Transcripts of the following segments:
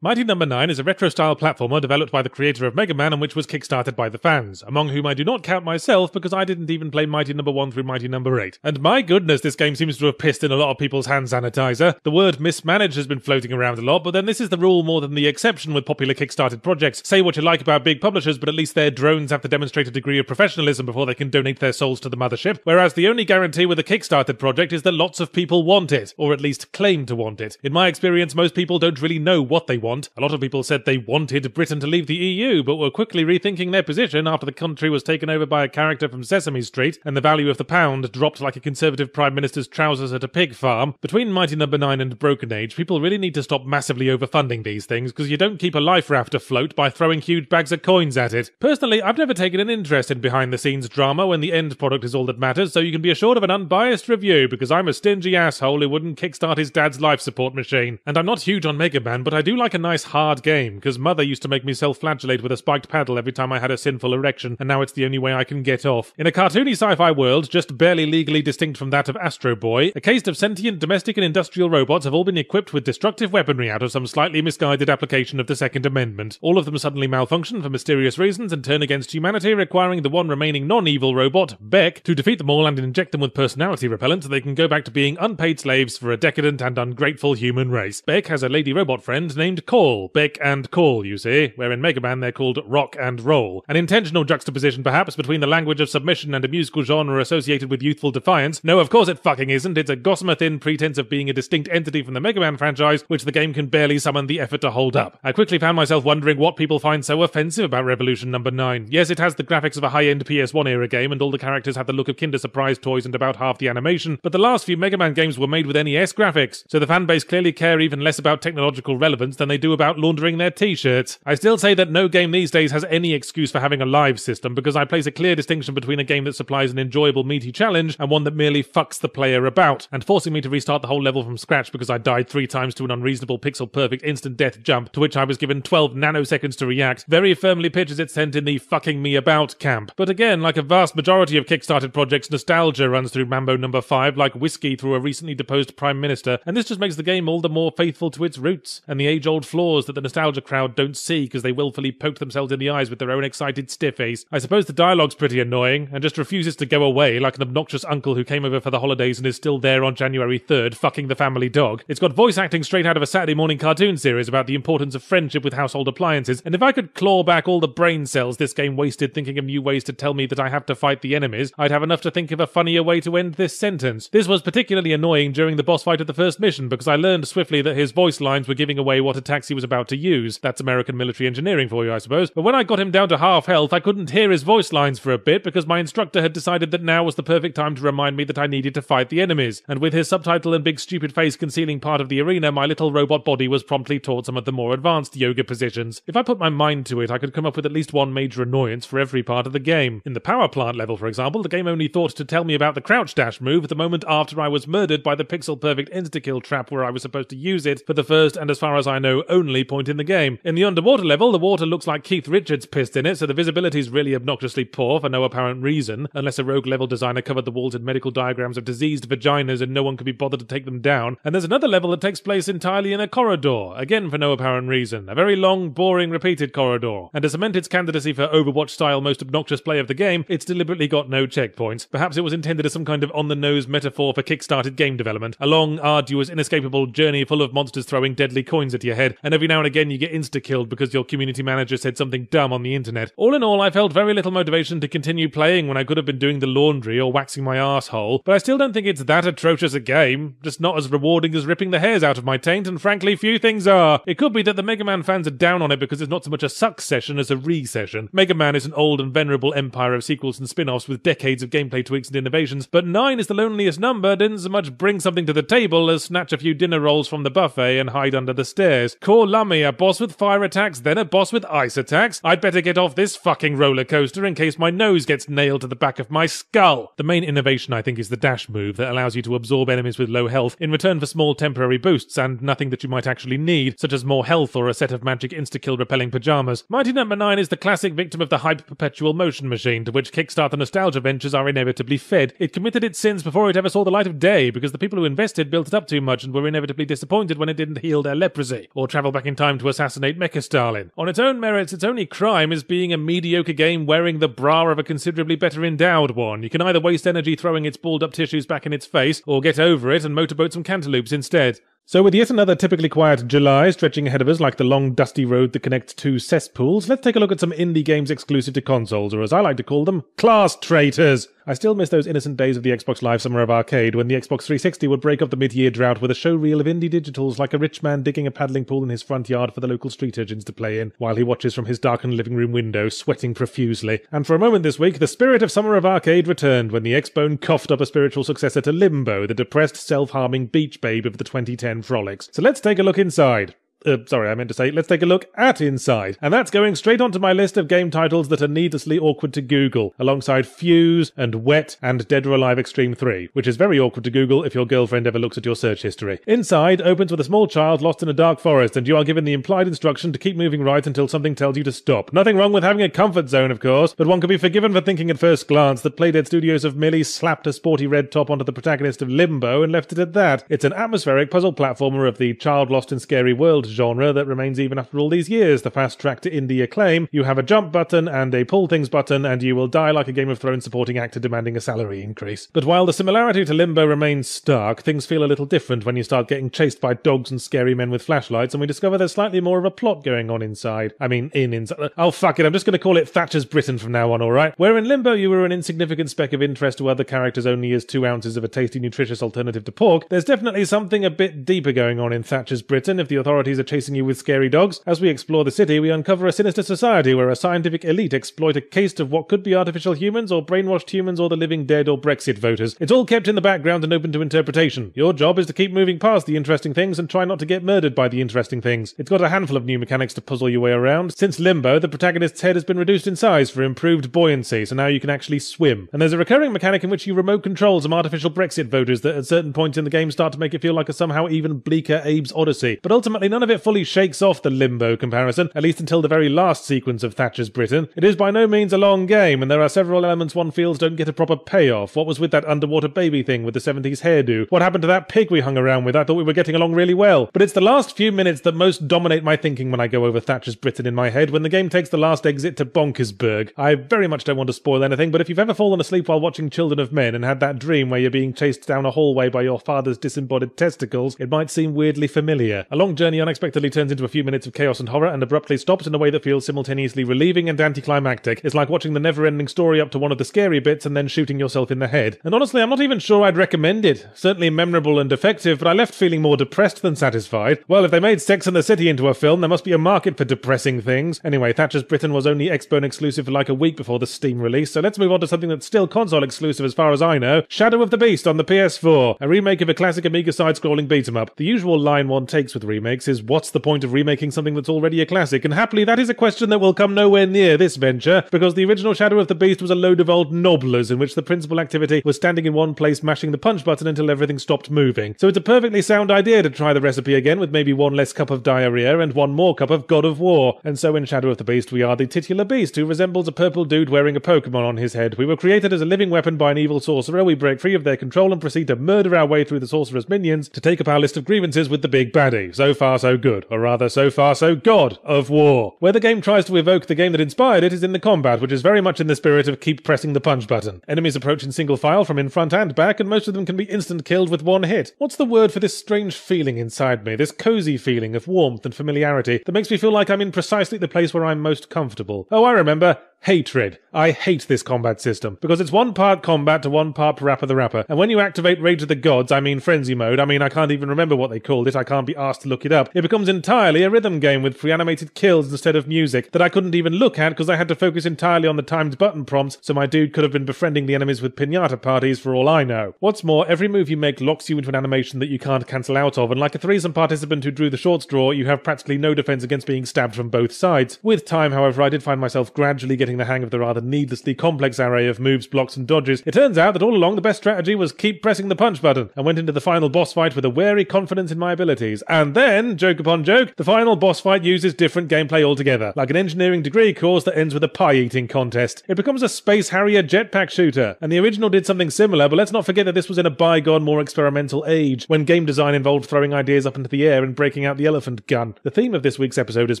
Mighty Number no. 9 is a retro style platformer developed by the creator of Mega Man and which was kickstarted by the fans, among whom I do not count myself because I didn't even play Mighty Number no. 1 through Mighty Number no. 8. And my goodness, this game seems to have pissed in a lot of people's hand sanitizer. The word mismanaged has been floating around a lot, but then this is the rule more than the exception with popular kickstarted projects. Say what you like about big publishers, but at least their drones have to demonstrate a degree of professionalism before they can donate their souls to the mothership. Whereas the only guarantee with a kickstarted project is that lots of people want it, or at least claim to want it. In my experience, most people don't really know what they want. A lot of people said they wanted Britain to leave the EU, but were quickly rethinking their position after the country was taken over by a character from Sesame Street and the value of the pound dropped like a Conservative Prime Minister's trousers at a pig farm. Between Mighty Number no. 9 and Broken Age, people really need to stop massively overfunding these things because you don't keep a life raft afloat by throwing huge bags of coins at it. Personally, I've never taken an interest in behind the scenes drama when the end product is all that matters, so you can be assured of an unbiased review because I'm a stingy asshole who wouldn't kickstart his dad's life support machine. And I'm not huge on Mega Man, but I do like a nice hard game because mother used to make me self-flagellate with a spiked paddle every time I had a sinful erection, and now it's the only way I can get off. In a cartoony sci-fi world, just barely legally distinct from that of Astro Boy, a case of sentient domestic and industrial robots have all been equipped with destructive weaponry out of some slightly misguided application of the Second Amendment. All of them suddenly malfunction for mysterious reasons and turn against humanity, requiring the one remaining non-evil robot, Beck, to defeat them all and inject them with personality repellent so they can go back to being unpaid slaves for a decadent and ungrateful human race. Beck has a lady robot friend named Call. Beck and Call Call, you see, where in Mega Man they're called rock and roll. An intentional juxtaposition, perhaps, between the language of submission and a musical genre associated with youthful defiance. No, of course it fucking isn't. It's a gossamer thin pretense of being a distinct entity from the Mega Man franchise, which the game can barely summon the effort to hold up. I quickly found myself wondering what people find so offensive about Revolution number 9. Yes, it has the graphics of a high-end PS1 era game, and all the characters have the look of Kinder Surprise toys and about half the animation, but the last few Mega Man games were made with NES graphics, so the fanbase clearly care even less about technological relevance than they do about laundering their t-shirts. I still say that no game these days has any excuse for having a live system because I place a clear distinction between a game that supplies an enjoyable meaty challenge and one that merely fucks the player about, and forcing me to restart the whole level from scratch because I died three times to an unreasonable pixel perfect instant death jump to which I was given 12 nanoseconds to react very firmly pitches its tent in the fucking me about camp. But again, like a vast majority of Kickstarted projects, nostalgia runs through Mambo number 5 like whiskey through a recently deposed Prime Minister, and this just makes the game all the more faithful to its roots and the age old flaws that the nostalgia crowd don't see because they willfully poked themselves in the eyes with their own excited stiffies. I suppose the dialogue's pretty annoying, and just refuses to go away like an obnoxious uncle who came over for the holidays and is still there on January 3rd, fucking the family dog. It's got voice acting straight out of a Saturday morning cartoon series about the importance of friendship with household appliances, and if I could claw back all the brain cells this game wasted thinking of new ways to tell me that I have to fight the enemies, I'd have enough to think of a funnier way to end this sentence. This was particularly annoying during the boss fight of the first mission because I learned swiftly that his voice lines were giving away what he was about to use. That's American military engineering for you, I suppose. But when I got him down to half health, I couldn't hear his voice lines for a bit because my instructor had decided that now was the perfect time to remind me that I needed to fight the enemies. And with his subtitle and big stupid face concealing part of the arena, my little robot body was promptly taught some of the more advanced yoga positions. If I put my mind to it, I could come up with at least one major annoyance for every part of the game. In the power plant level, for example, the game only thought to tell me about the crouch dash move the moment after I was murdered by the pixel perfect insta kill trap where I was supposed to use it for the first and as far as I know only point in the game. In the underwater level, the water looks like Keith Richards pissed in it, so the visibility is really obnoxiously poor for no apparent reason, unless a rogue level designer covered the walls in medical diagrams of diseased vaginas and no one could be bothered to take them down. And there's another level that takes place entirely in a corridor, again for no apparent reason. A very long, boring, repeated corridor. And to cement its candidacy for Overwatch style most obnoxious play of the game, it's deliberately got no checkpoints. Perhaps it was intended as some kind of on the nose metaphor for kickstarted game development. A long, arduous, inescapable journey full of monsters throwing deadly coins at your head, and every now and again you get insta killed because your community manager said something dumb on the internet. All in all, I felt very little motivation to continue playing when I could have been doing the laundry or waxing my asshole, but I still don't think it's that atrocious a game, just not as rewarding as ripping the hairs out of my taint, and frankly, few things are. It could be that the Mega Man fans are down on it because it's not so much a suck session as a re session. Mega Man is an old and venerable empire of sequels and spin offs with decades of gameplay tweaks and innovations, but 9 is the loneliest number, didn't so much bring something to the table as snatch a few dinner rolls from the buffet and hide under the stairs. Core Lummy, a boss with fire attacks, then a boss with ice attacks. I'd better get off this fucking roller coaster in case my nose gets nailed to the back of my skull. The main innovation, I think, is the dash move that allows you to absorb enemies with low health in return for small temporary boosts and nothing that you might actually need, such as more health or a set of magic insta-kill repelling pajamas. Mighty Number no. 9 is the classic victim of the hype perpetual motion machine to which Kickstarter nostalgia ventures are inevitably fed. It committed its sins before it ever saw the light of day because the people who invested built it up too much and were inevitably disappointed when it didn't heal their leprosy, or travel back in time to assassinate Mecha Stalin. On its own merits, its only crime is being a mediocre game wearing the bra of a considerably better endowed one. You can either waste energy throwing its balled up tissues back in its face, or get over it and motorboat some cantaloupes instead. So, with yet another typically quiet July stretching ahead of us like the long dusty road that connects two cesspools, let's take a look at some indie games exclusive to consoles, or as I like to call them, class traitors. I still miss those innocent days of the Xbox Live Summer of Arcade when the Xbox 360 would break up the mid-year drought with a show reel of indie digitals like a rich man digging a paddling pool in his front yard for the local street urchins to play in, while he watches from his darkened living room window, sweating profusely. And for a moment this week, the spirit of Summer of Arcade returned when the Xbone coughed up a spiritual successor to Limbo, the depressed, self-harming beach babe of the 2010 frolics. So let's take a look inside. Uh, sorry, I meant to say, let's take a look at Inside. And that's going straight onto my list of game titles that are needlessly awkward to Google, alongside Fuse and Wet and Dead or Alive Extreme 3, which is very awkward to Google if your girlfriend ever looks at your search history. Inside opens with a small child lost in a dark forest, and you are given the implied instruction to keep moving right until something tells you to stop. Nothing wrong with having a comfort zone, of course, but one can be forgiven for thinking at first glance that Playdead Studios have merely slapped a sporty red top onto the protagonist of Limbo and left it at that. It's an atmospheric puzzle platformer of the child lost in scary world genre that remains even after all these years. The fast track to indie acclaim, you have a jump button and a pull things button, and you will die like a Game of Thrones supporting actor demanding a salary increase. But while the similarity to Limbo remains stark, things feel a little different when you start getting chased by dogs and scary men with flashlights, and we discover there's slightly more of a plot going on inside. I mean, in inside. Oh, fuck it, I'm just going to call it Thatcher's Britain from now on, alright? Where in Limbo you were an insignificant speck of interest to other characters only as two ounces of a tasty, nutritious alternative to pork, there's definitely something a bit deeper going on in Thatcher's Britain if the authorities are chasing you with scary dogs as we explore the city, we uncover a sinister society where a scientific elite exploit a caste of what could be artificial humans or brainwashed humans or the living dead or Brexit voters. It's all kept in the background and open to interpretation. Your job is to keep moving past the interesting things and try not to get murdered by the interesting things. It's got a handful of new mechanics to puzzle your way around. Since Limbo, the protagonist's head has been reduced in size for improved buoyancy, so now you can actually swim. And there's a recurring mechanic in which you remote control some artificial Brexit voters that at certain points in the game start to make it feel like a somehow even bleaker Abe's Odyssey. But ultimately, none of it fully shakes off the Limbo comparison, at least until the very last sequence of Thatcher's Britain. It is by no means a long game, and there are several elements one feels don't get a proper payoff. What was with that underwater baby thing with the 70s hairdo? What happened to that pig we hung around with? I thought we were getting along really well. But it's the last few minutes that most dominate my thinking when I go over Thatcher's Britain in my head, when the game takes the last exit to Bonkersburg. I very much don't want to spoil anything, but if you've ever fallen asleep while watching Children of Men and had that dream where you're being chased down a hallway by your father's disembodied testicles, it might seem weirdly familiar. A long journey unexpectedly turns into a few minutes of chaos and horror and abruptly stops in a way that feels simultaneously relieving and anticlimactic. It's like watching the never ending story up to one of the scary bits and then shooting yourself in the head. And honestly, I'm not even sure I'd recommend it. Certainly memorable and effective, but I left feeling more depressed than satisfied. Well, if they made Sex and the City into a film, there must be a market for depressing things. Anyway, Thatcher's Britain was only Xbone exclusive for like a week before the Steam release, so let's move on to something that's still console exclusive as far as I know Shadow of the Beast on the PS4, a remake of a classic Amiga side scrolling beat 'em up. The usual line one takes with remakes is what's the point of remaking something that's already a classic? And happily, that is a question that will come nowhere near this venture, because the original Shadow of the Beast was a load of old nobblers in which the principal activity was standing in one place mashing the punch button until everything stopped moving. So it's a perfectly sound idea to try the recipe again with maybe one less cup of diarrhea and one more cup of God of War. And so in Shadow of the Beast, we are the titular beast who resembles a purple dude wearing a Pokemon on his head. We were created as a living weapon by an evil sorcerer. We break free of their control and proceed to murder our way through the sorcerer's minions to take up our list of grievances with the big baddie. So far, so good. Or rather, so far, so God of War. Where the game tries to evoke the game that inspired it is in the combat, which is very much in the spirit of keep pressing the punch button. Enemies approach in single file from in front and back, and most of them can be instant killed with one hit. What's the word for this strange feeling inside me? This cozy feeling of warmth and familiarity that makes me feel like I'm in precisely the place where I'm most comfortable. Oh, I remember. Hatred. I hate this combat system because it's one part combat to one part Parappa the Rapper. And when you activate Rage of the Gods, I mean Frenzy Mode, I mean I can't even remember what they called it, I can't be asked to look it up. It becomes entirely a rhythm game with pre-animated kills instead of music that I couldn't even look at because I had to focus entirely on the timed button prompts so my dude could have been befriending the enemies with pinata parties for all I know. What's more, every move you make locks you into an animation that you can't cancel out of, and like a threesome participant who drew the short straw, you have practically no defense against being stabbed from both sides. With time, however, I did find myself gradually getting getting the hang of the rather needlessly complex array of moves, blocks, and dodges, it turns out that all along the best strategy was keep pressing the punch button, and went into the final boss fight with a wary confidence in my abilities. And then, joke upon joke, the final boss fight uses different gameplay altogether, like an engineering degree course that ends with a pie eating contest. It becomes a Space Harrier jetpack shooter, and the original did something similar, but let's not forget that this was in a bygone, more experimental age, when game design involved throwing ideas up into the air and breaking out the elephant gun. The theme of this week's episode has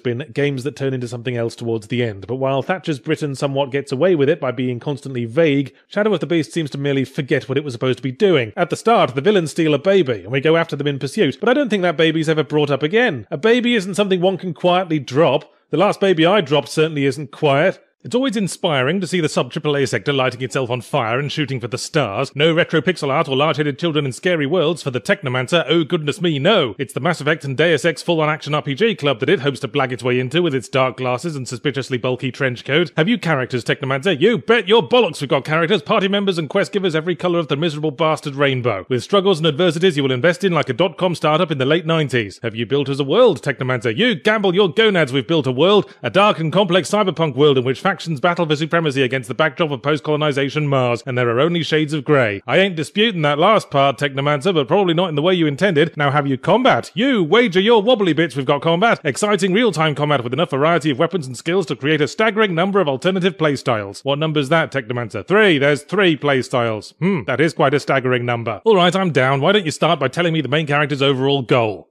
been games that turn into something else towards the end, but while Thatcher's Britain somewhat gets away with it by being constantly vague, Shadow of the Beast seems to merely forget what it was supposed to be doing. At the start, the villains steal a baby, and we go after them in pursuit, but I don't think that baby's ever brought up again. A baby isn't something one can quietly drop. The last baby I dropped certainly isn't quiet. It's always inspiring to see the sub AAA sector lighting itself on fire and shooting for the stars. No retro pixel art or large-headed children in scary worlds for the Technomancer. Oh goodness me, no! It's the Mass Effect and Deus Ex full-on action RPG club that it hopes to blag its way into with its dark glasses and suspiciously bulky trench coat. Have you characters, Technomancer? You bet your bollocks we've got characters, party members, and quest givers every colour of the miserable bastard rainbow. With struggles and adversities you will invest in like a dot-com startup in the late 90s. Have you built us a world, Technomancer? You gamble your gonads we've built a world, a dark and complex cyberpunk world in which battle for supremacy against the backdrop of post-colonization Mars, and there are only shades of grey. I ain't disputing that last part, Technomancer, but probably not in the way you intended. Now have you combat? You wager your wobbly bits we've got combat. Exciting real-time combat with enough variety of weapons and skills to create a staggering number of alternative playstyles. What number's that, Technomancer? Three. There's three playstyles. Hmm, that is quite a staggering number. Alright, I'm down. Why don't you start by telling me the main character's overall goal?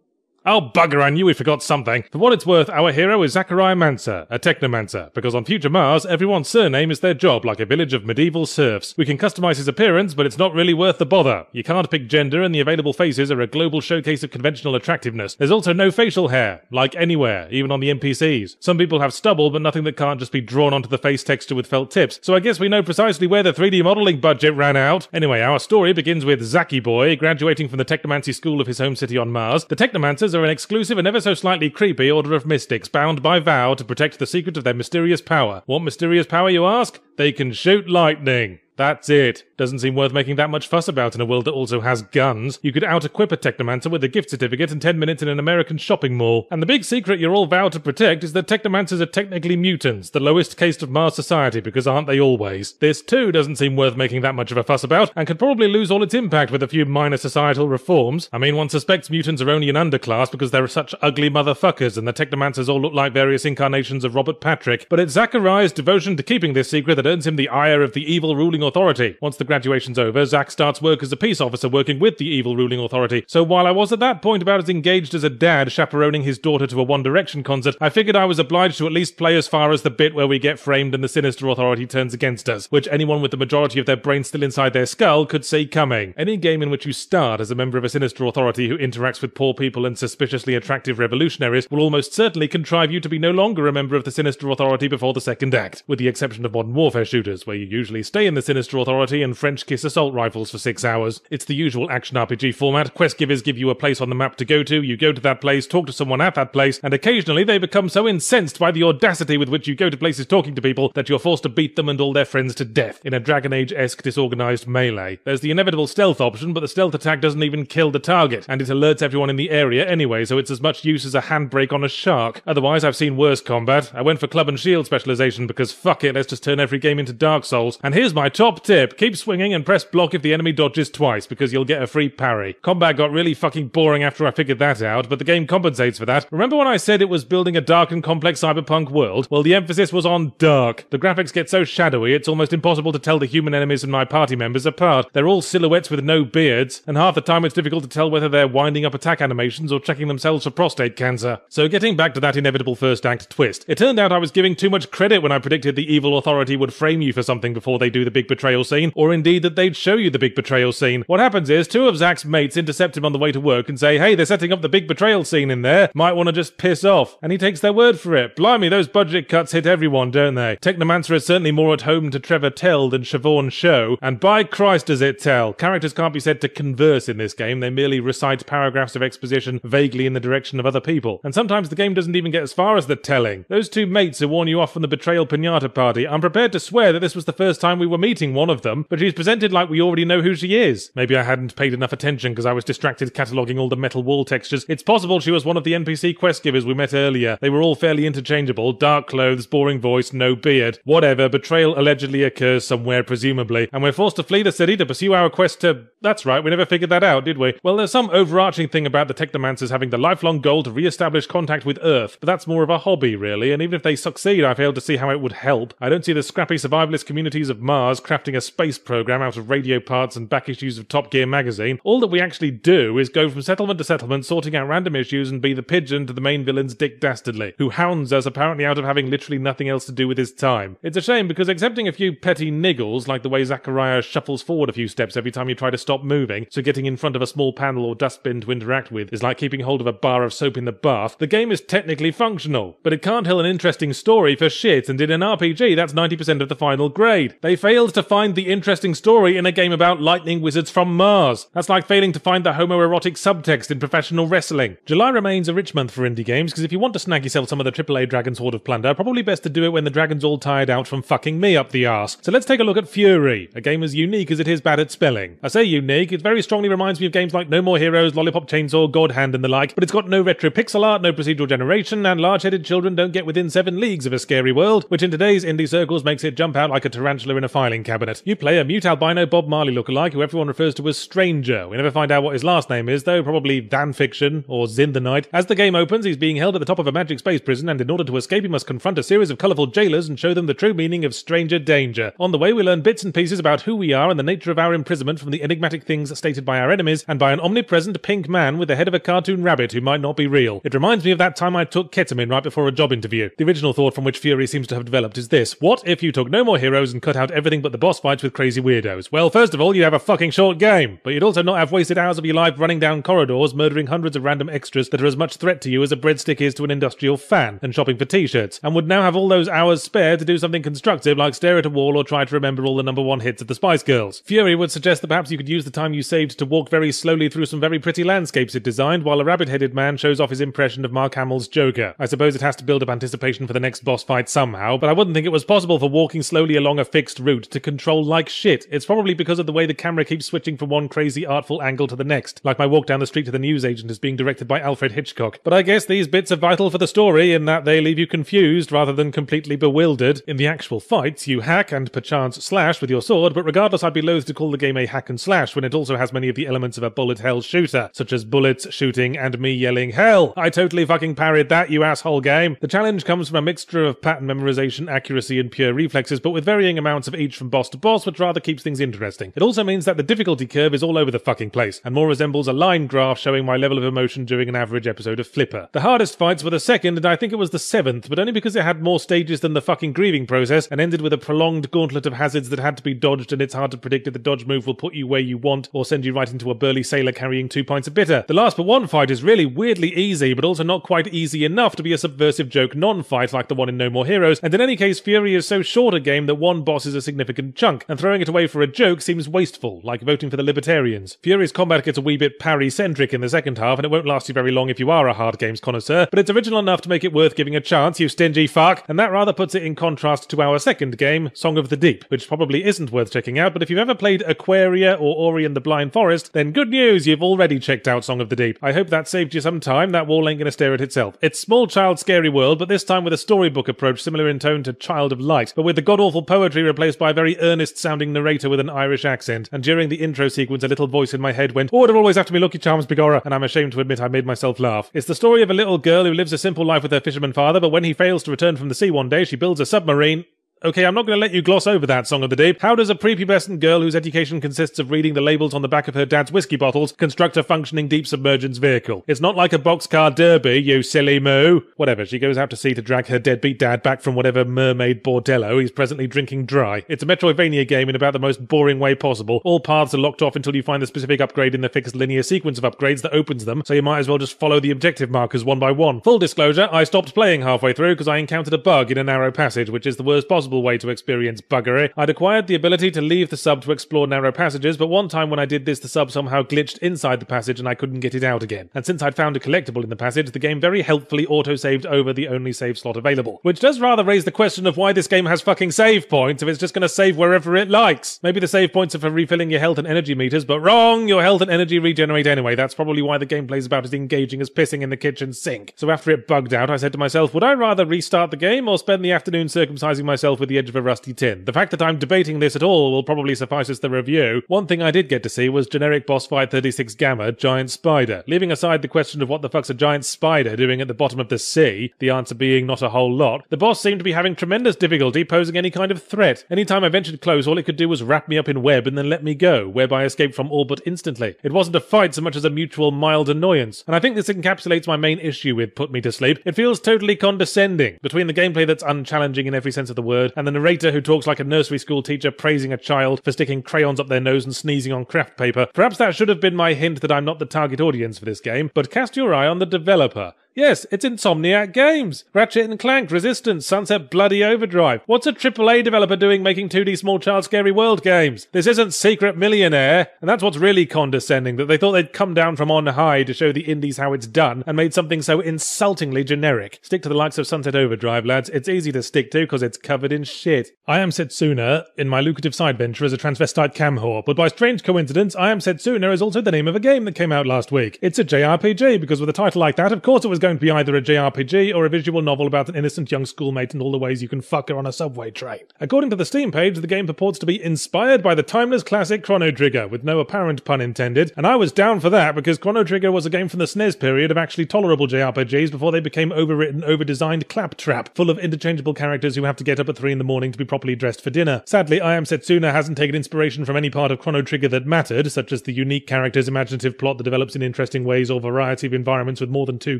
Oh, bugger, I knew we forgot something. For what it's worth, our hero is Zachariah Mancer, a technomancer, because on future Mars, everyone's surname is their job, like a village of medieval serfs. We can customize his appearance, but it's not really worth the bother. You can't pick gender, and the available faces are a global showcase of conventional attractiveness. There's also no facial hair, like anywhere, even on the NPCs. Some people have stubble, but nothing that can't just be drawn onto the face texture with felt tips, so I guess we know precisely where the 3D modeling budget ran out. Anyway, our story begins with Zachy Boy graduating from the Technomancy school of his home city on Mars. The Technomancers an exclusive and ever so slightly creepy order of mystics bound by vow to protect the secret of their mysterious power. What mysterious power, you ask? They can shoot lightning. That's it. Doesn't seem worth making that much fuss about in a world that also has guns. You could out-equip a Technomancer with a gift certificate and 10 minutes in an American shopping mall. And the big secret you're all vowed to protect is that Technomancers are technically mutants, the lowest caste of Mars society, because aren't they always? This too doesn't seem worth making that much of a fuss about, and could probably lose all its impact with a few minor societal reforms. I mean, one suspects mutants are only an underclass because they're such ugly motherfuckers, and the Technomancers all look like various incarnations of Robert Patrick. But it's Zachariah's devotion to keeping this secret that earns him the ire of the evil ruling authority. Once the graduation's over, Zach starts work as a peace officer working with the evil ruling authority. So while I was at that point about as engaged as a dad chaperoning his daughter to a One Direction concert, I figured I was obliged to at least play as far as the bit where we get framed and the sinister authority turns against us, which anyone with the majority of their brain still inside their skull could see coming. Any game in which you start as a member of a sinister authority who interacts with poor people and suspiciously attractive revolutionaries will almost certainly contrive you to be no longer a member of the sinister authority before the second act, with the exception of modern warfare shooters, where you usually stay in the sinister authority and French kiss assault rifles for six hours. It's the usual action RPG format. Quest givers give you a place on the map to go to, you go to that place, talk to someone at that place, and occasionally they become so incensed by the audacity with which you go to places talking to people that you're forced to beat them and all their friends to death in a Dragon Age esque disorganized melee. There's the inevitable stealth option, but the stealth attack doesn't even kill the target, and it alerts everyone in the area anyway, so it's as much use as a handbrake on a shark. Otherwise, I've seen worse combat. I went for club and shield specialization because fuck it, let's just turn every game into Dark Souls. And here's my top tip keep swinging and press block if the enemy dodges twice, because you'll get a free parry. Combat got really fucking boring after I figured that out, but the game compensates for that. Remember when I said it was building a dark and complex cyberpunk world? Well, the emphasis was on dark. The graphics get so shadowy, it's almost impossible to tell the human enemies and my party members apart. They're all silhouettes with no beards, and half the time it's difficult to tell whether they're winding up attack animations or checking themselves for prostate cancer. So getting back to that inevitable first act twist, it turned out I was giving too much credit when I predicted the evil authority would frame you for something before they do the big betrayal scene, or indeed that they'd show you the big betrayal scene. What happens is two of Zach's mates intercept him on the way to work and say, hey, they're setting up the big betrayal scene in there. Might want to just piss off. And he takes their word for it. Blimey, those budget cuts hit everyone, don't they? Technomancer is certainly more at home to Trevor Tell than Siobhan Show, and by Christ does it tell. Characters can't be said to converse in this game, they merely recite paragraphs of exposition vaguely in the direction of other people. And sometimes the game doesn't even get as far as the telling. Those two mates who warn you off from the betrayal pinata party, I'm prepared to swear that this was the first time we were meeting meeting one of them, but she's presented like we already know who she is. Maybe I hadn't paid enough attention because I was distracted cataloguing all the metal wall textures. It's possible she was one of the NPC quest givers we met earlier. They were all fairly interchangeable dark clothes, boring voice, no beard. Whatever, betrayal allegedly occurs somewhere, presumably, and we're forced to flee the city to pursue our quest to. That's right, we never figured that out, did we? Well, there's some overarching thing about the Technomancers having the lifelong goal to re establish contact with Earth, but that's more of a hobby, really, and even if they succeed, I fail to see how it would help. I don't see the scrappy survivalist communities of Mars crafting a space program out of radio parts and back issues of Top Gear magazine. All that we actually do is go from settlement to settlement, sorting out random issues, and be the pigeon to the main villain's Dick Dastardly, who hounds us apparently out of having literally nothing else to do with his time. It's a shame because excepting a few petty niggles, like the way Zachariah shuffles forward a few steps every time you try to stop moving, so getting in front of a small panel or dustbin to interact with is like keeping hold of a bar of soap in the bath, the game is technically functional, but it can't tell an interesting story for shit, and in an RPG, that's 90% of the final grade. They failed to find the interesting story in a game about lightning wizards from Mars. That's like failing to find the homoerotic subtext in professional wrestling. July remains a rich month for indie games, because if you want to snag yourself some of the AAA Dragon's Sword of Plunder, probably best to do it when the dragon's all tired out from fucking me up the arse. So let's take a look at Furi, a game as unique as it is bad at spelling. I say unique, it very strongly reminds me of games like No More Heroes, Lollipop Chainsaw, God Hand, and the like, but it's got no retro pixel art, no procedural generation, and large headed children don't get within seven leagues of a scary world, which in today's indie circles makes it jump out like a tarantula in a filing cabinet. You play a mute albino Bob Marley lookalike who everyone refers to as Stranger. We never find out what his last name is, though, probably Dan Fiction or Zin the Night. As the game opens, he's being held at the top of a magic space prison, and in order to escape, he must confront a series of colourful jailers and show them the true meaning of stranger danger. On the way, we learn bits and pieces about who we are and the nature of our imprisonment from the enigmatic things stated by our enemies and by an omnipresent pink man with the head of a cartoon rabbit who might not be real. It reminds me of that time I took ketamine right before a job interview. The original thought from which Furi seems to have developed is this What if you took no more heroes and cut out everything but the boss fights with crazy weirdos? Well, first of all, you'd have a fucking short game, but you'd also not have wasted hours of your life running down corridors, murdering hundreds of random extras that are as much threat to you as a breadstick is to an industrial fan, and shopping for t shirts, and would now have all those hours spare to do something constructive like stare at a wall or try to remember all the number one hits of the Spice Girls. Furi would suggest that perhaps you could use the time you saved to walk very slowly through some very pretty landscapes it designed while a rabbit headed man shows off his impression of Mark Hamill's Joker. I suppose it has to build up anticipation for the next boss fight somehow, but I wouldn't think it was possible for walking slowly along a fixed route to control like shit. It's probably because of the way the camera keeps switching from one crazy artful angle to the next, like my walk down the street to the newsagent is being directed by Alfred Hitchcock. But I guess these bits are vital for the story in that they leave you confused rather than completely bewildered. In the actual fights, you hack and perchance slash with your sword, but regardless, I'd be loath to call the game a hack and slash when it also has many of the elements of a bullet hell shooter, such as bullets, shooting, and me yelling, Hell! I totally fucking parried that, you asshole game! The challenge comes from a mixture of pattern memorization, accuracy, and pure reflexes, but with varying amounts of each from boss to boss, which rather keeps things interesting. It also means that the difficulty curve is all over the fucking place, and more resembles a line graph showing my level of emotion during an average episode of Flipper. The hardest fights were the second, and I think it was the seventh, but only because it had more stages than the fucking grieving process, and ended with a prolonged gauntlet of hazards that had to be dodged, and it's hard to predict if the dodge move will put you where you want, or send you right into a burly sailor carrying two pints of bitter. The last but one fight is really weirdly easy, but also not quite easy enough to be a subversive joke non-fight like the one in No More Heroes, and in any case, Furi is so short a game that one boss is a significant chunk, and throwing it away for a joke seems wasteful, like voting for the Libertarians. Furi's combat gets a wee bit parry-centric in the second half, and it won't last you very long if you are a hard games connoisseur, but it's original enough to make it worth giving a chance, you stingy fuck, and that rather puts it in contrast to our second game, Song of the Deep, which probably isn't worth checking out, but if you've ever played Aquaria or Ori and the Blind Forest, then good news, you've already checked out Song of the Deep. I hope that saved you some time, that wall ain't gonna stare at itself. It's small child scary world, but this time with a storybook approach similar in tone to Child of Light, but with the god-awful poetry replaced by a very earnest sounding narrator with an Irish accent, and during the intro sequence a little voice in my head went, Oh, it'll always have to be Lucky Charms Bigorra, and I'm ashamed to admit I made myself laugh. It's the story of a little girl who lives a simple life with her fisherman father, but when he fails to return from the sea one day, she builds a submarine Okay, I'm not going to let you gloss over that song of the day. How does a prepubescent girl whose education consists of reading the labels on the back of her dad's whiskey bottles construct a functioning deep submergence vehicle? It's not like a boxcar derby, you silly moo. Whatever, she goes out to sea to drag her deadbeat dad back from whatever mermaid bordello he's presently drinking dry. It's a Metroidvania game in about the most boring way possible. All paths are locked off until you find the specific upgrade in the fixed linear sequence of upgrades that opens them, so you might as well just follow the objective markers one by one. Full disclosure, I stopped playing halfway through because I encountered a bug in a narrow passage, which is the worst possible possible way to experience buggery. I'd acquired the ability to leave the sub to explore narrow passages, but one time when I did this, the sub somehow glitched inside the passage and I couldn't get it out again. And since I'd found a collectible in the passage, the game very helpfully auto-saved over the only save slot available. Which does rather raise the question of why this game has fucking save points if it's just gonna save wherever it likes. Maybe the save points are for refilling your health and energy meters, but wrong! Your health and energy regenerate anyway. That's probably why the gameplay is about as engaging as pissing in the kitchen sink. So after it bugged out, I said to myself, would I rather restart the game or spend the afternoon circumcising myself with the edge of a rusty tin? The fact that I'm debating this at all will probably suffice as the review. One thing I did get to see was generic boss fight 36 Gamma, Giant Spider. Leaving aside the question of what the fuck's a giant spider doing at the bottom of the sea, the answer being not a whole lot, the boss seemed to be having tremendous difficulty posing any kind of threat. Anytime I ventured close, all it could do was wrap me up in web and then let me go, whereby I escaped from all but instantly. It wasn't a fight so much as a mutual mild annoyance, and I think this encapsulates my main issue with Put Me to Sleep. It feels totally condescending, between the gameplay that's unchallenging in every sense of the word, and the narrator who talks like a nursery school teacher praising a child for sticking crayons up their nose and sneezing on craft paper. Perhaps that should have been my hint that I'm not the target audience for this game, but cast your eye on the developer. Yes, it's Insomniac Games. Ratchet and Clank, Resistance, Sunset Bloody Overdrive. What's a AAA developer doing making 2D small child scary world games? This isn't Secret Millionaire, and that's what's really condescending, that they thought they'd come down from on high to show the indies how it's done and made something so insultingly generic. Stick to the likes of Sunset Overdrive, lads. It's easy to stick to because it's covered in shit. I am Setsuna in my lucrative side venture as a transvestite cam whore, but by strange coincidence, I am Setsuna is also the name of a game that came out last week. It's a JRPG because with a title like that, of course it was going to be either a JRPG or a visual novel about an innocent young schoolmate and all the ways you can fuck her on a subway train. According to the Steam page, the game purports to be inspired by the timeless classic Chrono Trigger, with no apparent pun intended, and I was down for that because Chrono Trigger was a game from the SNES period of actually tolerable JRPGs before they became overwritten, overdesigned claptrap, full of interchangeable characters who have to get up at 3 in the morning to be properly dressed for dinner. Sadly, I Am Setsuna hasn't taken inspiration from any part of Chrono Trigger that mattered, such as the unique characters, imaginative plot that develops in interesting ways, or variety of environments with more than two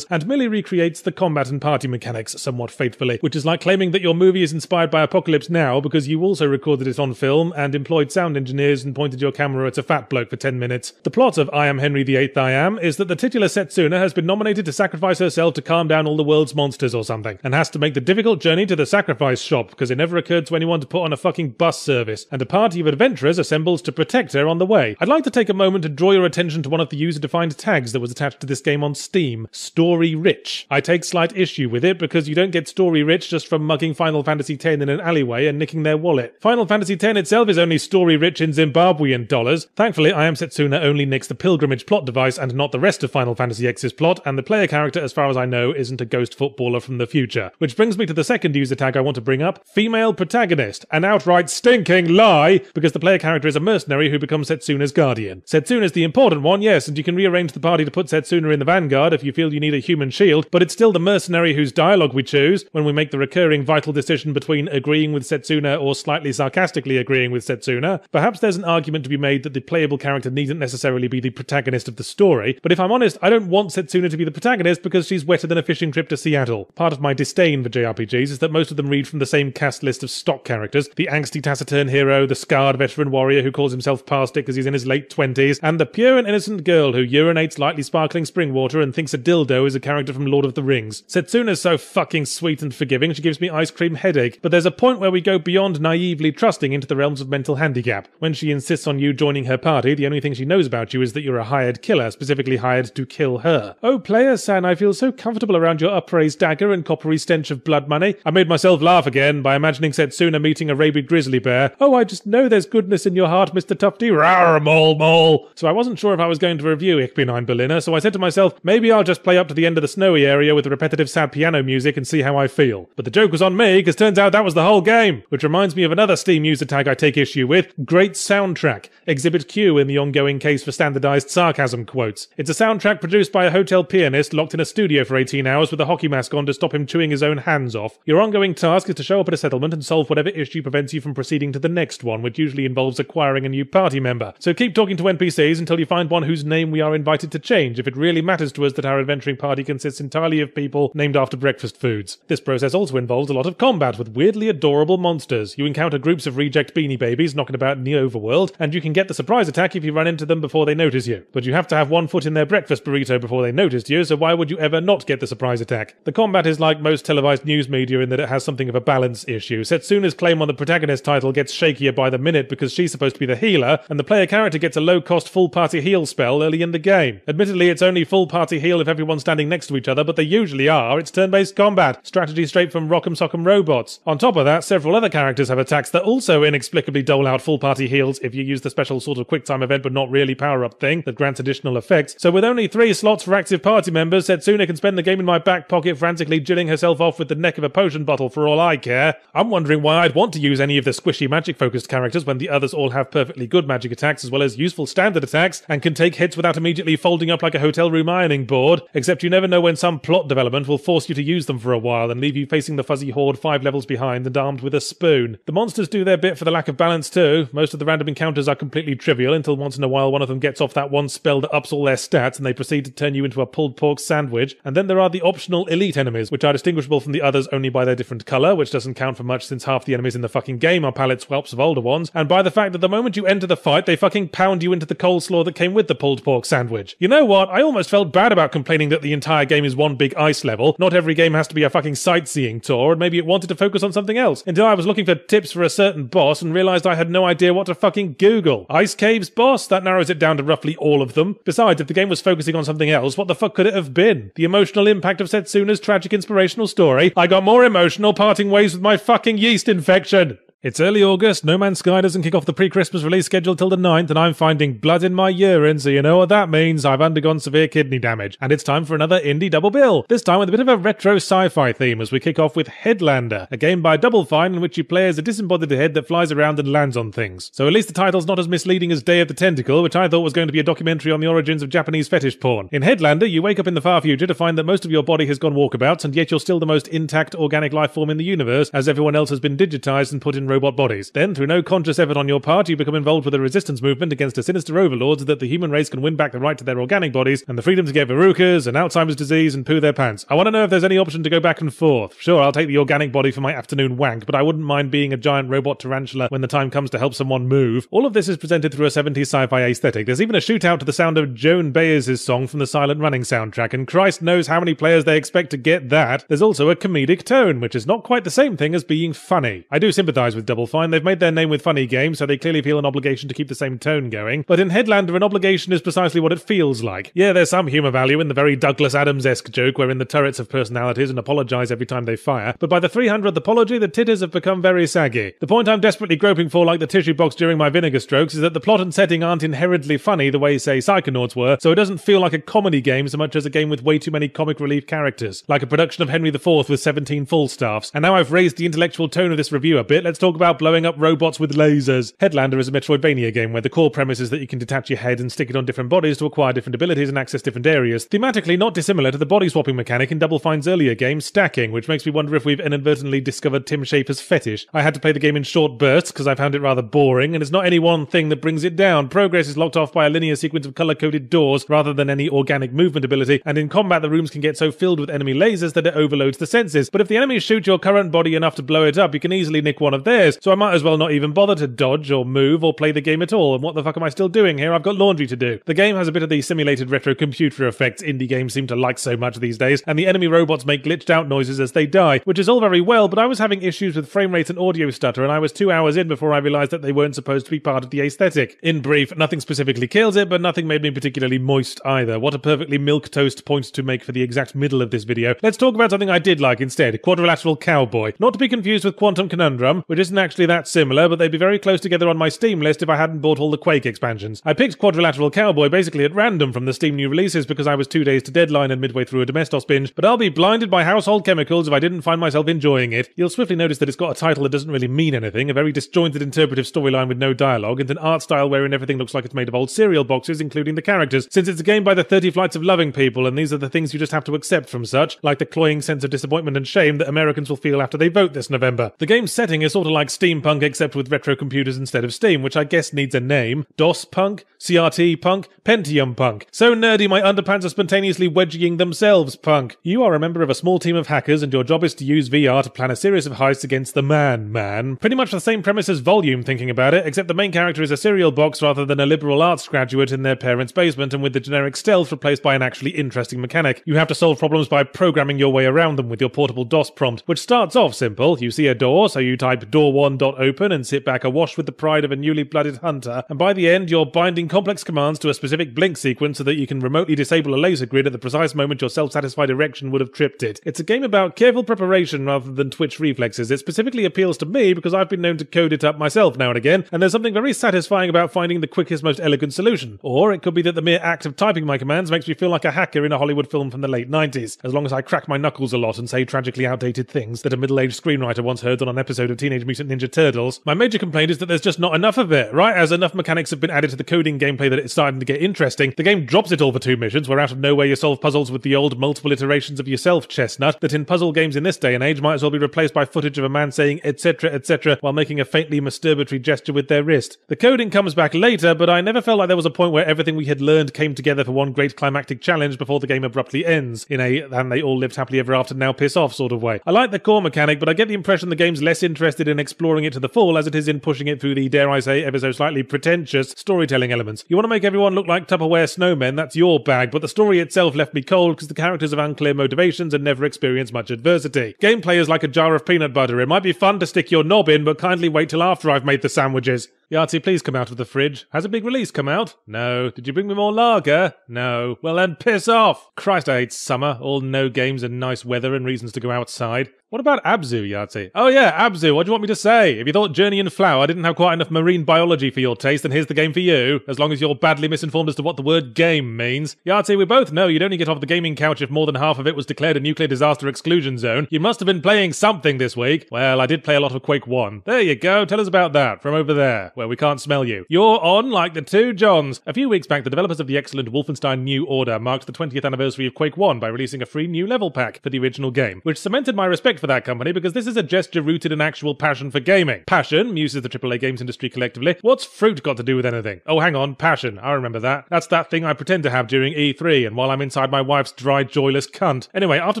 and merely recreates the combat and party mechanics somewhat faithfully, which is like claiming that your movie is inspired by Apocalypse Now because you also recorded it on film and employed sound engineers and pointed your camera at a fat bloke for 10 minutes. The plot of I Am Henry VIII I Am is that the titular Setsuna has been nominated to sacrifice herself to calm down all the world's monsters or something, and has to make the difficult journey to the sacrifice shop because it never occurred to anyone to put on a fucking bus service, and a party of adventurers assembles to protect her on the way. I'd like to take a moment to draw your attention to one of the user-defined tags that was attached to this game on Steam, Story Rich. I take slight issue with it because you don't get story rich just from mugging Final Fantasy X in an alleyway and nicking their wallet. Final Fantasy X itself is only story rich in Zimbabwean dollars. Thankfully, I Am Setsuna only nicks the pilgrimage plot device and not the rest of Final Fantasy X's plot, and the player character, as far as I know, isn't a ghost footballer from the future. Which brings me to the second user tag I want to bring up female protagonist. An outright stinking lie, because the player character is a mercenary who becomes Setsuna's guardian. Setsuna's the important one, yes, and you can rearrange the party to put Setsuna in the vanguard if you feel you need a human shield, but it's still the mercenary whose dialogue we choose when we make the recurring vital decision between agreeing with Setsuna or slightly sarcastically agreeing with Setsuna. Perhaps there's an argument to be made that the playable character needn't necessarily be the protagonist of the story, but if I'm honest, I don't want Setsuna to be the protagonist because she's wetter than a fishing trip to Seattle. Part of my disdain for JRPGs is that most of them read from the same cast list of stock characters the angsty taciturn hero, the scarred veteran warrior who calls himself past it because he's in his late 20s, and the pure and innocent girl who urinates lightly sparkling spring water and thinks a dildo is a character from Lord of the Rings. Setsuna's so fucking sweet and forgiving, she gives me ice cream headache. But there's a point where we go beyond naively trusting into the realms of mental handicap. When she insists on you joining her party, the only thing she knows about you is that you're a hired killer, specifically hired to kill her. Oh, player San, I feel so comfortable around your upraised dagger and coppery stench of blood money. I made myself laugh again by imagining Setsuna meeting a rabid grizzly bear. Oh, I just know there's goodness in your heart, Mr. Tufty. Rawr, mole, mole. So I wasn't sure if I was going to review Ich Berliner, so I said to myself, maybe I'll just play up to the end of the snowy area with the repetitive sad piano music and see how I feel. But the joke was on me, because turns out that was the whole game. Which reminds me of another Steam user tag I take issue with great soundtrack. Exhibit Q in the ongoing case for standardized sarcasm quotes. It's a soundtrack produced by a hotel pianist locked in a studio for 18 hours with a hockey mask on to stop him chewing his own hands off. Your ongoing task is to show up at a settlement and solve whatever issue prevents you from proceeding to the next one, which usually involves acquiring a new party member. So keep talking to NPCs until you find one whose name we are invited to change if it really matters to us that our adventuring party consists entirely of people named after breakfast foods. This process also involves a lot of combat with weirdly adorable monsters. You encounter groups of reject beanie babies knocking about in the overworld, and you can get the surprise attack if you run into them before they notice you. But you have to have one foot in their breakfast burrito before they noticed you, so why would you ever not get the surprise attack? The combat is like most televised news media in that it has something of a balance issue. Setsuna's claim on the protagonist title gets shakier by the minute because she's supposed to be the healer, and the player character gets a low cost full party heal spell early in the game. Admittedly, it's only full party heal if everyone's standing next to each other, but they usually are. It's turn based combat, strategy straight from Rock'em Sock'em Robots. On top of that, several other characters have attacks that also inexplicably dole out full party heals if you use the special sort of quick time event but not really power up thing that grants additional effects. So with only three slots for active party members, Setsuna can spend the game in my back pocket frantically jilling herself off with the neck of a potion bottle for all I care. I'm wondering why I'd want to use any of the squishy magic focused characters when the others all have perfectly good magic attacks as well as useful standard attacks and can take hits without immediately folding up like a hotel room ironing board, except you never know when some plot development will force you to use them for a while and leave you facing the fuzzy horde five levels behind and armed with a spoon. The monsters do their bit for the lack of balance too. Most of the random encounters are completely trivial until once in a while one of them gets off that one spell that ups all their stats and they proceed to turn you into a pulled pork sandwich. And then there are the optional elite enemies, which are distinguishable from the others only by their different colour, which doesn't count for much since half the enemies in the fucking game are palette swaps of older ones, and by the fact that the moment you enter the fight, they fucking pound you into the coleslaw that came with the pulled pork sandwich. You know what? I almost felt bad about complaining that the entire game is one big ice level. Not every game has to be a fucking sightseeing tour, and maybe it wanted to focus on something else. Until I was looking for tips for a certain boss and realized I had no idea what to fucking Google. Ice caves boss? That narrows it down to roughly all of them. Besides, if the game was focusing on something else, what the fuck could it have been? The emotional impact of Setsuna's tragic inspirational story? I got more emotional parting ways with my fucking yeast infection. It's early August, No Man's Sky doesn't kick off the pre Christmas release schedule till the 9th, and I'm finding blood in my urine, so you know what that means. I've undergone severe kidney damage, and it's time for another indie double bill. This time with a bit of a retro sci fi theme as we kick off with Headlander, a game by Double Fine in which you play as a disembodied head that flies around and lands on things. So at least the title's not as misleading as Day of the Tentacle, which I thought was going to be a documentary on the origins of Japanese fetish porn. In Headlander, you wake up in the far future to find that most of your body has gone walkabouts, and yet you're still the most intact organic life form in the universe, as everyone else has been digitized and put in robot bodies. Then, through no conscious effort on your part, you become involved with a resistance movement against a sinister overlord so that the human race can win back the right to their organic bodies and the freedom to get verrucas and Alzheimer's disease and poo their pants. I want to know if there's any option to go back and forth. Sure, I'll take the organic body for my afternoon wank, but I wouldn't mind being a giant robot tarantula when the time comes to help someone move. All of this is presented through a 70s sci-fi aesthetic. There's even a shootout to the sound of Joan Baez's song from the Silent Running soundtrack, and Christ knows how many players they expect to get that. There's also a comedic tone, which is not quite the same thing as being funny. I do sympathise with Double Fine. They've made their name with funny games, so they clearly feel an obligation to keep the same tone going. But in Headlander, an obligation is precisely what it feels like. Yeah, there's some humour value in the very Douglas Adams esque joke wherein the turrets have personalities and apologise every time they fire, but by the 300th apology, the titters have become very saggy. The point I'm desperately groping for, like the tissue box during my vinegar strokes, is that the plot and setting aren't inherently funny the way, say, Psychonauts were, so it doesn't feel like a comedy game so much as a game with way too many comic relief characters, like a production of Henry IV with 17 Falstaffs. And now I've raised the intellectual tone of this review a bit, let's talk about blowing up robots with lasers. Headlander is a Metroidvania game where the core premise is that you can detach your head and stick it on different bodies to acquire different abilities and access different areas. Thematically, not dissimilar to the body swapping mechanic in Double Fine's earlier game, Stacking, which makes me wonder if we've inadvertently discovered Tim Schafer's fetish. I had to play the game in short bursts because I found it rather boring, and it's not any one thing that brings it down. Progress is locked off by a linear sequence of color coded doors rather than any organic movement ability, and in combat, the rooms can get so filled with enemy lasers that it overloads the senses. But if the enemies shoot your current body enough to blow it up, you can easily nick one of theirs, so I might as well not even bother to dodge or move or play the game at all. And what the fuck am I still doing here? I've got laundry to do. The game has a bit of the simulated retro computer effects indie games seem to like so much these days, and the enemy robots make glitched out noises as they die, which is all very well, but I was having issues with frame rate and audio stutter, and I was two hours in before I realized that they weren't supposed to be part of the aesthetic. In brief, nothing specifically kills it, but nothing made me particularly moist either. What a perfectly milk toast point to make for the exact middle of this video. Let's talk about something I did like instead Quadrilateral Cowboy. Not to be confused with Quantum Conundrum, which isn't actually that similar, but they'd be very close together on my Steam list if I hadn't bought all the Quake expansions. I picked Quadrilateral Cowboy basically at random from the Steam new releases because I was two days to deadline and midway through a Domestos binge, but I'll be blinded by household chemicals if I didn't find myself enjoying it. You'll swiftly notice that it's got a title that doesn't really mean anything, a very disjointed interpretive storyline with no dialogue, and an art style wherein everything looks like it's made of old cereal boxes, including the characters, since it's a game by the 30 Flights of Loving people, and these are the things you just have to accept from such, like the cloying sense of disappointment and shame that Americans will feel after they vote this November. The game's setting is sort of like steampunk except with retro computers instead of Steam, which I guess needs a name. DOS punk, CRT punk, Pentium punk. So nerdy my underpants are spontaneously wedging themselves punk. You are a member of a small team of hackers and your job is to use VR to plan a series of heists against the man man. Pretty much the same premise as Volume thinking about it, except the main character is a cereal box rather than a liberal arts graduate in their parents' basement and with the generic stealth replaced by an actually interesting mechanic. You have to solve problems by programming your way around them with your portable DOS prompt, which starts off simple. You see a door, so you type door1.open and sit back awash with the pride of a newly blooded hunter, and by the end you're binding complex commands to a specific blink sequence so that you can remotely disable a laser grid at the precise moment your self-satisfied erection would have tripped it. It's a game about careful preparation rather than twitch reflexes. It specifically appeals to me because I've been known to code it up myself now and again, and there's something very satisfying about finding the quickest, most elegant solution. Or it could be that the mere act of typing my commands makes me feel like a hacker in a Hollywood film from the late 90s, as long as I crack my knuckles a lot and say tragically outdated things that a middle-aged screenwriter once heard on an episode of Teenage Mutant Ninja Turtles. My major complaint is that there's just not enough of it, right? As enough mechanics have been added to the coding gameplay that it's starting to get interesting, the game drops it all for two missions, where out of nowhere you solve puzzles with the old multiple iterations of yourself chestnut that in puzzle games in this day and age might as well be replaced by footage of a man saying etc etc while making a faintly masturbatory gesture with their wrist. The coding comes back later, but I never felt like there was a point where everything we had learned came together for one great climactic challenge before the game abruptly ends, in a and they all lived happily ever after now piss off sort of way. I like the core mechanic, but I get the impression the game's less interested in exploring it to the full as it is in pushing it through the, dare I say, ever so slightly pretentious storytelling elements. You want to make everyone look like Tupperware snowmen, that's your bag, but the story itself left me cold because the characters have unclear motivations and never experienced much adversity. Gameplay is like a jar of peanut butter. It might be fun to stick your knob in, but kindly wait till after I've made the sandwiches. Yahtzee, please come out of the fridge. Has a big release come out? No. Did you bring me more lager? No. Well then, piss off! Christ, I hate summer. All no games and nice weather and reasons to go outside. What about Abzu, Yahtzee? Oh yeah, Abzu, what do you want me to say? If you thought Journey and Flower didn't have quite enough marine biology for your taste, then here's the game for you, as long as you're badly misinformed as to what the word game means. Yahtzee, we both know you'd only get off the gaming couch if more than half of it was declared a nuclear disaster exclusion zone. You must have been playing something this week. Well, I did play a lot of Quake 1. There you go, tell us about that, from over there, where we can't smell you. You're on like the two Johns. A few weeks back, the developers of the excellent Wolfenstein New Order marked the 20th anniversary of Quake 1 by releasing a free new level pack for the original game, which cemented my respect for that company because this is a gesture rooted in actual passion for gaming. Passion, muses the AAA games industry collectively. What's fruit got to do with anything? Oh, hang on, passion. I remember that. That's that thing I pretend to have during E3 and while I'm inside my wife's dry, joyless cunt. Anyway, after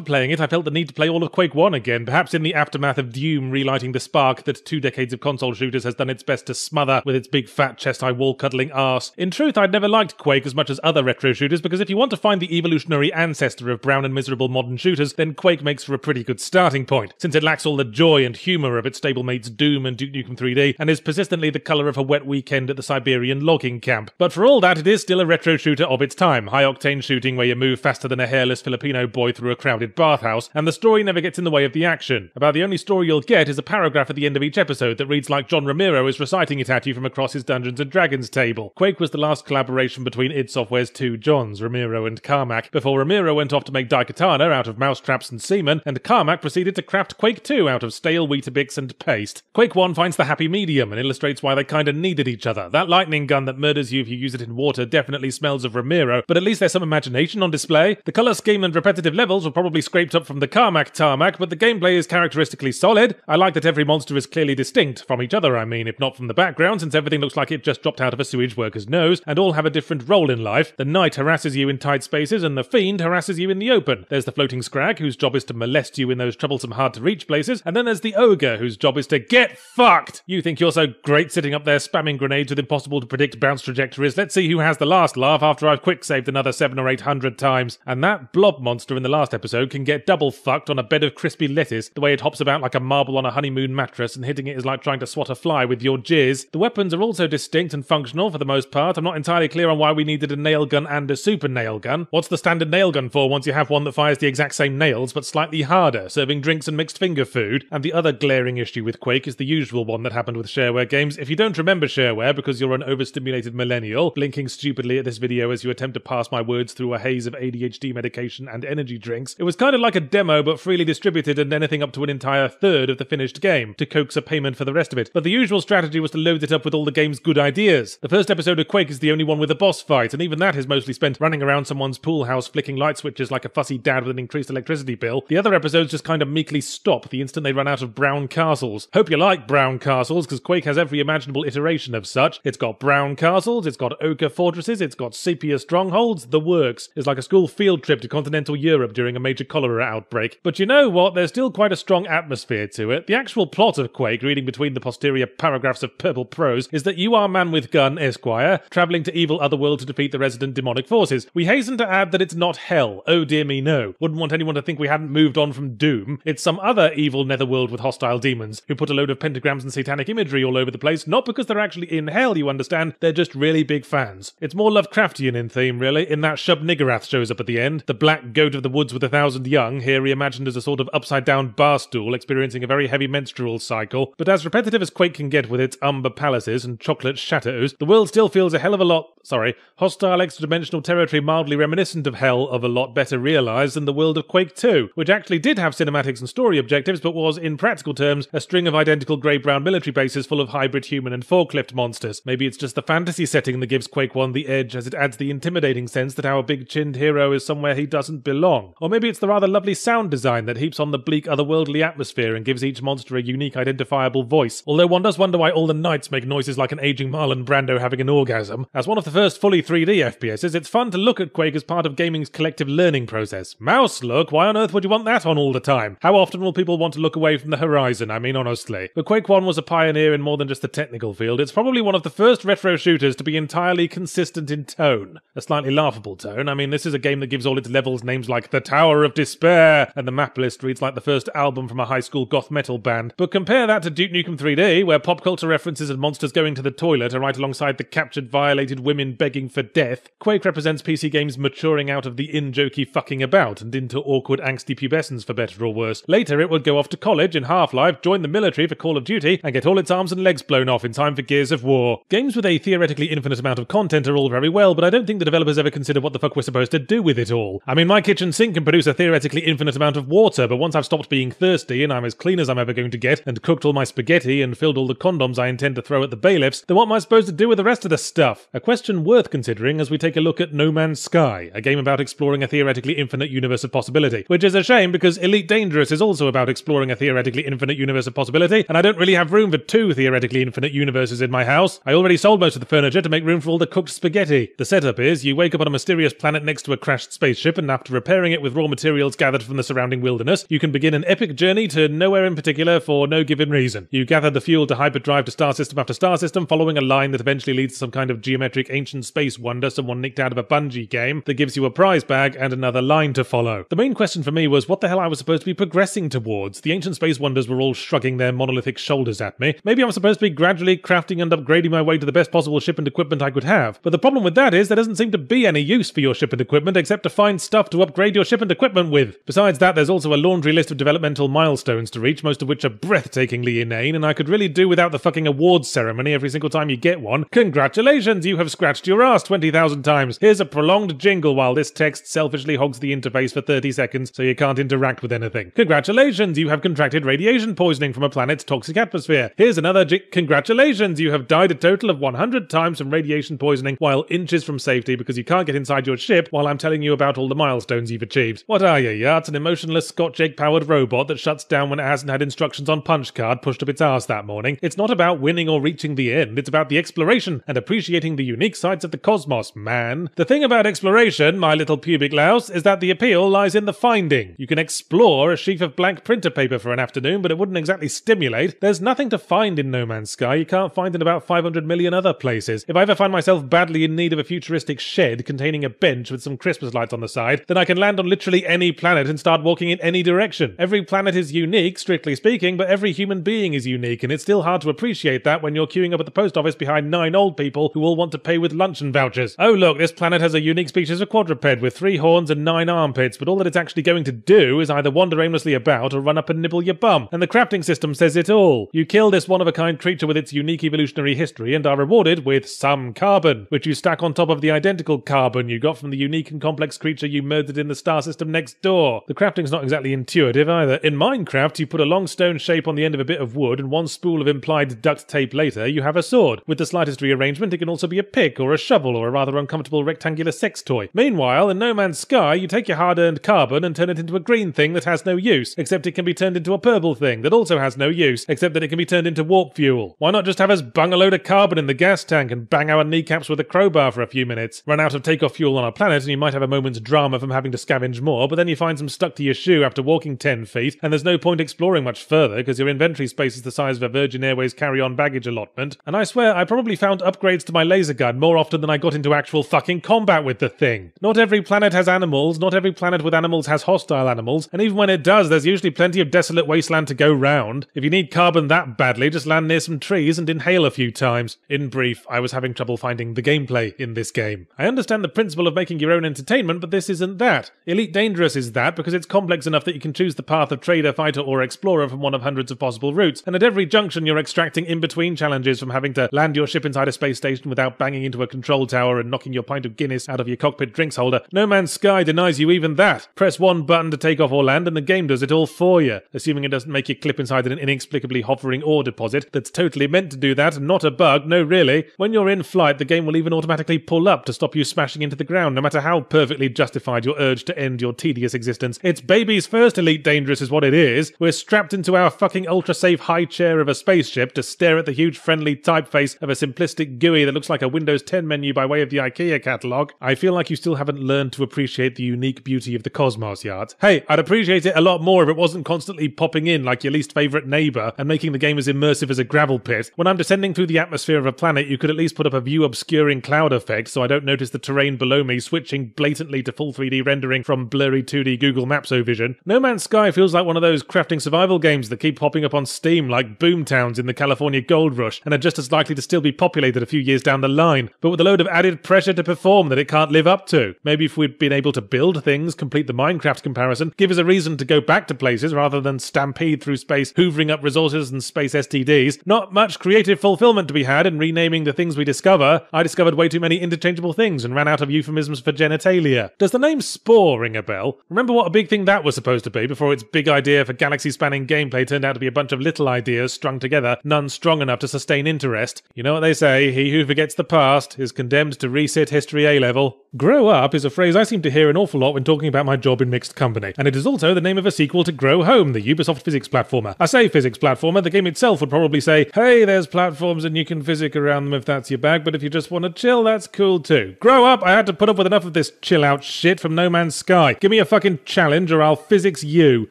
playing it, I felt the need to play all of Quake 1 again, perhaps in the aftermath of Doom relighting the spark that two decades of console shooters has done its best to smother with its big fat chest high wall cuddling ass. In truth, I'd never liked Quake as much as other retro shooters because if you want to find the evolutionary ancestor of brown and miserable modern shooters, then Quake makes for a pretty good starting point, since it lacks all the joy and humour of its stablemates Doom and Duke Nukem 3D, and is persistently the colour of a wet weekend at the Siberian logging camp. But for all that, it is still a retro shooter of its time, high octane shooting where you move faster than a hairless Filipino boy through a crowded bathhouse, and the story never gets in the way of the action. About the only story you'll get is a paragraph at the end of each episode that reads like John Romero is reciting it from across his Dungeons and Dragons table. Quake was the last collaboration between id Software's two Johns, Romero and Carmack, before Romero went off to make Daikatana out of mousetraps and semen, and Carmack proceeded to craft Quake 2 out of stale Weetabix and paste. Quake 1 finds the happy medium and illustrates why they kinda needed each other. That lightning gun that murders you if you use it in water definitely smells of Romero, but at least there's some imagination on display. The colour scheme and repetitive levels were probably scraped up from the Carmack tarmac, but the gameplay is characteristically solid. I like that every monster is clearly distinct, from each other I mean, if not from the background, since everything looks like it just dropped out of a sewage worker's nose, and all have a different role in life. The knight harasses you in tight spaces, and the fiend harasses you in the open. There's the floating scrag, whose job is to molest you in those troublesome hard to reach places, and then there's the ogre, whose job is to get fucked. You think you're so great sitting up there spamming grenades with impossible to predict bounce trajectories. Let's see who has the last laugh after I've quick saved another seven or eight hundred times. And that blob monster in the last episode can get double fucked on a bed of crispy lettuce, the way it hops about like a marble on a honeymoon mattress, and hitting it is like trying to swat a fly with your jizz. The weapons are also distinct and functional for the most part. I'm not entirely clear on why we needed a nail gun and a super nail gun. What's the standard nail gun for once you have one that fires the exact same nails but slightly harder, serving drinks and mixed finger food? And the other glaring issue with Quake is the usual one that happened with shareware games. If you don't remember shareware because you're an overstimulated millennial, blinking stupidly at this video as you attempt to pass my words through a haze of ADHD medication and energy drinks, it was kind of like a demo but freely distributed and anything up to an entire third of the finished game to coax a payment for the rest of it. But the usual strategy was to load loads it up with all the game's good ideas. The first episode of Quake is the only one with a boss fight, and even that is mostly spent running around someone's pool house flicking light switches like a fussy dad with an increased electricity bill. The other episodes just kind of meekly stop the instant they run out of brown castles. Hope you like brown castles, because Quake has every imaginable iteration of such. It's got brown castles, it's got ochre fortresses, it's got sepia strongholds, the works. It's like a school field trip to continental Europe during a major cholera outbreak. But you know what? There's still quite a strong atmosphere to it. The actual plot of Quake, reading between the posterior paragraphs of purple prose, is that you are man with gun, Esquire, travelling to evil otherworld to defeat the resident demonic forces. We hasten to add that it's not hell. Oh dear me, no. Wouldn't want anyone to think we hadn't moved on from Doom. It's some other evil netherworld with hostile demons who put a load of pentagrams and satanic imagery all over the place, not because they're actually in hell, you understand. They're just really big fans. It's more Lovecraftian in theme, really, in that Shub Niggurath shows up at the end, the black goat of the woods with a thousand young, here reimagined as a sort of upside down bar stool experiencing a very heavy menstrual cycle. But as repetitive as Quake can get with its umber palaces and chocolate chateaus, the world still feels a hell of a lot, sorry, hostile extra dimensional territory mildly reminiscent of hell of a lot better realised than the world of Quake 2, which actually did have cinematics and story objectives, but was, in practical terms, a string of identical grey brown military bases full of hybrid human and forklift monsters. Maybe it's just the fantasy setting that gives Quake 1 the edge, as it adds the intimidating sense that our big chinned hero is somewhere he doesn't belong. Or maybe it's the rather lovely sound design that heaps on the bleak otherworldly atmosphere and gives each monster a unique identifiable voice. Although one does wonder why all the knights make noises like an aging Marlon Brando having an orgasm. As one of the first fully 3D FPSs, it's fun to look at Quake as part of gaming's collective learning process. Mouse look? Why on earth would you want that on all the time? How often will people want to look away from the horizon? I mean, honestly. But Quake 1 was a pioneer in more than just the technical field. It's probably one of the first retro shooters to be entirely consistent in tone. A slightly laughable tone. I mean, this is a game that gives all its levels names like The Tower of Despair, and the map list reads like the first album from a high school goth metal band. But compare that to Duke Nukem 3D, where pop culture references and monsters going to the toilet are right alongside the captured, violated women begging for death. Quake represents PC games maturing out of the in-jokey fucking about and into awkward, angsty pubescence for better or worse. Later, it would go off to college in Half-Life, join the military for Call of Duty, and get all its arms and legs blown off in time for Gears of War. Games with a theoretically infinite amount of content are all very well, but I don't think the developers ever consider what the fuck we're supposed to do with it all. I mean, my kitchen sink can produce a theoretically infinite amount of water, but once I've stopped being thirsty and I'm as clean as I'm ever going to get, and cooked all my spaghetti and filled all the condoms I intend to throw at the bailiffs, then what am I supposed to do with the rest of the stuff? A question worth considering as we take a look at No Man's Sky, a game about exploring a theoretically infinite universe of possibility. Which is a shame because Elite Dangerous is also about exploring a theoretically infinite universe of possibility, and I don't really have room for two theoretically infinite universes in my house. I already sold most of the furniture to make room for all the cooked spaghetti. The setup is you wake up on a mysterious planet next to a crashed spaceship, and after repairing it with raw materials gathered from the surrounding wilderness, you can begin an epic journey to nowhere in particular for no given reason. You gather the fuel to hyperdrive to star system after star system, following a line that eventually leads to some kind of geometric ancient space wonder someone nicked out of a Bungie game that gives you a prize bag and another line to follow. The main question for me was what the hell I was supposed to be progressing towards. The ancient space wonders were all shrugging their monolithic shoulders at me. Maybe I'm supposed to be gradually crafting and upgrading my way to the best possible ship and equipment I could have. But the problem with that is there doesn't seem to be any use for your ship and equipment except to find stuff to upgrade your ship and equipment with. Besides that, there's also a laundry list of developmental milestones to reach, most of which are breathtakingly inane, and I could really do without the fucking awards ceremony every single time you get one. Congratulations, you have scratched your ass 20,000 times. Here's a prolonged jingle while this text selfishly hogs the interface for 30 seconds so you can't interact with anything. Congratulations, you have contracted radiation poisoning from a planet's toxic atmosphere. Here's another j- congratulations, you have died a total of 100 times from radiation poisoning while inches from safety because you can't get inside your ship while I'm telling you about all the milestones you've achieved. What are you, Yacht? An emotionless Scotch egg powered robot that shuts down when it hasn't had instructions on punch card pushed up its ass that morning? It's not about winning or reaching the end, it's about the exploration and appreciating the unique sights of the cosmos, man. The thing about exploration, my little pubic louse, is that the appeal lies in the finding. You can explore a sheaf of blank printer paper for an afternoon, but it wouldn't exactly stimulate. There's nothing to find in No Man's Sky you can't find in about 500 million other places. If I ever find myself badly in need of a futuristic shed containing a bench with some Christmas lights on the side, then I can land on literally any planet and start walking in any direction. Every planet is unique, strictly speaking, but every human being is unique, and it's still hard to appreciate that when you're queuing up at the post office behind nine old people who all want to pay with luncheon vouchers. Oh, look, this planet has a unique species of quadruped with three horns and nine armpits, but all that it's actually going to do is either wander aimlessly about or run up and nibble your bum. And the crafting system says it all. You kill this one of a kind creature with its unique evolutionary history and are rewarded with some carbon, which you stack on top of the identical carbon you got from the unique and complex creature you murdered in the star system next door. The crafting's not exactly intuitive either. In Minecraft, you put a long stone shape on the end of a bit of wood and one spool of implied duct tape shape later, you have a sword. With the slightest rearrangement, it can also be a pick or a shovel or a rather uncomfortable rectangular sex toy. Meanwhile, in No Man's Sky, you take your hard earned carbon and turn it into a green thing that has no use, except it can be turned into a purple thing that also has no use, except that it can be turned into warp fuel. Why not just have us bung a load of carbon in the gas tank and bang our kneecaps with a crowbar for a few minutes? Run out of takeoff fuel on our planet, and you might have a moment's drama from having to scavenge more, but then you find some stuck to your shoe after walking 10 feet, and there's no point exploring much further because your inventory space is the size of a Virgin Airways carry on baggage allotment. And I swear, I probably found upgrades to my laser gun more often than I got into actual fucking combat with the thing. Not every planet has animals, not every planet with animals has hostile animals, and even when it does, there's usually plenty of desolate wasteland to go round. If you need carbon that badly, just land near some trees and inhale a few times. In brief, I was having trouble finding the gameplay in this game. I understand the principle of making your own entertainment, but this isn't that. Elite Dangerous is that because it's complex enough that you can choose the path of trader, fighter, or explorer from one of hundreds of possible routes, and at every junction you're extracting in between challenges from having to land your ship inside a space station without banging into a control tower and knocking your pint of Guinness out of your cockpit drinks holder. No Man's Sky denies you even that. Press one button to take off or land, and the game does it all for you, assuming it doesn't make you clip inside an inexplicably hovering ore deposit that's totally meant to do that, not a bug, no really. When you're in flight, the game will even automatically pull up to stop you smashing into the ground, no matter how perfectly justified your urge to end your tedious existence. It's baby's first Elite Dangerous is what it is. We're strapped into our fucking ultra safe high chair of a spaceship to stare at the huge friendly typeface of a simplistic GUI that looks like a Windows 10 menu by way of the IKEA catalogue. I feel like you still haven't learned to appreciate the unique beauty of the cosmos, Yard. Hey, I'd appreciate it a lot more if it wasn't constantly popping in like your least favourite neighbour and making the game as immersive as a gravel pit. When I'm descending through the atmosphere of a planet, you could at least put up a view obscuring cloud effect so I don't notice the terrain below me switching blatantly to full 3D rendering from blurry 2D Google Maps O vision. No Man's Sky feels like one of those crafting survival games that keep popping up on Steam like Boomtowns in the California Gold Rush and are just as likely to still be populated a few years down the line, but with a load of added pressure to perform that it can't live up to. Maybe if we'd been able to build things, complete the Minecraft comparison, give us a reason to go back to places rather than stampede through space, hoovering up resources and space STDs. Not much creative fulfillment to be had in renaming the things we discover. I discovered way too many interchangeable things and ran out of euphemisms for genitalia. Does the name Spore ring a bell? Remember what a big thing that was supposed to be before its big idea for galaxy spanning gameplay turned out to be a bunch of little ideas strung together, none strong enough to sustain interest. You know what they say, he who forgets the past is condemned to resit history A level. Grow up is a phrase I seem to hear an awful lot when talking about my job in mixed company, and it is also the name of a sequel to Grow Home, the Ubisoft physics platformer. I say physics platformer, the game itself would probably say, hey, there's platforms and you can physic around them if that's your bag, but if you just want to chill, that's cool too. Grow up, I had to put up with enough of this chill out shit from No Man's Sky. Give me a fucking challenge or I'll physics you.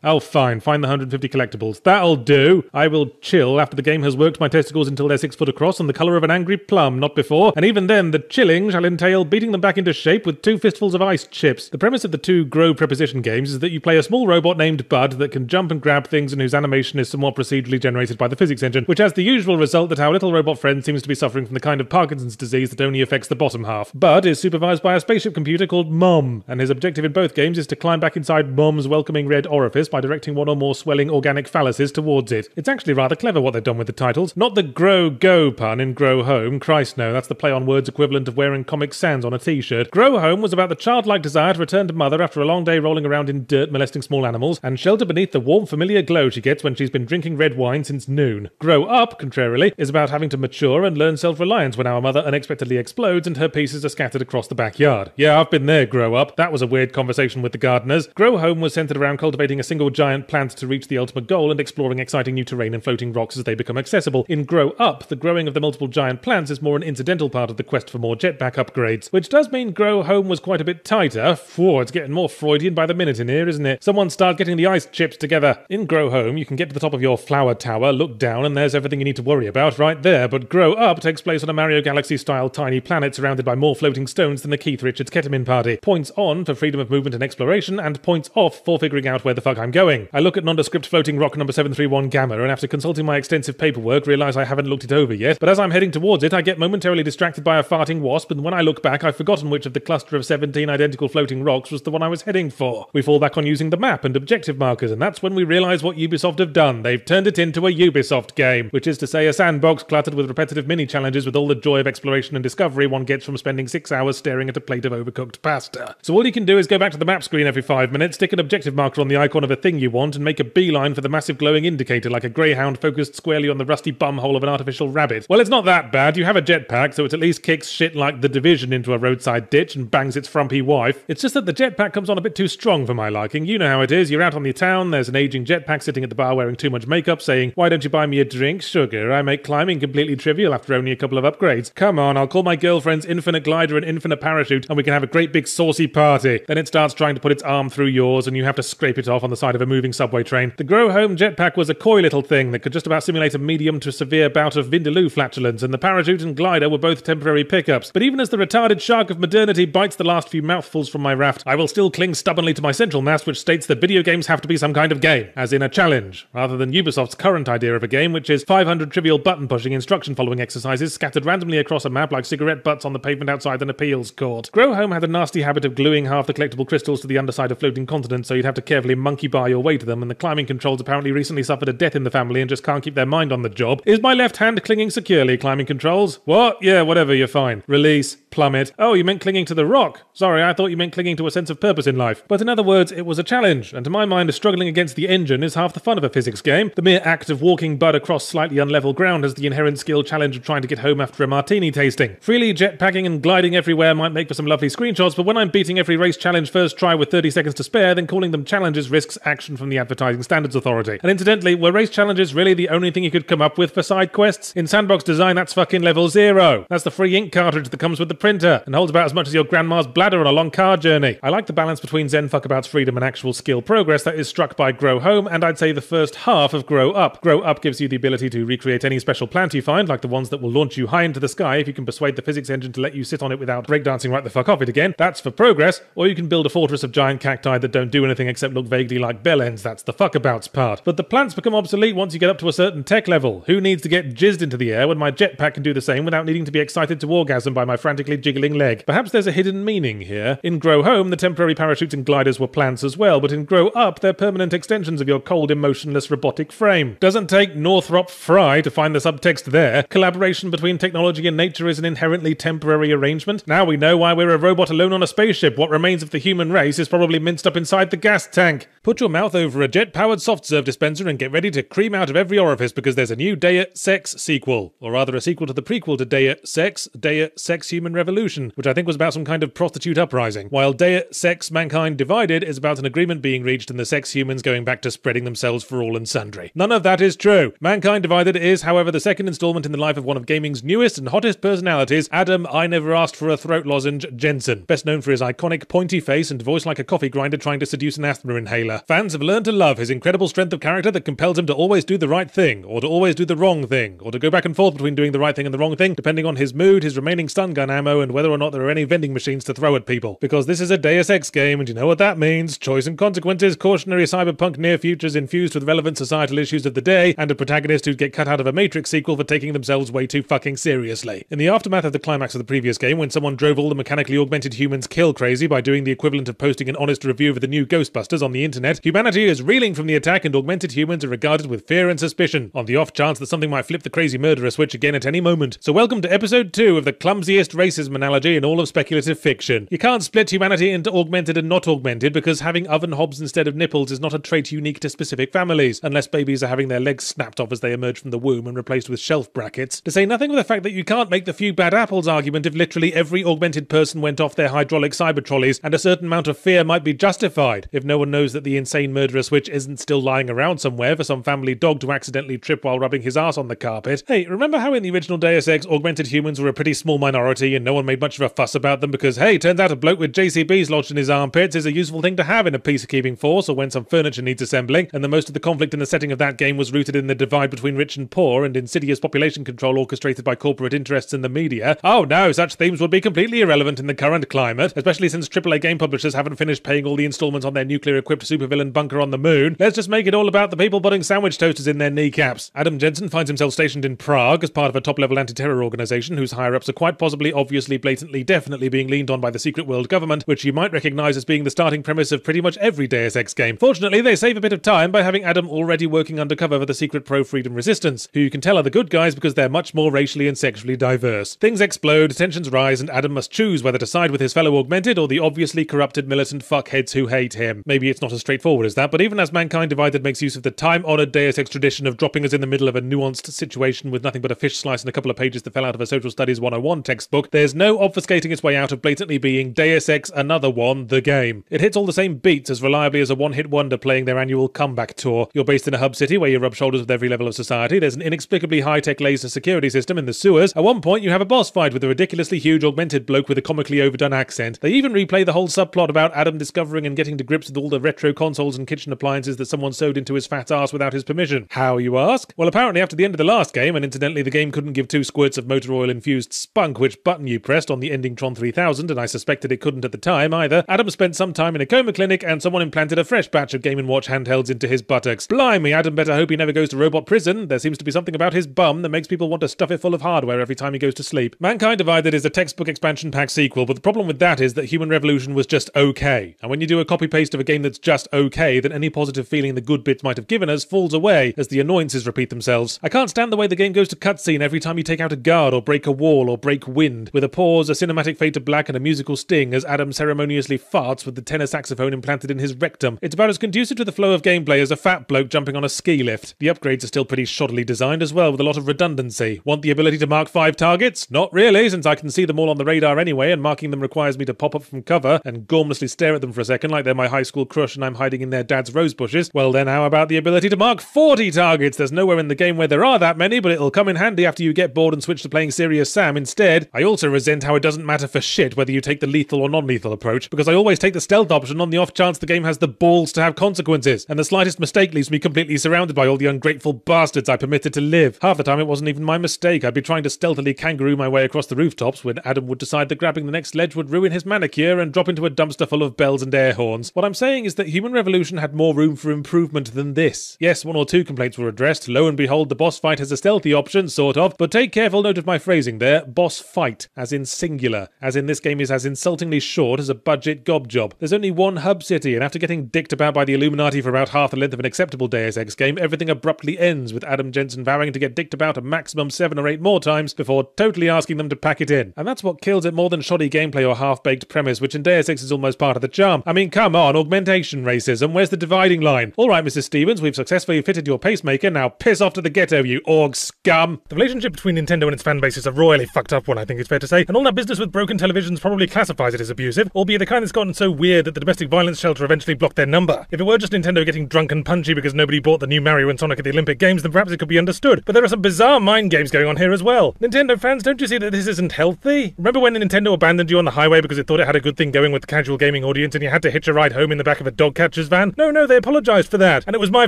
Oh, fine, find the 150 collectibles. That'll do. I will chill after the game has worked my testicles until they're six foot across and the colour of an angry plum, not before, and even then, the chilling shall entail beating them back into shape with two fistfuls of ice chips. The premise of the two Grow preposition games is that you play a small robot named Bud that can jump and grab things and whose animation is somewhat procedurally generated by the physics engine, which has the usual result that our little robot friend seems to be suffering from the kind of Parkinson's disease that only affects the bottom half. Bud is supervised by a spaceship computer called Mom, and his objective in both games is to climb back inside Mom's welcoming red orifice by directing one or more swelling organic phalluses towards it. It's actually rather clever what they've done with the titles. Not the Grow Go pun in Grow Home, Christ no, that's the play on words equivalent of wearing Comic Sans on a t-shirt. Grow Home was about the childlike desire to return to mother after a long day rolling around in dirt molesting small animals, and shelter beneath the warm familiar glow she gets when she's been drinking red wine since noon. Grow Up, contrarily, is about having to mature and learn self-reliance when our mother unexpectedly explodes and her pieces are scattered across the backyard. Yeah, I've been there, Grow Up. That was a weird conversation with the gardeners. Grow Home was centered around cultivating a single giant plant to reach the ultimate goal and exploring exciting new terrain and floating rocks as they become accessible. In Grow Up, the growing of the multiple giant plants is more an incidental part of the quest for more jetpack upgrades, which does mean Grow Home was quite a bit tighter. Whoa, it's getting more Freudian by the minute in here, isn't it? Someone start getting the ice chips together. In Grow Home, you can get to the top of your flower tower, look down, and there's everything you need to worry about right there. But Grow Up takes place on a Mario Galaxy style tiny planet surrounded by more floating stones than the Keith Richards ketamine party. Points on for freedom of movement and exploration, and points off for figuring out where the fuck I'm going. I look at nondescript floating rock number 731 Gamma, and after consulting my extensive paperwork, realize I haven't looked it over yet. But as I'm heading towards it, I get momentarily distracted by a farting wasp, and when I look back, I've forgotten which of the cluster of 17 identical floating rocks was the one I was heading for. We fall back on using the map and objective markers, and that's when we realize what Ubisoft have done. They've turned it into a Ubisoft game, which is to say a sandbox cluttered with repetitive mini challenges with all the joy of exploration and discovery one gets from spending six hours staring at a plate of overcooked pasta. So all you can do is go back to the map screen every five minutes, stick an objective marker on the icon of a thing you want, and make a beeline for the massive glowing indicator like a greyhound focused squarely on the rusty bum hole of an artificial rabbit. Well, it's not that bad. You have a jetpack, so it at least kicks shit like the Division into a roadside ditch and bangs its frumpy wife. It's just that the jetpack comes on a bit too strong for my liking. You know how it is. You're out on the town, there's an aging jetpack sitting at the bar wearing too much makeup saying, Why don't you buy me a drink? Sugar, I make climbing completely trivial after only a couple of upgrades. Come on, I'll call my girlfriend's infinite glider and infinite parachute and we can have a great big saucy party. Then it starts trying to put its arm through yours and you have to scrape it off on the side of a moving subway train. The Grow Home jetpack was a coy little thing that could just about simulate a medium to severe bout of Vindaloo flatulence, and the parachute and glider were both temporary pickups. But even as the retarded shark of modernity bites the last few mouthfuls from my raft, I will still cling stubbornly to my central mass, which states that video games have to be some kind of game, as in a challenge, rather than Ubisoft's current idea of a game, which is 500 trivial button pushing instruction following exercises scattered randomly across a map like cigarette butts on the pavement outside an appeals court. Grow Home had a nasty habit of gluing half the collectible crystals to the underside of floating continents, so you'd have to carefully monkey bar your way to them, and the climbing controls apparently recently suffered a death in the family and just can't keep their mind on the job. Is my left hand clinging securely, climbing controls? What? Yeah, whatever, you're fine. Release, plummet. Oh, you meant clinging to the rock. Sorry, I thought you meant clinging to a sense of purpose in life. But in other words, it was a challenge, and to my mind, struggling against the engine is half the fun of a physics game. The mere act of walking Bud across slightly unlevel ground has the inherent skill challenge of trying to get home after a martini tasting. Freely jetpacking and gliding everywhere might make for some lovely screenshots, but when I'm beating every race challenge first try with 30 seconds to spare, then calling them challenges risks action from the Advertising Standards Authority. And incidentally, were race challenges really the only thing you could come up with for side quests? In sandbox design, that's fucking level zero. That's the free ink cartridge that comes with the printer and holds about as much as your grandma's bladder on a long car journey. I like the balance between Zen fuckabout's freedom and actual skill progress that is struck by Grow Home, and I'd say the first half of Grow Up. Grow Up gives you the ability to recreate any special plant you find, like the ones that will launch you high into the sky if you can persuade the physics engine to let you sit on it without breakdancing right the fuck off it again. That's for progress, or you can build a fortress of giant cacti that don't do anything except look vaguely like bell ends. That's the fuckabouts part. But the plants become obsolete once you get up to a certain tech level. Who needs to get jizzed into the air when my jetpack can do the same without needing to be excited to orgasm by my frantically jiggling leg? Perhaps there's a hidden meaning here. In Grow Home, the temporary parachutes and gliders were plants as well, but in Grow Up, they're permanent extensions of your cold, emotionless robotic frame. Doesn't take Northrop Frye to find the subtext there. Collaboration between technology and nature is an inherently temporary arrangement. Now we know why we're a robot alone on a spaceship. What remains of the human race is probably minced up inside the gas tank. Put your mouth over a jet powered soft serve dispenser and get ready to cream out of every orifice because there's a new Deus Sex sequel. Or rather, a sequel to the prequel to Deus Sex, Deus Sex Human Revolution, which I think was about some kind of prostitute uprising. While Deus Sex Mankind Divided is about an agreement being reached and the sex humans going back to spreading themselves for all and sundry. None of that is true. Mankind Divided is, however, the second installment in the life of one of gaming's newest and hottest personalities, Adam I Never Asked for a Throat Lozenge Jensen, best known for his iconic pointy face and voice like a coffee grinder trying to seduce an asthma inhaler. Fans have learned to love his incredible strength of character that compels him to always do the right thing, or to always do the wrong thing, or to go back and forth between doing the right thing and the wrong thing, depending on his mood, his remaining stun gun ammo, and whether or not there are any vending machines to throw at people. Because this is a Deus Ex game, and you know what that means choice and consequences, cautionary cyberpunk near futures infused with relevant societal issues of the day, and a protagonist who'd get cut out of a Matrix sequel for taking themselves way too fucking seriously. In the aftermath of the climax of the previous game, when someone drove all the mechanically augmented humans kill crazy by doing the equivalent of posting an honest review of the new Ghostbusters on the internet, humanity is reeling from the attack and augmented humans are regarded with fear and suspicion, on the off chance that something might flip the crazy murderer switch again at any moment. So welcome to episode 2 of the clumsiest racism analogy in all of speculative fiction. You can't split humanity into augmented and not augmented because having oven hobs instead of nipples is not a trait unique to specific families, unless babies are having their legs snapped off as they emerge from the womb and replaced with shelf brackets. To say nothing of the fact that you can't make the few bad apples argument if literally every augmented person went off their hydraulic cyber trolleys and a certain amount of fear might be justified if no one knows that the insane murderer switch isn't still lying around somewhere for some family dog to accidentally trip while rubbing his ass on the carpet. Hey, remember how in the original Deus Ex augmented humans were a pretty small minority and no one made much of a fuss about them because hey, turns out a bloke with JCBs lodged in his armpits is a useful thing to have in a peacekeeping force or when some furniture needs assembling, and the most of the conflict in the setting of that game was rooted in the divide between rich and poor and insidious population control orchestrated by corporate interests in the media. Oh no, such themes would be completely irrelevant in the current climate, especially since AAA game publishers haven't finished paying all the installments on their nuclear equipped supervillain bunker on the moon. Let's just make it all about the people putting sandwich toasters in their kneecaps. Adam Jensen finds himself stationed in Prague as part of a top level anti terror organization whose higher ups are quite possibly, obviously, blatantly, definitely being leaned on by the secret world government, which you might recognize as being the starting premise of pretty much every Deus Ex game. Fortunately, they save a bit of time by having Adam already working undercover for the secret pro freedom resistance, who you can tell are the good guys because they're much more racially and sexually diverse. Things explode, tensions rise, and Adam must choose whether to side with his fellow augmented or the obviously corrupted militant fuckheads who hate him. Maybe it's not as straightforward as that, but even as Mankind Divided makes use of the time honored Deus Ex tradition of dropping us in the middle of a nuanced nuanced situation with nothing but a fish slice and a couple of pages that fell out of a social studies 101 textbook, there's no obfuscating its way out of blatantly being Deus Ex Another One, the game. It hits all the same beats as reliably as a one hit wonder playing their annual comeback tour. You're based in a hub city where you rub shoulders with every level of society. There's an inexplicably high tech laser security system in the sewers. At one point, you have a boss fight with a ridiculously huge augmented bloke with a comically overdone accent. They even replay the whole subplot about Adam discovering and getting to grips with all the retro consoles and kitchen appliances that someone sewed into his fat ass without his permission. How, you ask? Well, apparently, after the end of the last game, and incidentally, the game couldn't give two squirts of motor oil infused spunk which button you pressed on the ending Tron 3000, and I suspected it couldn't at the time either, Adam spent some time in a coma clinic and someone implanted a fresh batch of Game & Watch handhelds into his buttocks. Blimey, Adam better hope he never goes to robot prison. There seems to be something about his bum that makes people want to stuff it full of hardware every time he goes to sleep. Mankind Divided is a textbook expansion pack sequel, but the problem with that is that Human Revolution was just okay. And when you do a copy paste of a game that's just okay, then any positive feeling the good bits might have given us falls away as the annoyances repeat themselves. I can't stand the way the game goes to cutscene every time you take out a guard or break a wall or break wind, with a pause, a cinematic fade to black, and a musical sting as Adam ceremoniously farts with the tenor saxophone implanted in his rectum. It's about as conducive to the flow of gameplay as a fat bloke jumping on a ski lift. The upgrades are still pretty shoddily designed as well, with a lot of redundancy. Want the ability to mark five targets? Not really, since I can see them all on the radar anyway, and marking them requires me to pop up from cover and gormlessly stare at them for a second like they're my high school crush and I'm hiding in their dad's rose bushes. Well, then, how about the ability to mark 40 targets? There's nowhere in the game where there are that many, but it'll come in handy after you get bored and switch to playing Serious Sam instead. I also resent how it doesn't matter for shit whether you take the lethal or non lethal approach, because I always take the stealth option on the off chance the game has the balls to have consequences, and the slightest mistake leaves me completely surrounded by all the ungrateful bastards I permitted to live. Half the time it wasn't even my mistake. I'd be trying to stealthily kangaroo my way across the rooftops when Adam would decide that grabbing the next ledge would ruin his manicure and drop into a dumpster full of bells and air horns. What I'm saying is that Human Revolution had more room for improvement than this. Yes, one or two complaints were addressed. Lo and behold, the boss fight has a stealthy option, sort of, but take careful note of my phrasing there. Boss fight, as in singular, as in this game is as insultingly short as a budget gob job. There's only one hub city, and after getting dicked about by the Illuminati for about half the length of an acceptable Deus Ex game, everything abruptly ends with Adam Jensen vowing to get dicked about a maximum seven or eight more times before totally asking them to pack it in. And that's what kills it more than shoddy gameplay or half-baked premise, which in Deus Ex is almost part of the charm. I mean, come on, augmentation racism, where's the dividing line? Alright, Mrs. Stevens, we've successfully fitted your pacemaker, now piss off to the ghetto, you aug scum! The relationship between Nintendo and its fan base is a royally fucked up one, I think it's fair to say, and all that business with broken televisions probably classifies it as abusive, albeit the kind that's gotten so weird that the domestic violence shelter eventually blocked their number. If it were just Nintendo getting drunk and punchy because nobody bought the new Mario and Sonic at the Olympic Games, then perhaps it could be understood. But there are some bizarre mind games going on here as well. Nintendo fans, don't you see that this isn't healthy? Remember when Nintendo abandoned you on the highway because it thought it had a good thing going with the casual gaming audience and you had to hitch a ride home in the back of a dog catcher's van? No, no, they apologized for that. And it was my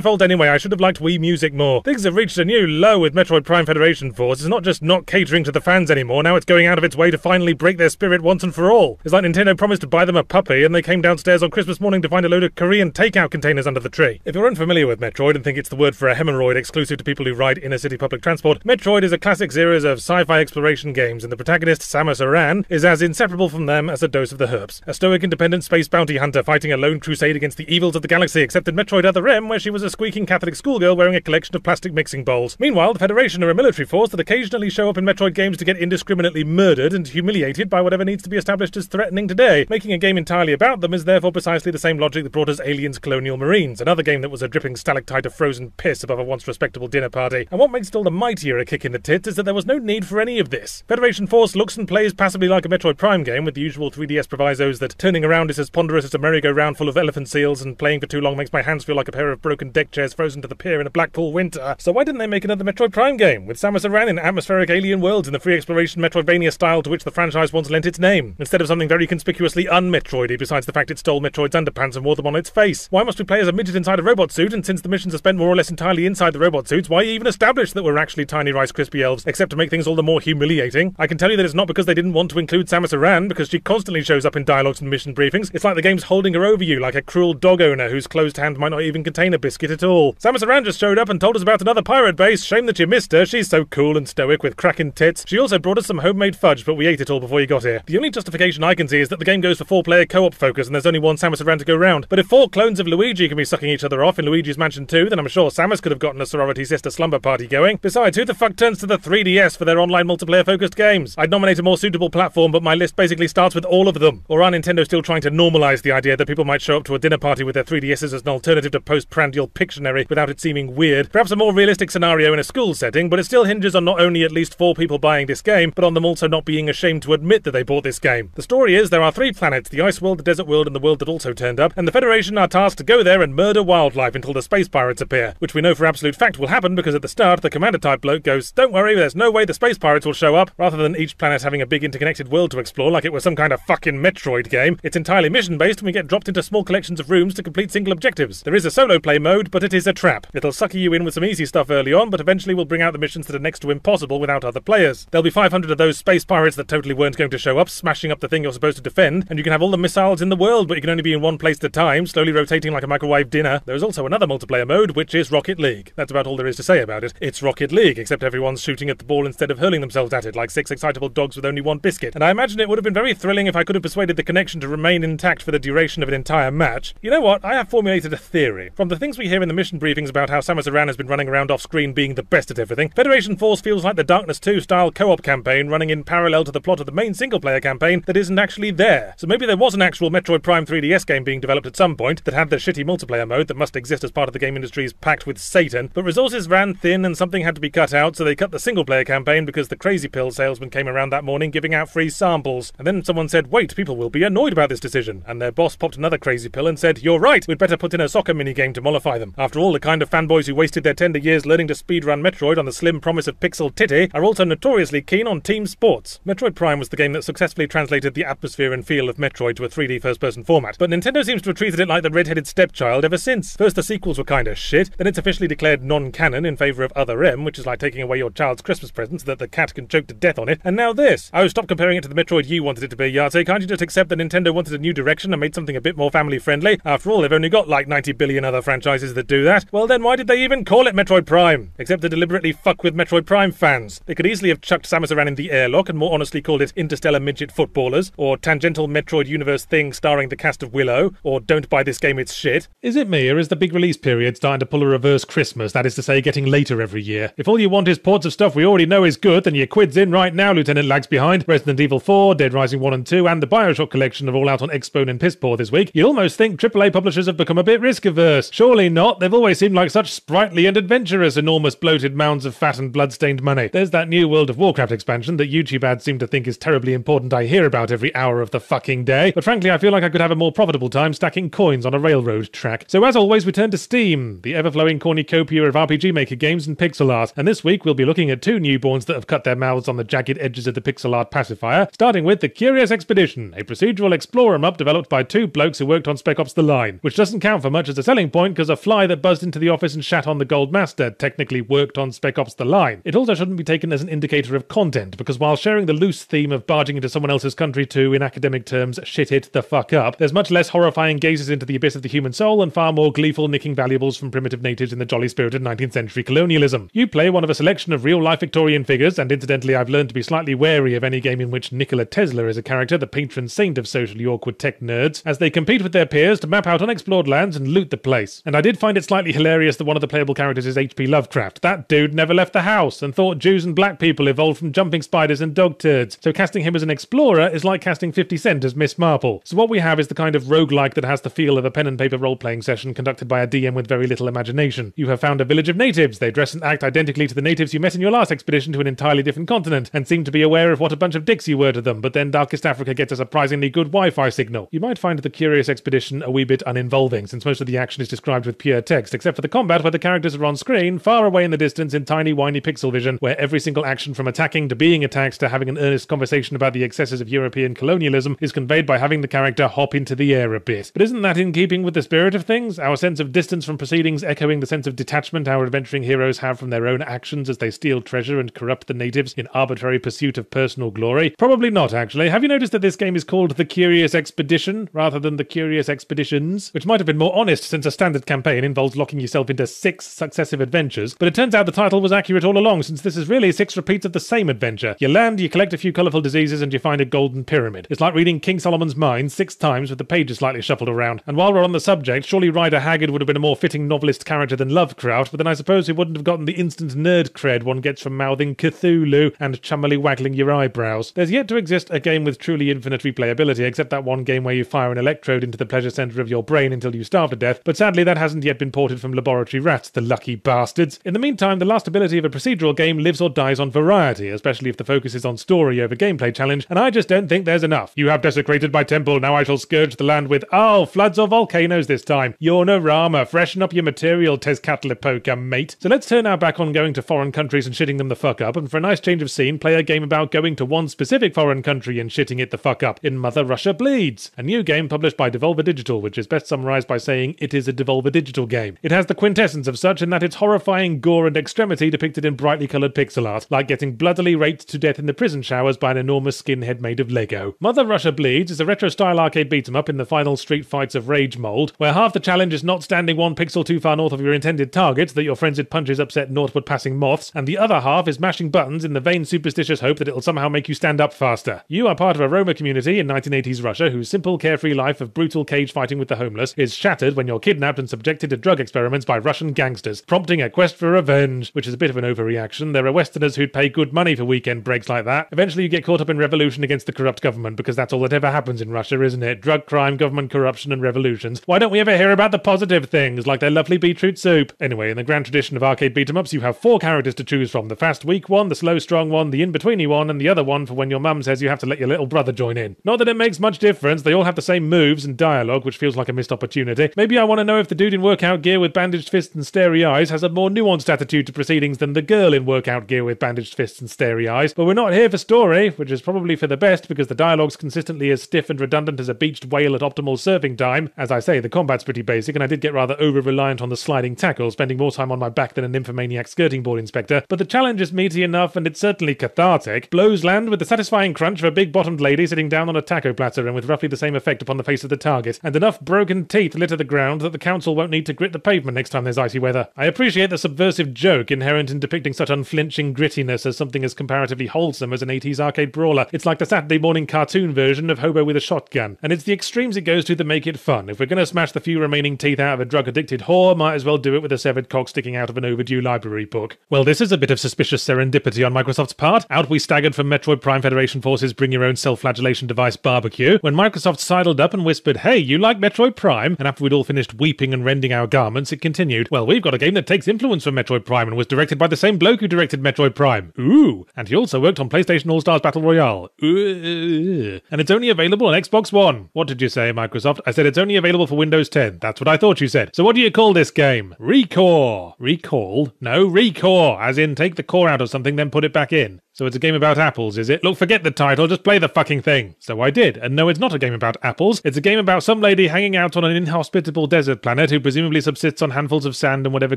fault anyway. I should have liked Wii Music more. Things have reached a new low with Metroid Prime Federation Force. It's not just not catering to the fans anymore, now it's going out of its way to finally break their spirit once and for all. It's like Nintendo promised to buy them a puppy and they came downstairs on Christmas morning to find a load of Korean takeout containers under the tree. If you're unfamiliar with Metroid and think it's the word for a hemorrhoid exclusive to people who ride inner city public transport, Metroid is a classic series of sci-fi exploration games and the protagonist, Samus Aran, is as inseparable from them as a dose of the herbs. A stoic independent space bounty hunter fighting a lone crusade against the evils of the galaxy, except in Metroid Other M, where she was a squeaking Catholic schoolgirl wearing a collection of plastic mixing bowls. Meanwhile, the Federation are a military force that occasionally show up in Metroid games to get indiscriminately murdered and humiliated by whatever needs to be established as threatening today. Making a game entirely about them is therefore precisely the same logic that brought us Aliens Colonial Marines, another game that was a dripping stalactite of frozen piss above a once respectable dinner party. And what makes it all the mightier a kick in the tits is that there was no need for any of this. Federation Force looks and plays passably like a Metroid Prime game with the usual 3DS provisos that turning around is as ponderous as a merry-go-round full of elephant seals and playing for too long makes my hands feel like a pair of broken deck chairs frozen to the pier in a Blackpool winter. So why didn't they make another Metroid Prime game with Samus Aran in atmospheric alien worlds in the free exploration Metroidvania style to which the franchise once lent its name, instead of something very conspicuously un-Metroidy besides the fact it stole Metroid's underpants and wore them on its face? Why must we play as a midget inside a robot suit and since the missions are spent more or less entirely inside the robot suits, why even establish that we're actually tiny Rice Krispie elves, except to make things all the more humiliating? I can tell you that it's not because they didn't want to include Samus Aran, because she constantly shows up in dialogues and mission briefings. It's like the game's holding her over you like a cruel dog owner whose closed hand might not even contain a biscuit at all. Samus Aran just showed up and told us about another pirate base. Shame that you missed her. She's so cool and stoic with cracking tits. She also brought us some homemade fudge, but we ate it all before you got here. The only justification I can see is that the game goes for four-player co-op focus and there's only one Samus around to go round. But if four clones of Luigi can be sucking each other off in Luigi's Mansion 2, then I'm sure Samus could have gotten a sorority sister slumber party going. Besides, who the fuck turns to the 3DS for their online multiplayer focused games? I'd nominate a more suitable platform, but my list basically starts with all of them. Or are Nintendo still trying to normalise the idea that people might show up to a dinner party with their 3DSs as an alternative to post-prandial Pictionary without it seeming weird? Perhaps a more realistic scenario in a school setting, but it still hinges on not only at least four people buying this game, but on them also not being ashamed to admit that they bought this game. The story is there are three planets the ice world, the desert world, and the world that also turned up, and the Federation are tasked to go there and murder wildlife until the space pirates appear, which we know for absolute fact will happen because at the start, the commander type bloke goes, Don't worry, there's no way the space pirates will show up, rather than each planet having a big interconnected world to explore like it was some kind of fucking Metroid game. It's entirely mission based and we get dropped into small collections of rooms to complete single objectives. There is a solo play mode, but it is a trap. It'll sucker you in with some easy stuff early on, but eventually we'll bring out the missions that are next to impossible without other players. There'll be 500 of those space pirates that totally weren't going to show up, smashing up the thing you're supposed to defend, and you can have all the missiles in the world, but you can only be in one place at a time, slowly rotating like a microwave dinner. There is also another multiplayer mode, which is Rocket League. That's about all there is to say about it. It's Rocket League, except everyone's shooting at the ball instead of hurling themselves at it like six excitable dogs with only one biscuit. And I imagine it would have been very thrilling if I could have persuaded the connection to remain intact for the duration of an entire match. You know what? I have formulated a theory. From the things we hear in the mission briefings about how Samus Aran has been running around off screen being the best at everything, Federation Force feels like the Darkness 2 style co op campaign running in parallel to the plot of the main single player campaign that isn't actually there. So maybe there was an actual Metroid Prime 3DS game being developed at some point that had the shitty multiplayer mode that must exist as part of the game industry's pact with Satan, but resources ran thin and something had to be cut out, so they cut the single player campaign because the crazy pill salesman came around that morning giving out free samples. And then someone said, wait, people will be annoyed about this decision. And their boss popped another crazy pill and said, you're right, we'd better put in a soccer minigame to mollify them. After all, the kind of fanboys who wasted their tender years learning to speedrun Metroid on the slim promise of pixel titty are also notoriously keen on team sports. Metroid Prime was the game that successfully translated the atmosphere and feel of Metroid to a 3D first person format, but Nintendo seems to have treated it like the red-headed stepchild ever since. First the sequels were kinda shit, then it's officially declared non-canon in favour of Other M, which is like taking away your child's Christmas present so that the cat can choke to death on it, and now this. Oh, stop comparing it to the Metroid you wanted it to be, Yahtzee. Can't you just accept that Nintendo wanted a new direction and made something a bit more family friendly? After all, they've only got like 90 billion other franchises that do that. Well then, why did they even call it Metroid Prime? Except to deliberately fuck with Metroid Prime fans. They could easily have chucked Samus around in the airlock and more honestly called it Interstellar Midget Footballers, or Tangential Metroid Universe Thing starring the cast of Willow, or Don't Buy This Game It's Shit. Is it me, or is the big release period starting to pull a reverse Christmas, that is to say, getting later every year? If all you want is ports of stuff we already know is good, then your quid's in right now, Lieutenant Lags Behind, Resident Evil 4, Dead Rising 1 and 2, and the Bioshock collection are all out on Xbone and Pisspoor this week. You'd almost think AAA publishers have become a bit risk averse. Surely not, they've always seemed like such sprightly and adventurous, enormous bloated mounds of fat and blood-stained money. There's that new World of Warcraft expansion that YouTube ads seem to think is terribly important I hear about every hour of the fucking day, but frankly I feel like I could have a more profitable time stacking coins on a railroad track. So as always we turn to Steam, the ever-flowing cornucopia of RPG Maker games and pixel art, and this week we'll be looking at two newborns that have cut their mouths on the jagged edges of the pixel art pacifier, starting with The Curious Expedition, a procedural explore 'em up developed by two blokes who worked on Spec Ops The Line, which doesn't count for much as a selling point because a fly that buzzed into the office and shat on the Gold Master technically worked on Spec Ops The Line. It also shouldn't be taken as an indicator of content, because while sharing the loose theme of barging into someone else's country to, in academic terms, shit it the fuck up, there's much less horrifying gazes into the abyss of the human soul and far more gleeful nicking valuables from primitive natives in the jolly spirit of 19th century colonialism. You play one of a selection of real life Victorian figures, and incidentally, I've learned to be slightly wary of any game in which Nikola Tesla is a character, the patron saint of socially awkward tech nerds, as they compete with their peers to map out unexplored lands and loot the place. And I did find it slightly hilarious that one of the playable characters is H.P. Lovecraft. That dude never left the house and thought Jews and black people evolved from jumping spiders and dog turds. So casting him as an explorer is like casting 50 Cent as Miss Marple. So what we have is the kind of roguelike that has the feel of a pen and paper role playing session conducted by a DM with very little imagination. You have found a village of natives. They dress and act identically to the natives you met in your last expedition to an entirely different continent and seem to be aware of what a bunch of dicks you were to them, but then Darkest Africa gets a surprisingly good Wi Fi signal. You might find the Curious Expedition a wee bit uninvolving, since most of the action is described with pure text, except for the combat where the characters are on screen, far away in the distance in tiny, whiny pixel vision, where every single action from attacking to being attacked to having an earnest conversation about the excesses of European colonialism is conveyed by having the character hop into the air a bit. But isn't that in keeping with the spirit of things? Our sense of distance from proceedings echoing the sense of detachment our adventuring heroes have from their own actions as they steal treasure and corrupt the natives in arbitrary pursuit of personal glory? Probably not, actually. Have you noticed that this game is called The Curious Expedition rather than The Curious Expeditions? Which might have been more honest since a standard campaign involves locking yourself into six successive adventures, but it turns out the title was accurate all along since this is really six repeats of the same adventure. You land, you collect a few colourful diseases, and you find a golden pyramid. It's like reading King Solomon's Mines six times with the pages slightly shuffled around. And while we're on the subject, surely Rider Haggard would have been a more fitting novelist character than Lovecraft, but then I suppose he wouldn't have gotten the instant nerd cred one gets from mouthing Cthulhu and chummily waggling your eyebrows. There's yet to exist a game with truly infinite replayability, except that one game where you fire an electrode into the pleasure centre of your brain until you starve to death, but sadly that hasn't yet been ported from laboratory rats, the lucky bastards. In the meantime, the last ability of a procedural game lives or dies on variety, especially if the focus is on story over gameplay challenge, and I just don't think there's enough. You have desecrated my temple, now I shall scourge the land with, oh, floods or volcanoes this time. Yornorama, freshen up your material, Tezcatlipoca, mate. So let's turn our back on going to foreign countries and shitting them the fuck up, and for a nice change of scene, play a game about going to one specific foreign country and shitting it the fuck up in Mother Russia Bleeds, a new game published by Devolver Digital, which is best summarized by saying it is a Devolver Digital game. It has the quintessence of such in that it's horrifying gore and extremity depicted in brightly coloured pixel art, like getting bloodily raped to death in the prison showers by an enormous skinhead made of Lego. Mother Russia Bleeds is a retro style arcade beat 'em up in the final Street Fights of Rage mold, where half the challenge is not standing one pixel too far north of your intended target that your frenzied punches upset northward passing moths, and the other half is mashing buttons in the vain superstitious hope that it'll somehow make you stand up faster. You are part of a Roma community in 1980s Russia whose simple carefree life of brutal cage fighting with the homeless is shattered when you're kidnapped and subjected to drug experiments by Russian gangsters, prompting a quest for revenge, which is a bit of an overreaction. There are Westerners who'd pay good money for weekend breaks like that. Eventually, you get caught up in revolution against the corrupt government because that's all that ever happens in Russia, isn't it? Drug crime, government corruption, and revolutions. Why don't we ever hear about the positive things, like their lovely beetroot soup? Anyway, in the grand tradition of arcade beat 'em ups, you have four characters to choose from the fast, weak one, the slow, strong one, the in betweeny one, and the other one for when your mum says you have to let your little brother join in. Not that it makes much difference, they all have the same moves and dialogue, which feels like a missed opportunity. Maybe I want to know if the dude in workout gear with bandaged fists and starey eyes has a more nuanced attitude to proceedings than the girl in workout gear with bandaged fists and starey eyes. But we're not here for story, which is probably for the best because the dialogue's consistently as stiff and redundant as a beached whale at optimal surfing time. As I say, the combat's pretty basic, and I did get rather over reliant on the sliding tackle, spending more time on my back than an nymphomaniac skirting board inspector. But the challenge is meaty enough, and it's certainly cathartic. Blows land with the satisfying crunch of a big bottomed lady sitting down on a taco platter and with roughly the same effect upon the face of the target, and enough broken teeth litter the ground that the council won't need to grit the pavement next time there's icy weather. I appreciate the subversive joke inherent in depicting such unflinching grittiness as something as comparatively wholesome as an 80s arcade brawler. It's like the Saturday morning cartoon version of Hobo with a Shotgun, and it's the extremes it goes to that make it fun. If we're going to smash the few remaining teeth out of a drug addicted whore, might as well do it with a severed cock sticking out of an overdue library book. Well, this is a bit of suspicious serendipity on Microsoft's part. Out we staggered from Metroid Prime Federation Force's bring your own self flagellation device barbecue when Microsoft sidled up and whispered, Hey, you like Metroid Prime? And after we'd all finished weeping and rending our garments, it continued, Well, we've got a game that takes influence from Metroid Prime and was directed by the same bloke who directed Metroid Prime. Ooh. And he also worked on PlayStation All Stars Battle Royale. Ooh. And it's only available on Xbox One. What did you say, Microsoft? I said it's only available for Windows 10. That's what I thought you said. So what do you call this game? Recore. Recall? No, Recore. As in, take the core out of something, then put it back in. So it's a game about apples, is it? Look, forget the title, just play the fucking thing. So I did. And no, it's not a game about apples. It's a game about some lady hanging out on an inhospitable desert planet who presumably subsists on handfuls of sand and whatever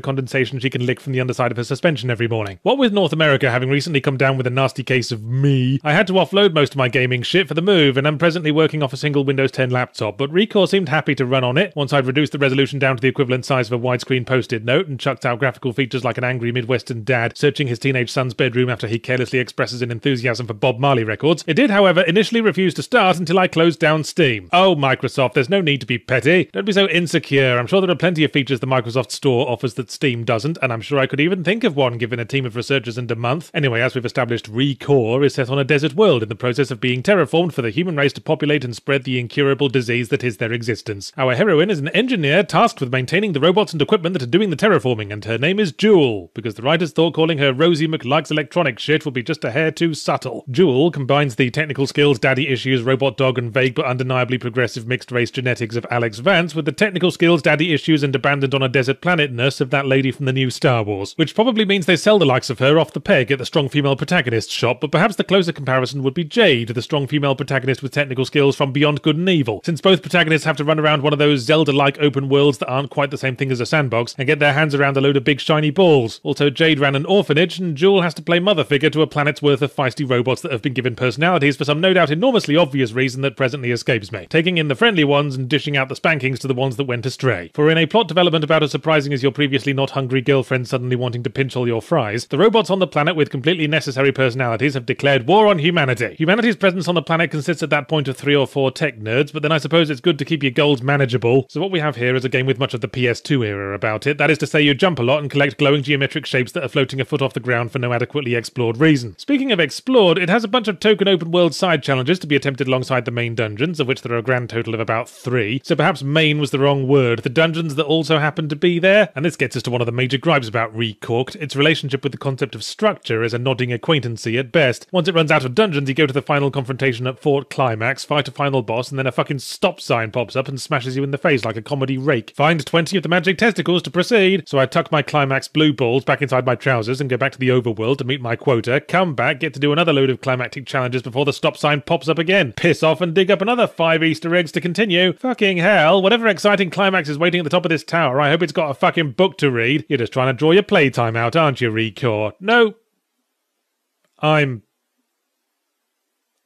condensation she can lick from the underside of her suspension every morning. What with North America having recently come down with a nasty case of me, I had to offload most of my gaming shit for the move, and I'm presently working off a single Windows 10 laptop, but Recore seemed happy to run on it once I'd reduced the resolution down to the equivalent size of a widescreen post-it note and chucked out graphical features like an angry Midwestern dad searching his teenage son's bedroom after he carelessly expresses an enthusiasm for Bob Marley records. It did, however, initially refuse to start until I closed down Steam. Oh, Microsoft, there's no need to be petty. Don't be so insecure. I'm sure there are plenty of features the Microsoft Store offers that Steam doesn't, and I'm sure I could even think of one given a team of researchers and a month. Anyway, as we've established, Recore is set on a desert world in the process of being terraformed for the human race to populate and spread the incurable disease that is their existence. Our heroine is an engineer tasked with maintaining the robots and equipment that are doing the terraforming, and her name is Jewel, because the writers thought calling her Rosie McLikes electronic shit would be just a hair too subtle. Jewel combines the technical skills, daddy issues, robot dog, and vague but undeniably progressive mixed race genetics of Alex Vance with the technical skills, daddy issues, and abandoned on a desert planet nurse of that lady from the new Star Wars. Which probably means they sell the likes of her off the peg at the strong female protagonist shop, but perhaps the closer comparison would be Jade, the strong female protagonist with technical skills from Beyond Good and Evil, since both protagonists have to run around one of those Zelda like open worlds that aren't quite the same thing as a sandbox and get their hands around a load of big shiny balls. Also, Jade ran an orphanage, and Jewel has to play mother figure to a planet's worth of feisty robots that have been given personalities for some no doubt enormously obvious reason that presently escapes me, taking in the friendly ones and dishing out the spankings to the ones that went astray. For in a plot development about as surprising as your previously not hungry girlfriend suddenly wanting to pinch all your fries, the robots on the planet with completely necessary personalities have declared war on humanity. Humanity's presence on the planet consists at that point of three or four tech nerds, but then I suppose it's good to keep your goals manageable. So what we have here is a game with much of the PS2 era about it. That is to say, you jump a lot and collect glowing geometric shapes that are floating a foot off the ground for no adequately explored reason. Speaking of explored, it has a bunch of token open world side challenges to be attempted alongside the main dungeons, of which there are a grand total of about three. So perhaps main was the wrong word. The dungeons that also happen to be there. And this gets us to one of the major gripes about Recore. Its relationship with the concept of structure is a nodding acquaintancy at best. Once it runs out of dungeons, you go to the final confrontation at Fort Climax, fight a final boss, and then a fucking stop sign pops up and smashes you in the face like a comedy rake. Find 20 of the magic testicles to proceed. So I tuck my Climax blue balls back inside my trousers and go back to the overworld to meet my quota, come back, get to do another load of climactic challenges before the stop sign pops up again, piss off and dig up another five Easter eggs to continue. Fucking hell, whatever exciting climax is waiting at the top of this tower, I hope it's got a fucking book to read. You're just trying to draw your playtime out, aren't you, Recore? No. I'm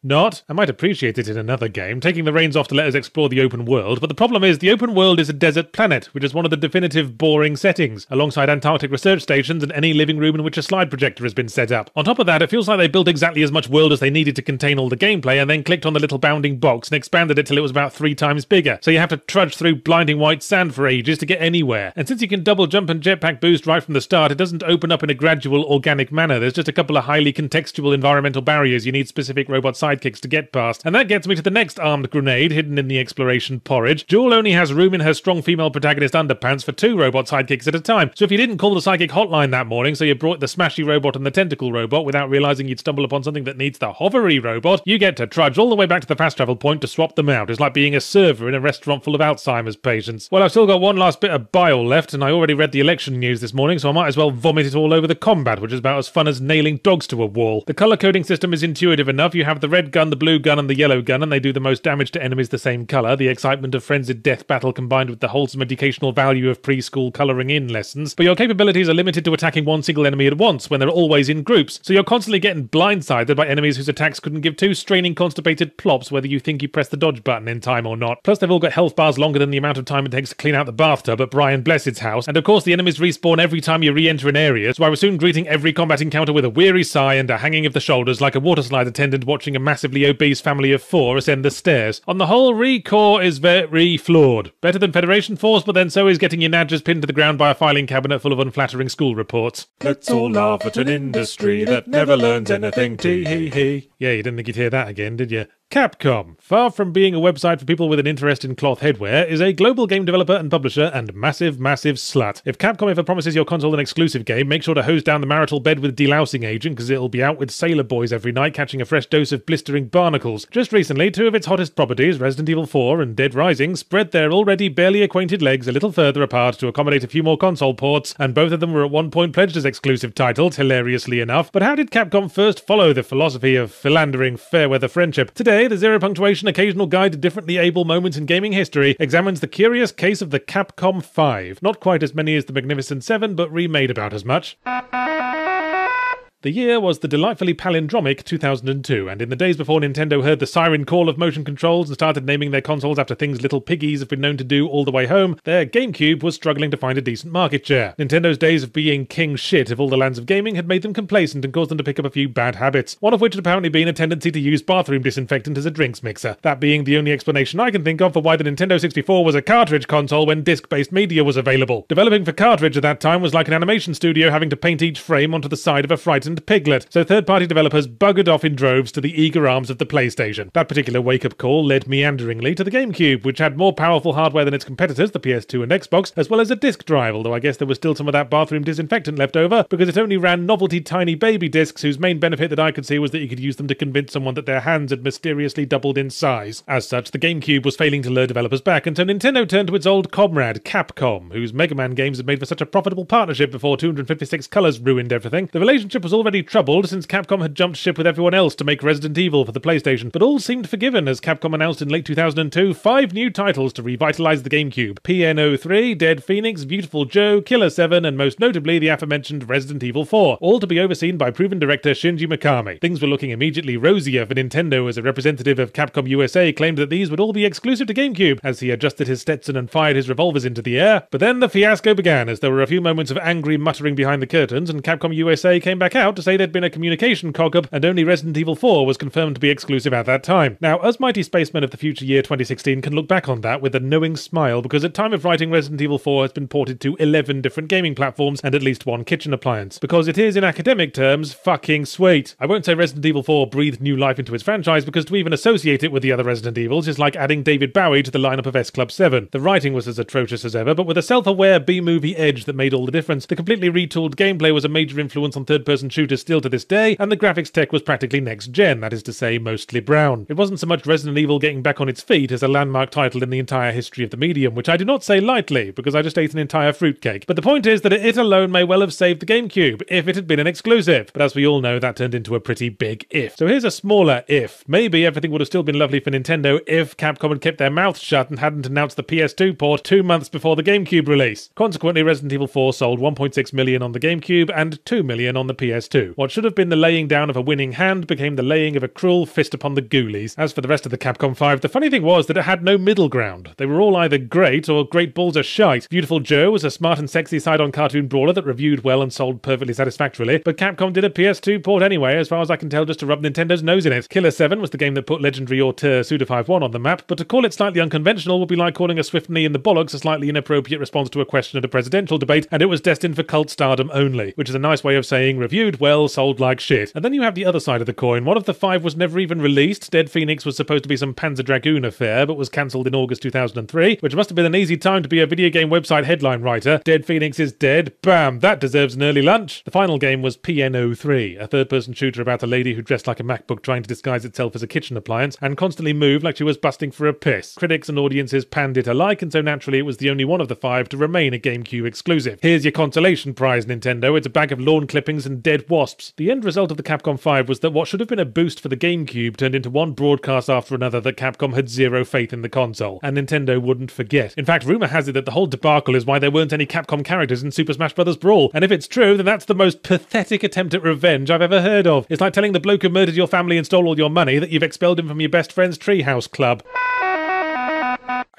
not. I might appreciate it in another game, taking the reins off to let us explore the open world, but the problem is the open world is a desert planet, which is one of the definitive boring settings, alongside Antarctic research stations and any living room in which a slide projector has been set up. On top of that, it feels like they built exactly as much world as they needed to contain all the gameplay and then clicked on the little bounding box and expanded it till it was about three times bigger. So you have to trudge through blinding white sand for ages to get anywhere. And since you can double jump and jetpack boost right from the start, it doesn't open up in a gradual, organic manner. There's just a couple of highly contextual environmental barriers you need specific robot sidekicks to get past. And that gets me to the next armed grenade hidden in the exploration porridge. Jewel only has room in her strong female protagonist underpants for two robot sidekicks at a time. So if you didn't call the psychic hotline that morning, so you brought the smashy robot and the tentacle robot without realizing you'd stumble upon something that needs the hovery robot, you get to trudge all the way back to the fast travel point to swap them out. It's like being a server in a restaurant full of Alzheimer's patients. Well, I've still got one last bit of bile left, and I already read the election news this morning, so I might as well vomit it all over the combat, which is about as fun as nailing dogs to a wall. The color coding system is intuitive enough. You have the red gun, the blue gun, and the yellow gun, and they do the most damage to enemies the same color. The excitement of frenzied death battle combined with the wholesome educational value of preschool coloring in lessons. But your capabilities are limited to attacking one single enemy at once when they're always in groups, so you're constantly getting blindsided by enemies whose attacks couldn't give two straining, constipated plops whether you think you press the dodge button in time or not. Plus, they've all got health bars longer than the amount of time it takes to clean out the bathtub at Brian Blessed's house, and of course, the enemies respawn every time you re enter an area, so I was soon greeting every combat encounter with a weary sigh and a hanging of the shoulders like a waterslide attendant watching a massively obese family of four ascend the stairs. On the whole, Recore is very flawed. Better than Federation Force, but then so is getting your Nadgers pinned to the ground by a filing cabinet full of unflattering school reports. Let's all laugh at an industry that never learns anything. Tee hee hee. Yeah, you didn't think you'd hear that again, did you? Capcom, far from being a website for people with an interest in cloth headwear, is a global game developer and publisher and massive, massive slut. If Capcom ever promises your console an exclusive game, make sure to hose down the marital bed with delousing agent because it'll be out with sailor boys every night catching a fresh dose of blistering barnacles. Just recently, two of its hottest properties, Resident Evil 4 and Dead Rising, spread their already barely acquainted legs a little further apart to accommodate a few more console ports, and both of them were at one point pledged as exclusive titles, hilariously enough. But how did Capcom first follow the philosophy of philandering fair weather friendship? Today, the Zero Punctuation Occasional Guide to Differently Able Moments in Gaming History examines the curious case of the Capcom 5. Not quite as many as the Magnificent 7, but remade about as much. The year was the delightfully palindromic 2002, and in the days before Nintendo heard the siren call of motion controls and started naming their consoles after things little piggies have been known to do all the way home, their GameCube was struggling to find a decent market share. Nintendo's days of being king shit of all the lands of gaming had made them complacent and caused them to pick up a few bad habits, one of which had apparently been a tendency to use bathroom disinfectant as a drinks mixer. That being the only explanation I can think of for why the Nintendo 64 was a cartridge console when disc-based media was available. Developing for cartridge at that time was like an animation studio having to paint each frame onto the side of a frightened piglet, so third party developers buggered off in droves to the eager arms of the PlayStation. That particular wake up call led meanderingly to the GameCube, which had more powerful hardware than its competitors, the PS2 and Xbox, as well as a disk drive, although I guess there was still some of that bathroom disinfectant left over because it only ran novelty tiny baby discs whose main benefit that I could see was that you could use them to convince someone that their hands had mysteriously doubled in size. As such, the GameCube was failing to lure developers back, and so Nintendo turned to its old comrade, Capcom, whose Mega Man games had made for such a profitable partnership before 256 Colors ruined everything. The relationship was already troubled since Capcom had jumped ship with everyone else to make Resident Evil for the PlayStation, but all seemed forgiven as Capcom announced in late 2002 five new titles to revitalize the GameCube PN03, Dead Phoenix, Beautiful Joe, Killer 7, and most notably the aforementioned Resident Evil 4, all to be overseen by proven director Shinji Mikami. Things were looking immediately rosier for Nintendo as a representative of Capcom USA claimed that these would all be exclusive to GameCube as he adjusted his Stetson and fired his revolvers into the air. But then the fiasco began as there were a few moments of angry muttering behind the curtains and Capcom USA came back out out to say there'd been a communication cock-up and only Resident Evil 4 was confirmed to be exclusive at that time. Now, us mighty spacemen of the future year 2016 can look back on that with a knowing smile because at time of writing Resident Evil 4 has been ported to 11 different gaming platforms and at least one kitchen appliance. Because it is, in academic terms, fucking sweet. I won't say Resident Evil 4 breathed new life into its franchise because to even associate it with the other Resident Evils is like adding David Bowie to the lineup of S Club 7. The writing was as atrocious as ever, but with a self-aware B-movie edge that made all the difference. The completely retooled gameplay was a major influence on third-person shooters still to this day, and the graphics tech was practically next gen, that is to say, mostly brown. It wasn't so much Resident Evil getting back on its feet as a landmark title in the entire history of the medium, which I do not say lightly, because I just ate an entire fruitcake. But the point is that it alone may well have saved the GameCube, if it had been an exclusive. But as we all know, that turned into a pretty big if. So here's a smaller if. Maybe everything would have still been lovely for Nintendo if Capcom had kept their mouths shut and hadn't announced the PS2 port two months before the GameCube release. Consequently, Resident Evil 4 sold 1.6 million on the GameCube and 2 million on the PS2. What should have been the laying down of a winning hand became the laying of a cruel fist upon the ghoulies. As for the rest of the Capcom 5, the funny thing was that it had no middle ground. They were all either great or great balls of shite. Beautiful Joe was a smart and sexy side-on cartoon brawler that reviewed well and sold perfectly satisfactorily, but Capcom did a PS2 port anyway, as far as I can tell, just to rub Nintendo's nose in it. Killer 7 was the game that put legendary auteur Suda51 on the map, but to call it slightly unconventional would be like calling a swift knee in the bollocks a slightly inappropriate response to a question at a presidential debate, and it was destined for cult stardom only, which is a nice way of saying reviewed well, sold like shit. And then you have the other side of the coin. One of the five was never even released. Dead Phoenix was supposed to be some Panzer Dragoon affair, but was cancelled in August 2003, which must have been an easy time to be a video game website headline writer. Dead Phoenix is dead. Bam! That deserves an early lunch. The final game was PN03, a third person shooter about a lady who dressed like a MacBook trying to disguise itself as a kitchen appliance and constantly moved like she was busting for a piss. Critics and audiences panned it alike, and so naturally it was the only one of the five to remain a GameCube exclusive. Here's your consolation prize, Nintendo. It's a bag of lawn clippings and dead wasps. The end result of the Capcom 5 was that what should have been a boost for the GameCube turned into one broadcast after another that Capcom had zero faith in the console, and Nintendo wouldn't forget. In fact, rumour has it that the whole debacle is why there weren't any Capcom characters in Super Smash Bros. Brawl, and if it's true, then that's the most pathetic attempt at revenge I've ever heard of. It's like telling the bloke who murdered your family and stole all your money that you've expelled him from your best friend's treehouse club.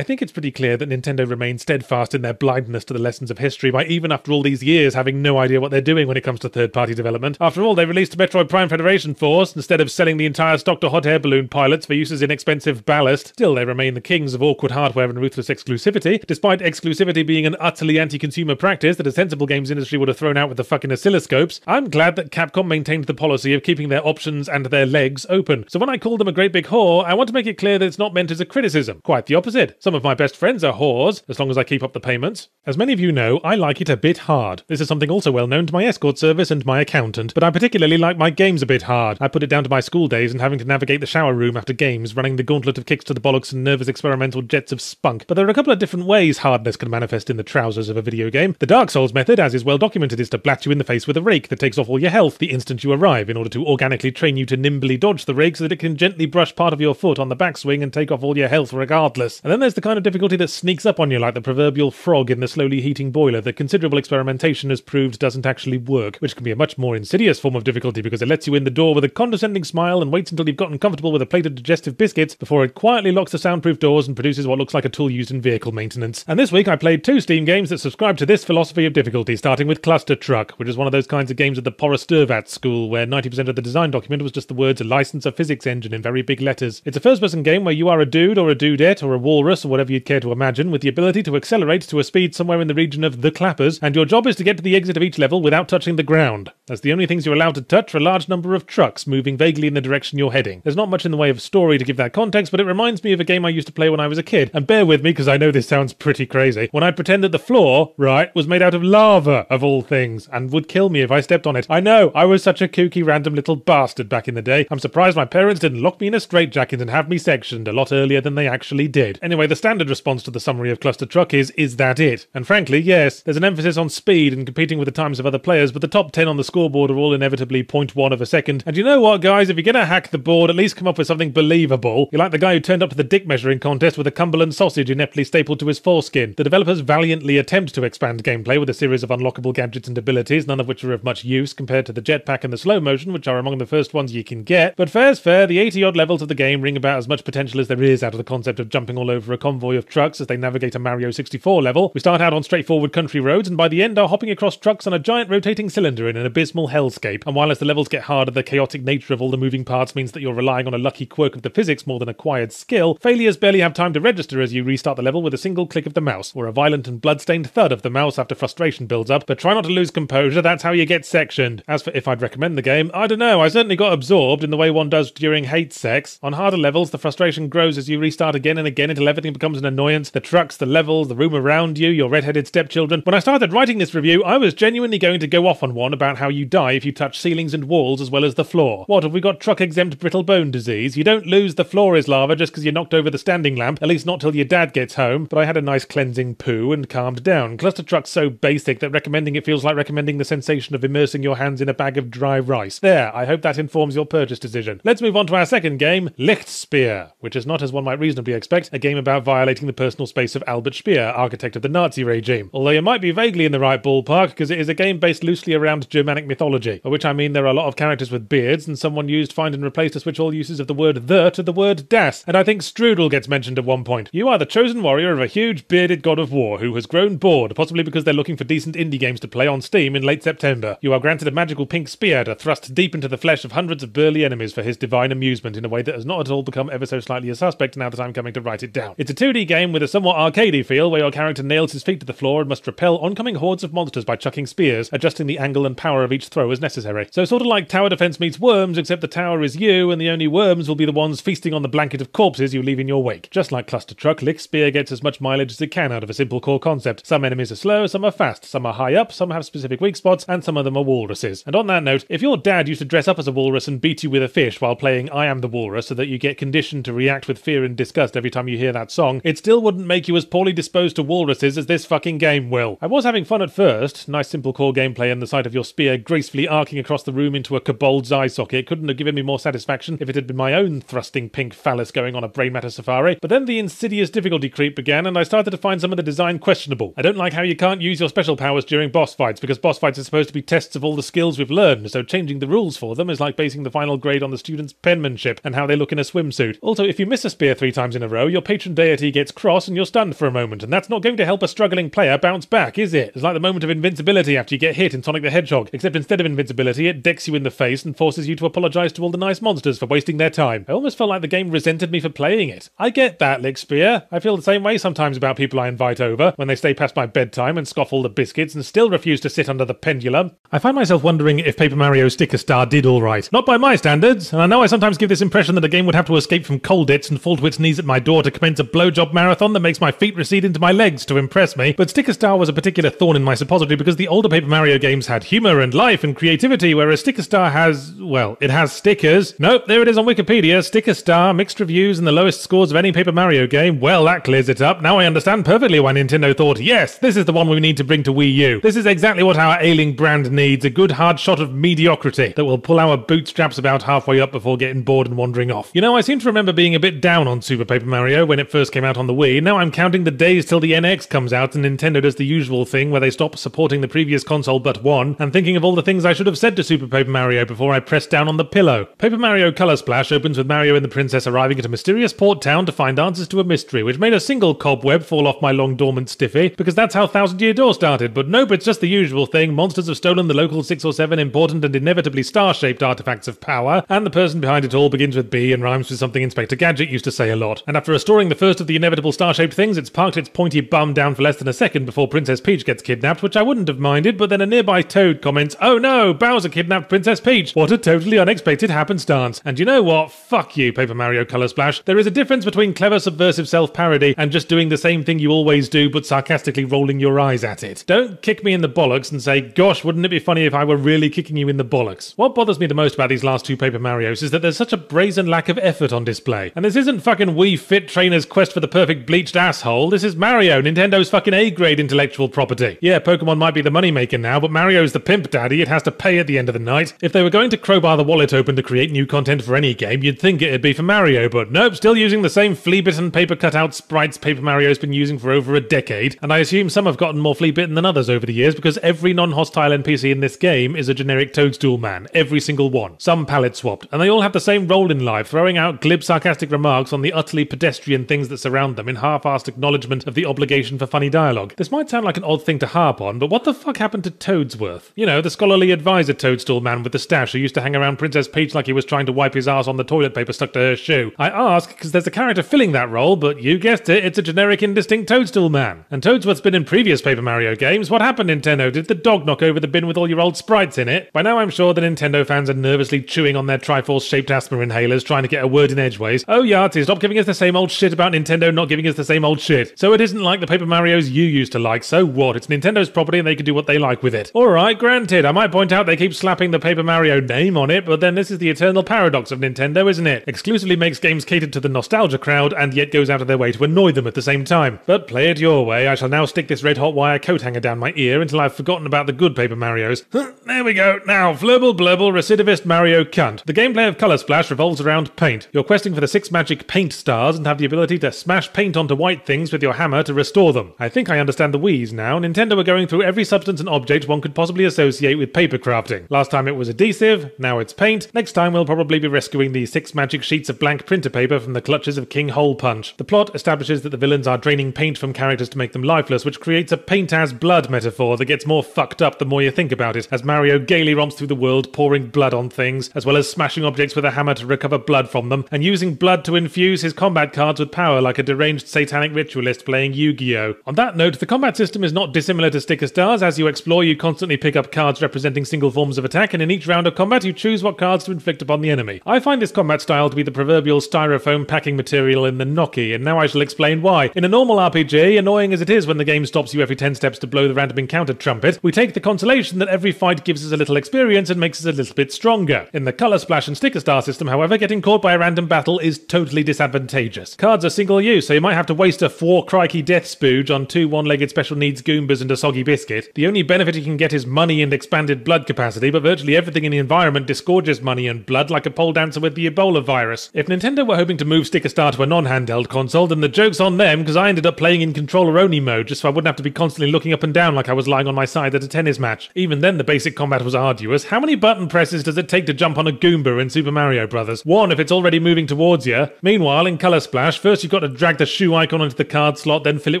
I think it's pretty clear that Nintendo remains steadfast in their blindness to the lessons of history by even after all these years having no idea what they're doing when it comes to third party development. After all, they released Metroid Prime Federation Force instead of selling the entire stock to hot air balloon pilots for use as inexpensive ballast. Still, they remain the kings of awkward hardware and ruthless exclusivity, despite exclusivity being an utterly anti consumer practice that a sensible games industry would have thrown out with the fucking oscilloscopes. I'm glad that Capcom maintained the policy of keeping their options and their legs open. So when I call them a great big whore, I want to make it clear that it's not meant as a criticism. Quite the opposite. Some of my best friends are whores, as long as I keep up the payments. As many of you know, I like it a bit hard. This is something also well known to my escort service and my accountant, but I particularly like my games a bit hard. I put it down to my school days and having to navigate the shower room after games, running the gauntlet of kicks to the bollocks and nervous experimental jets of spunk. But there are a couple of different ways hardness can manifest in the trousers of a video game. The Dark Souls method, as is well documented, is to blat you in the face with a rake that takes off all your health the instant you arrive, in order to organically train you to nimbly dodge the rake so that it can gently brush part of your foot on the backswing and take off all your health regardless. And then there's the kind of difficulty that sneaks up on you like the proverbial frog in the slowly heating boiler that considerable experimentation has proved doesn't actually work, which can be a much more insidious form of difficulty because it lets you in the door with a condescending smile and waits until you've gotten comfortable with a plate of digestive biscuits before it quietly locks the soundproof doors and produces what looks like a tool used in vehicle maintenance. And this week I played two Steam games that subscribe to this philosophy of difficulty, starting with Cluster Truck, which is one of those kinds of games at the Porosturvat school where 90% of the design document was just the words a license a physics engine in very big letters. It's a first person game where you are a dude or a dudette or a walrus or whatever you'd care to imagine with the ability to accelerate to a speed somewhere in the region of the clappers, and your job is to get to the exit of each level without touching the ground. As the only things you're allowed to touch are a large number of trucks moving vaguely in the direction you're heading. There's not much in the way of story to give that context, but it reminds me of a game I used to play when I was a kid. And bear with me because I know this sounds pretty crazy. When I'd pretend that the floor, right, was made out of lava, of all things, and would kill me if I stepped on it. I know, I was such a kooky random little bastard back in the day. I'm surprised my parents didn't lock me in a straitjacket and have me sectioned a lot earlier than they actually did. Anyway, the standard response to the summary of Cluster Truck is, is that it? And frankly, yes, there's an emphasis on speed and competing with the times of other players, but the top 10 on the scoreboard are all inevitably 0.1 of a second. And you know what, guys? If you're gonna hack the board, at least come up with something believable. You're like the guy who turned up to the dick measuring contest with a Cumberland sausage ineptly stapled to his foreskin. The developers valiantly attempt to expand gameplay with a series of unlockable gadgets and abilities, none of which are of much use compared to the jetpack and the slow motion, which are among the first ones you can get. But fair's fair, the 80 odd levels of the game ring about as much potential as there is out of the concept of jumping all over a a convoy of trucks as they navigate a Mario 64 level. We start out on straightforward country roads, and by the end are hopping across trucks on a giant rotating cylinder in an abysmal hellscape. And while as the levels get harder, the chaotic nature of all the moving parts means that you're relying on a lucky quirk of the physics more than acquired skill, failures barely have time to register as you restart the level with a single click of the mouse, or a violent and bloodstained thud of the mouse after frustration builds up. But try not to lose composure, that's how you get sectioned. As for if I'd recommend the game, I don't know, I certainly got absorbed in the way one does during hate sex. On harder levels, the frustration grows as you restart again and again until everything becomes an annoyance. The trucks, the levels, the room around you, your red-headed stepchildren. When I started writing this review, I was genuinely going to go off on one about how you die if you touch ceilings and walls as well as the floor. What, have we got truck-exempt brittle bone disease? You don't lose the floor is lava just because you knocked over the standing lamp, at least not till your dad gets home, but I had a nice cleansing poo and calmed down. Cluster Truck's so basic that recommending it feels like recommending the sensation of immersing your hands in a bag of dry rice. There, I hope that informs your purchase decision. Let's move on to our second game, Lichtspeer, which is not, as one might reasonably expect, a game about violating the personal space of Albert Speer, architect of the Nazi regime. Although you might be vaguely in the right ballpark, because it is a game based loosely around Germanic mythology, by which I mean there are a lot of characters with beards, and someone used find and replace to switch all uses of the word the to the word das, and I think Strudel gets mentioned at one point. You are the chosen warrior of a huge bearded god of war who has grown bored, possibly because they're looking for decent indie games to play on Steam in late September. You are granted a magical pink spear to thrust deep into the flesh of hundreds of burly enemies for his divine amusement in a way that has not at all become ever so slightly a suspect now that I'm coming to write it down. It's a 2D game with a somewhat arcadey feel where your character nails his feet to the floor and must repel oncoming hordes of monsters by chucking spears, adjusting the angle and power of each throw as necessary. So sort of like tower defense meets worms, except the tower is you and the only worms will be the ones feasting on the blanket of corpses you leave in your wake. Just like Cluster Truck, Lichtspeer gets as much mileage as it can out of a simple core concept. Some enemies are slow, some are fast, some are high up, some have specific weak spots, and some of them are walruses. And on that note, if your dad used to dress up as a walrus and beat you with a fish while playing I Am the Walrus so that you get conditioned to react with fear and disgust every time you hear that song, it still wouldn't make you as poorly disposed to walruses as this fucking game will. I was having fun at first, nice simple core gameplay and the sight of your spear gracefully arcing across the room into a kobold's eye socket couldn't have given me more satisfaction if it had been my own thrusting pink phallus going on a brain matter safari. But then the insidious difficulty creep began and I started to find some of the design questionable. I don't like how you can't use your special powers during boss fights because boss fights are supposed to be tests of all the skills we've learned, so changing the rules for them is like basing the final grade on the student's penmanship and how they look in a swimsuit. Also, if you miss a spear three times in a row, your patron deity gets cross and you're stunned for a moment, and that's not going to help a struggling player bounce back, is it? It's like the moment of invincibility after you get hit in Sonic the Hedgehog, except instead of invincibility, it decks you in the face and forces you to apologize to all the nice monsters for wasting their time. I almost felt like the game resented me for playing it. I get that, Lichtspeer. I feel the same way sometimes about people I invite over when they stay past my bedtime and scoff all the biscuits and still refuse to sit under the pendulum. I find myself wondering if Paper Mario Sticker Star did alright. Not by my standards, and I know I sometimes give this impression that a game would have to escape from Colditz and fall to its knees at my door to commence a blowjob marathon that makes my feet recede into my legs to impress me, but Sticker Star was a particular thorn in my suppository because the older Paper Mario games had humour and life and creativity, whereas Sticker Star has, well, it has stickers. Nope, there it is on Wikipedia. Sticker Star, mixed reviews and the lowest scores of any Paper Mario game. Well, that clears it up. Now I understand perfectly why Nintendo thought, yes, this is the one we need to bring to Wii U. This is exactly what our ailing brand needs a good hard shot of mediocrity that will pull our bootstraps about halfway up before getting bored and wandering off. You know, I seem to remember being a bit down on Super Paper Mario when it first came out on the Wii. Now I'm counting the days till the NX comes out and Nintendo does the usual thing where they stop supporting the previous console but one, and thinking of all the things I should have said to Super Paper Mario before I pressed down on the pillow. Paper Mario Color Splash opens with Mario and the princess arriving at a mysterious port town to find answers to a mystery, which made a single cobweb fall off my long dormant stiffy, because that's how Thousand Year Door started. But nope, it's just the usual thing. Monsters have stolen the local six or seven important and inevitably star shaped artifacts of power, and the person behind it all begins with B and rhymes with something Inspector Gadget used to say a lot. And after restoring the first of the inevitable star shaped things, it's parked its pointy bum down for less than a second before Princess Peach gets kidnapped, which I wouldn't have minded, but then a nearby toad comments, Oh no, Bowser kidnapped Princess Peach. What a totally unexpected happenstance. And you know what? Fuck you, Paper Mario Color Splash. There is a difference between clever subversive self parody and just doing the same thing you always do but sarcastically rolling your eyes at it. Don't kick me in the bollocks and say, Gosh, wouldn't it be funny if I were really kicking you in the bollocks? What bothers me the most about these last two Paper Marios is that there's such a brazen lack of effort on display. And this isn't fucking Wii Fit Trainer's quest for the perfect bleached asshole. This is Mario, Nintendo's fucking A grade intellectual property. Yeah, Pokemon might be the moneymaker now, but Mario's the pimp daddy. It has to pay at the end of the night. If they were going to crowbar the wallet open to create new content for any game, you'd think it'd be for Mario, but nope, still using the same flea bitten paper cutout sprites Paper Mario's been using for over a decade. And I assume some have gotten more flea bitten than others over the years because every non hostile NPC in this game is a generic Toadstool man. Every single one. Some palette swapped. And they all have the same role in life, throwing out glib, sarcastic remarks on the utterly pedestrian things things that surround them in half-assed acknowledgement of the obligation for funny dialogue. This might sound like an odd thing to harp on, but what the fuck happened to Toadsworth? You know, the scholarly advisor toadstool man with the stash who used to hang around Princess Peach like he was trying to wipe his ass on the toilet paper stuck to her shoe. I ask because there's a character filling that role, but you guessed it, it's a generic indistinct toadstool man. And Toadsworth's been in previous Paper Mario games. What happened, Nintendo? Did the dog knock over the bin with all your old sprites in it? By now I'm sure the Nintendo fans are nervously chewing on their Triforce-shaped asthma inhalers trying to get a word in edgeways. Oh, Yahtzee, stop giving us the same old shit about Nintendo not giving us the same old shit. So it isn't like the Paper Marios you used to like, so what? It's Nintendo's property and they can do what they like with it. Alright, granted, I might point out they keep slapping the Paper Mario name on it, but then this is the eternal paradox of Nintendo, isn't it? Exclusively makes games catered to the nostalgia crowd and yet goes out of their way to annoy them at the same time. But play it your way, I shall now stick this red hot wire coat hanger down my ear until I've forgotten about the good Paper Marios. there we go. Now, flurble blurble recidivist Mario cunt. The gameplay of Color Splash revolves around paint. You're questing for the six magic paint stars and have the ability to smash paint onto white things with your hammer to restore them. I think I understand the wheeze now. Nintendo are going through every substance and object one could possibly associate with paper crafting. Last time it was adhesive, now it's paint. Next time we'll probably be rescuing the six magic sheets of blank printer paper from the clutches of King Hole Punch. The plot establishes that the villains are draining paint from characters to make them lifeless, which creates a paint as blood metaphor that gets more fucked up the more you think about it, as Mario gaily romps through the world pouring blood on things, as well as smashing objects with a hammer to recover blood from them, and using blood to infuse his combat cards with power like a deranged satanic ritualist playing Yu-Gi-Oh! On that note, the combat system is not dissimilar to Sticker Stars. As you explore, you constantly pick up cards representing single forms of attack, and in each round of combat, you choose what cards to inflict upon the enemy. I find this combat style to be the proverbial styrofoam packing material in the Noki, and now I shall explain why. In a normal RPG, annoying as it is when the game stops you every 10 steps to blow the random encounter trumpet, we take the consolation that every fight gives us a little experience and makes us a little bit stronger. In the Color Splash and Sticker Star system, however, getting caught by a random battle is totally disadvantageous. Cards are single use, so you might have to waste a four crikey death spooge on two one legged special needs Goombas and a soggy biscuit. The only benefit you can get is money and expanded blood capacity, but virtually everything in the environment disgorges money and blood like a pole dancer with the Ebola virus. If Nintendo were hoping to move Sticker Star to a non handheld console, then the joke's on them because I ended up playing in controller only mode just so I wouldn't have to be constantly looking up and down like I was lying on my side at a tennis match. Even then, the basic combat was arduous. How many button presses does it take to jump on a Goomba in Super Mario Bros.? One if it's already moving towards you. Meanwhile, in Color Splash, first you've got to drag the shoe icon onto the card slot, then fill it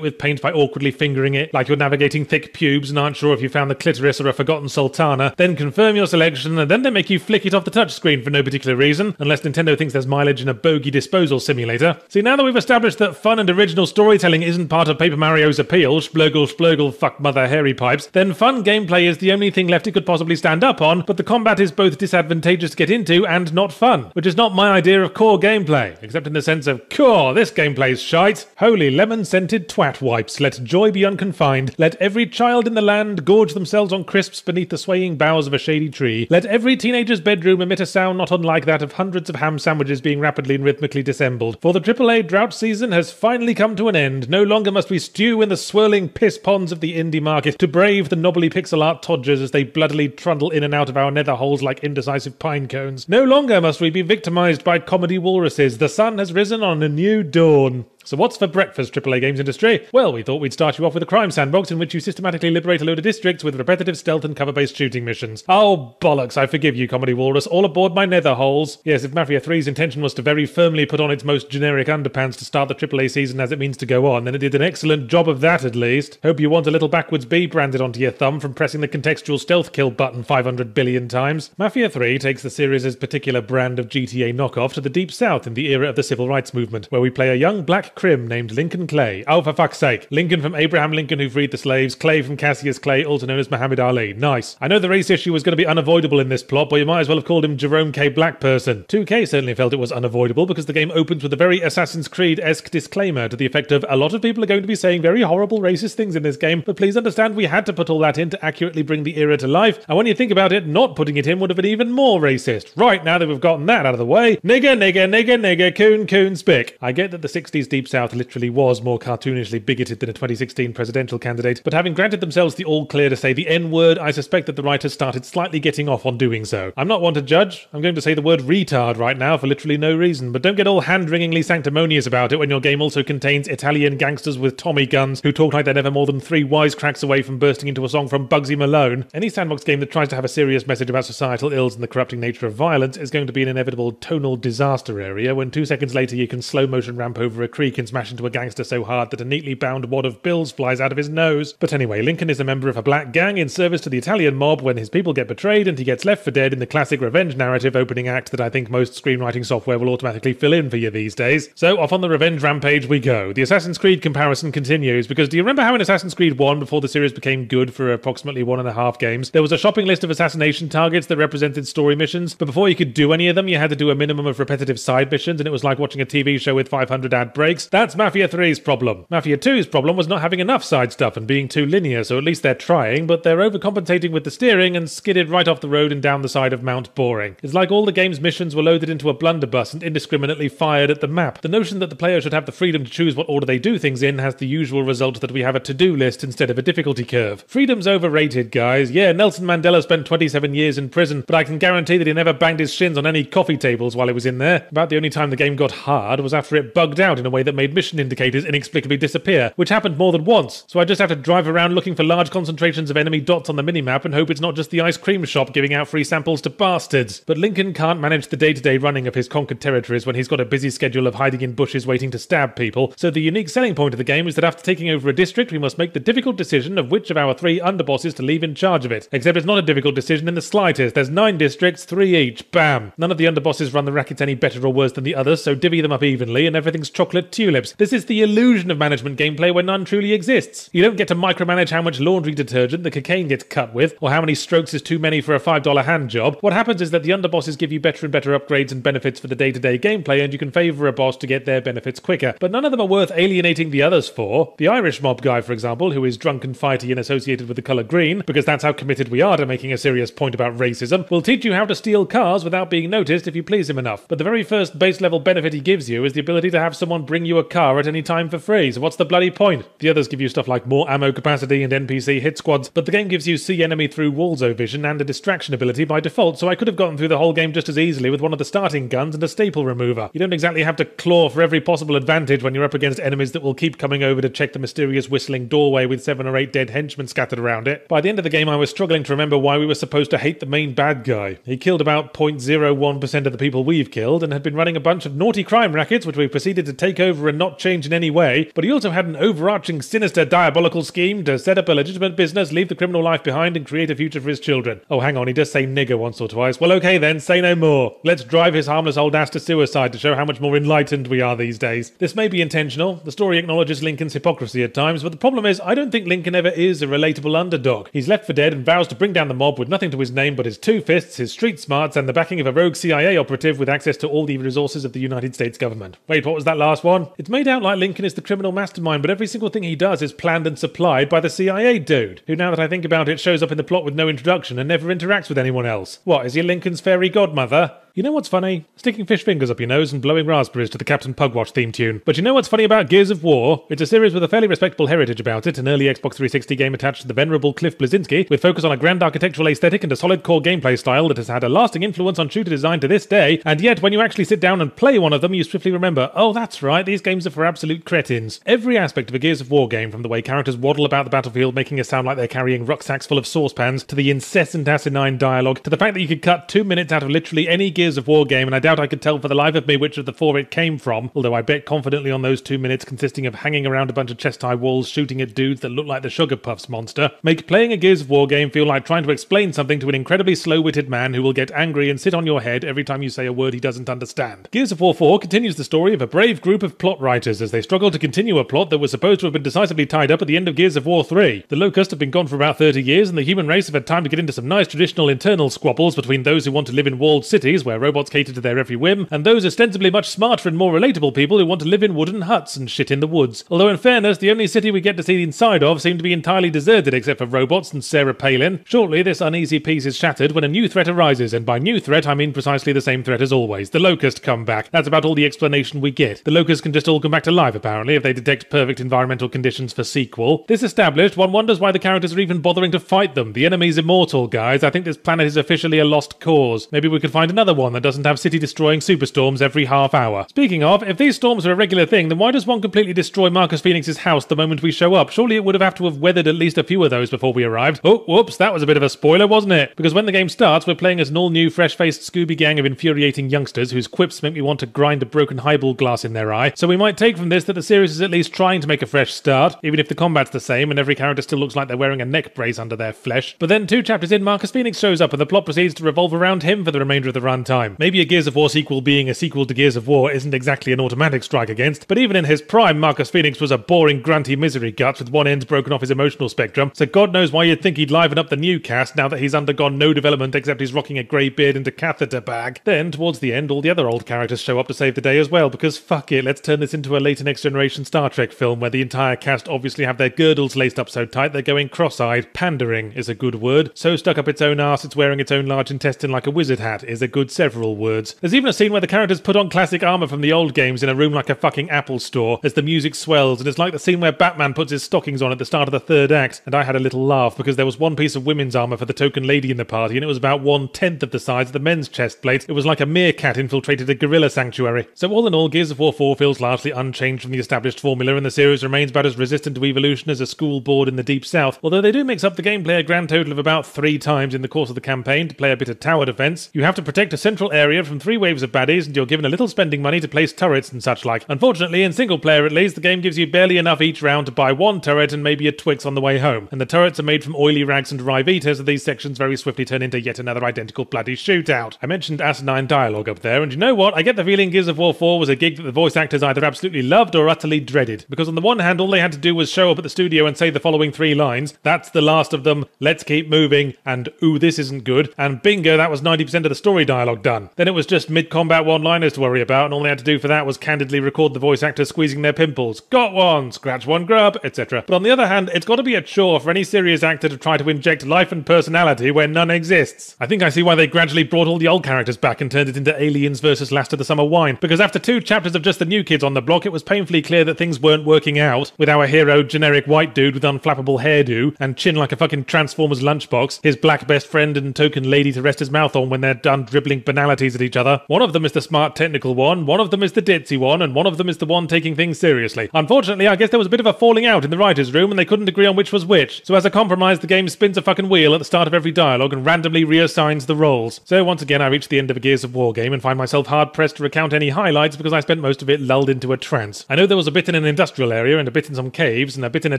with paint by awkwardly fingering it like you're navigating thick pubes and aren't sure if you found the clitoris or a forgotten sultana. Then confirm your selection, and then they make you flick it off the touchscreen for no particular reason, unless Nintendo thinks there's mileage in a bogey disposal simulator. See, now that we've established that fun and original storytelling isn't part of Paper Mario's appeal, splurgle, splurgle, fuck mother, hairy pipes, then fun gameplay is the only thing left it could possibly stand up on, but the combat is both disadvantageous to get into and not fun, which is not my idea of core gameplay, except in the sense of, core, this gameplay's shite. Holy lemon scented twat wipes, let joy be unconfined, let every child in the land gorge themselves on crisps beneath the swaying boughs of a shady tree, let every teenager's bedroom emit a sound not unlike that of hundreds of ham sandwiches being rapidly and rhythmically dissembled. For the AAA drought season has finally come to an end. No longer must we stew in the swirling piss ponds of the indie market to brave the knobbly pixel art todgers as they bloodily trundle in and out of our nether holes like indecisive pine cones. No longer must we be victimized by comedy walruses. The sun has risen on a new dawn. Person. So what's for breakfast, AAA games industry? Well, we thought we'd start you off with a crime sandbox in which you systematically liberate a load of districts with repetitive stealth and cover-based shooting missions. Oh, bollocks, I forgive you, Comedy Walrus. All aboard my nether holes. Yes, if Mafia 3's intention was to very firmly put on its most generic underpants to start the AAA season as it means to go on, then it did an excellent job of that at least. Hope you want a little backwards B branded onto your thumb from pressing the contextual stealth kill button 500 billion times. Mafia 3 takes the series' particular brand of GTA knockoff to the deep south in the era of the civil rights movement, where we play a young black crim named Lincoln Clay. Oh, for fuck's sake. Lincoln from Abraham Lincoln who freed the slaves, Clay from Cassius Clay, also known as Muhammad Ali. Nice. I know the race issue was going to be unavoidable in this plot, but you might as well have called him Jerome K. Black Person. 2K certainly felt it was unavoidable because the game opens with a very Assassin's Creed-esque disclaimer to the effect of a lot of people are going to be saying very horrible racist things in this game, but please understand we had to put all that in to accurately bring the era to life, and when you think about it, not putting it in would have been even more racist. Right, now that we've gotten that out of the way, nigger, nigger, nigger, nigger, coon, coon, spick. I get that the 60s Deep South literally was more cartoonishly bigoted than a 2016 presidential candidate, but having granted themselves the all clear to say the N word, I suspect that the writers started slightly getting off on doing so. I'm not one to judge. I'm going to say the word retard right now for literally no reason, but don't get all hand wringingly sanctimonious about it when your game also contains Italian gangsters with Tommy guns who talk like they're never more than three wisecracks away from bursting into a song from Bugsy Malone. Any sandbox game that tries to have a serious message about societal ills and the corrupting nature of violence is going to be an inevitable tonal disaster area when two seconds later you can slow motion ramp over a creek can smash into a gangster so hard that a neatly bound wad of bills flies out of his nose. But anyway, Lincoln is a member of a black gang in service to the Italian mob when his people get betrayed and he gets left for dead in the classic revenge narrative opening act that I think most screenwriting software will automatically fill in for you these days. So off on the revenge rampage we go. The Assassin's Creed comparison continues because do you remember how in Assassin's Creed 1, before the series became good for approximately one and a half games, there was a shopping list of assassination targets that represented story missions, but before you could do any of them, you had to do a minimum of repetitive side missions, and it was like watching a TV show with 500 ad breaks. That's Mafia 3's problem. Mafia 2's problem was not having enough side stuff and being too linear, so at least they're trying, but they're overcompensating with the steering and skidded right off the road and down the side of Mount Boring. It's like all the game's missions were loaded into a blunderbuss and indiscriminately fired at the map. The notion that the player should have the freedom to choose what order they do things in has the usual result that we have a to do list instead of a difficulty curve. Freedom's overrated, guys. Yeah, Nelson Mandela spent 27 years in prison, but I can guarantee that he never banged his shins on any coffee tables while he was in there. About the only time the game got hard was after it bugged out in a way that made mission indicators inexplicably disappear, which happened more than once. So I just have to drive around looking for large concentrations of enemy dots on the minimap and hope it's not just the ice cream shop giving out free samples to bastards. But Lincoln can't manage the day to day running of his conquered territories when he's got a busy schedule of hiding in bushes waiting to stab people. So the unique selling point of the game is that after taking over a district, we must make the difficult decision of which of our three underbosses to leave in charge of it. Except it's not a difficult decision in the slightest. There's nine districts, three each. Bam. None of the underbosses run the rackets any better or worse than the others, so divvy them up evenly, and everything's chocolate tulips. This is the illusion of management gameplay where none truly exists. You don't get to micromanage how much laundry detergent the cocaine gets cut with, or how many strokes is too many for a $5 hand job. What happens is that the underbosses give you better and better upgrades and benefits for the day to day gameplay, and you can favour a boss to get their benefits quicker. But none of them are worth alienating the others for. The Irish mob guy, for example, who is drunk and fighty and associated with the colour green, because that's how committed we are to making a serious point about racism, will teach you how to steal cars without being noticed if you please him enough. But the very first base level benefit he gives you is the ability to have someone bring you a car at any time for free. So what's the bloody point? The others give you stuff like more ammo capacity and NPC hit squads, but the game gives you see enemy through Walzo vision and a distraction ability by default, so I could have gotten through the whole game just as easily with one of the starting guns and a staple remover. You don't exactly have to claw for every possible advantage when you're up against enemies that will keep coming over to check the mysterious whistling doorway with seven or eight dead henchmen scattered around it. By the end of the game, I was struggling to remember why we were supposed to hate the main bad guy. He killed about 0.01% of the people we've killed and had been running a bunch of naughty crime rackets which we proceeded to take over and not change in any way, but he also had an overarching, sinister, diabolical scheme to set up a legitimate business, leave the criminal life behind, and create a future for his children. Oh, hang on, he does say nigger once or twice. Well, okay then, say no more. Let's drive his harmless old ass to suicide to show how much more enlightened we are these days. This may be intentional. The story acknowledges Lincoln's hypocrisy at times, but the problem is, I don't think Lincoln ever is a relatable underdog. He's left for dead and vows to bring down the mob with nothing to his name but his two fists, his street smarts, and the backing of a rogue CIA operative with access to all the resources of the United States government. Wait, what was that last one? It's made out like Lincoln is the criminal mastermind, but every single thing he does is planned and supplied by the CIA dude, who, now that I think about it, shows up in the plot with no introduction and never interacts with anyone else. What, is he Lincoln's fairy godmother? You know what's funny? Sticking fish fingers up your nose and blowing raspberries to the Captain Pugwash theme tune. But you know what's funny about Gears of War? It's a series with a fairly respectable heritage about it, an early Xbox 360 game attached to the venerable Cliff Bleszinski, with focus on a grand architectural aesthetic and a solid core gameplay style that has had a lasting influence on shooter design to this day, and yet when you actually sit down and play one of them, you swiftly remember, oh, that's right, these games are for absolute cretins. Every aspect of a Gears of War game, from the way characters waddle about the battlefield making it sound like they're carrying rucksacks full of saucepans, to the incessant asinine dialogue, to the fact that you could cut two minutes out of literally any Gears of War game, and I doubt I could tell for the life of me which of the four it came from, although I bet confidently on those two minutes consisting of hanging around a bunch of chest high walls shooting at dudes that look like the Sugar Puffs monster, make playing a Gears of War game feel like trying to explain something to an incredibly slow witted man who will get angry and sit on your head every time you say a word he doesn't understand. Gears of War 4 continues the story of a brave group of plot writers as they struggle to continue a plot that was supposed to have been decisively tied up at the end of Gears of War 3. The Locust have been gone for about 30 years, and the human race have had time to get into some nice traditional internal squabbles between those who want to live in walled cities where robots cater to their every whim, and those ostensibly much smarter and more relatable people who want to live in wooden huts and shit in the woods. Although, in fairness, the only city we get to see the inside of seem to be entirely deserted except for robots and Sarah Palin. Shortly, this uneasy peace is shattered when a new threat arises, and by new threat, I mean precisely the same threat as always the Locust come back. That's about all the explanation we get. The locusts can just all come back to life, apparently, if they detect perfect environmental conditions for sequel. This established, one wonders why the characters are even bothering to fight them. The enemy's immortal, guys. I think this planet is officially a lost cause. Maybe we could find another one that doesn't have city destroying superstorms every half hour. Speaking of, if these storms are a regular thing, then why does one completely destroy Marcus Phoenix's house the moment we show up? Surely it would have had to have weathered at least a few of those before we arrived. Oh, whoops, that was a bit of a spoiler, wasn't it? Because when the game starts, we're playing as an all new, fresh faced Scooby gang of infuriating youngsters whose quips make me want to grind a broken highball glass in their eye. So we might take from this that the series is at least trying to make a fresh start, even if the combat's the same and every character still looks like they're wearing a neck brace under their flesh. But then two chapters in, Marcus Phoenix shows up and the plot proceeds to revolve around him for the remainder of the runtime. Maybe a Gears of War sequel being a sequel to Gears of War isn't exactly an automatic strike against, but even in his prime, Marcus Phoenix was a boring, grunty misery guts with one end broken off his emotional spectrum, so God knows why you'd think he'd liven up the new cast now that he's undergone no development except he's rocking a grey beard and a catheter bag. Then, towards the end, all the other old characters show up to save the day as well, because fuck it, let's turn this into a later Next Generation Star Trek film where the entire cast obviously have their girdles laced up so tight they're going cross eyed. Pandering is a good word. So stuck up its own arse it's wearing its own large intestine like a wizard hat is a good several words. There's even a scene where the characters put on classic armor from the old games in a room like a fucking Apple store as the music swells, and it's like the scene where Batman puts his stockings on at the start of the third act. And I had a little laugh because there was one piece of women's armor for the token lady in the party, and it was about one tenth of the size of the men's chest plate. It was like a meerkat infiltrated a gorilla sanctuary. So all in all, Gears of War 4 feels largely unchanged from the established formula, and the series remains about as resistant to evolution as a school board in the deep south. Although they do mix up the gameplay a grand total of about three times in the course of the campaign to play a bit of tower defense. You have to protect a central area from three waves of baddies, and you're given a little spending money to place turrets and such like. Unfortunately, in single player at least, the game gives you barely enough each round to buy one turret and maybe a Twix on the way home. And the turrets are made from oily rags and Ryvita, so these sections very swiftly turn into yet another identical bloody shootout. I mentioned asinine dialogue up there, and you know what? I get the feeling Gears of War 4 was a gig that the voice actors either absolutely loved or utterly dreaded. Because on the one hand, all they had to do was show up at the studio and say the following three lines That's the last of them, let's keep moving, and ooh, this isn't good, and bingo, that was 90% of the story dialogue done. Then it was just mid combat one liners to worry about, and all they had to do for that was candidly record the voice actors squeezing their pimples. Got one, scratch one grub, etc. But on the other hand, it's got to be a chore for any serious actor to try to inject life and personality where none exists. I think I see why they gradually brought all the old characters back and turned it into Aliens versus Last of the Summer Wine, because after two chapters of just the new kids on the block, it was painfully clear that things weren't working out, with our hero, generic white dude with unflappable hairdo and chin like a fucking Transformers lunchbox, his black best friend and token lady to rest his mouth on when they're done dribbling banalities at each other. One of them is the smart technical one, one of them is the ditzy one, and one of them is the one taking things seriously. Unfortunately, I guess there was a bit of a falling out in the writer's room and they couldn't agree on which was which. So as a compromise, the game spins a fucking wheel at the start of every dialogue and randomly reassigns the roles. So once again, I reach the end of a Gears of War game and find myself hard pressed to recount any highlights because I spent most of it lulled into a trance. I know there was a bit in an industrial area and a bit in some caves and a bit in a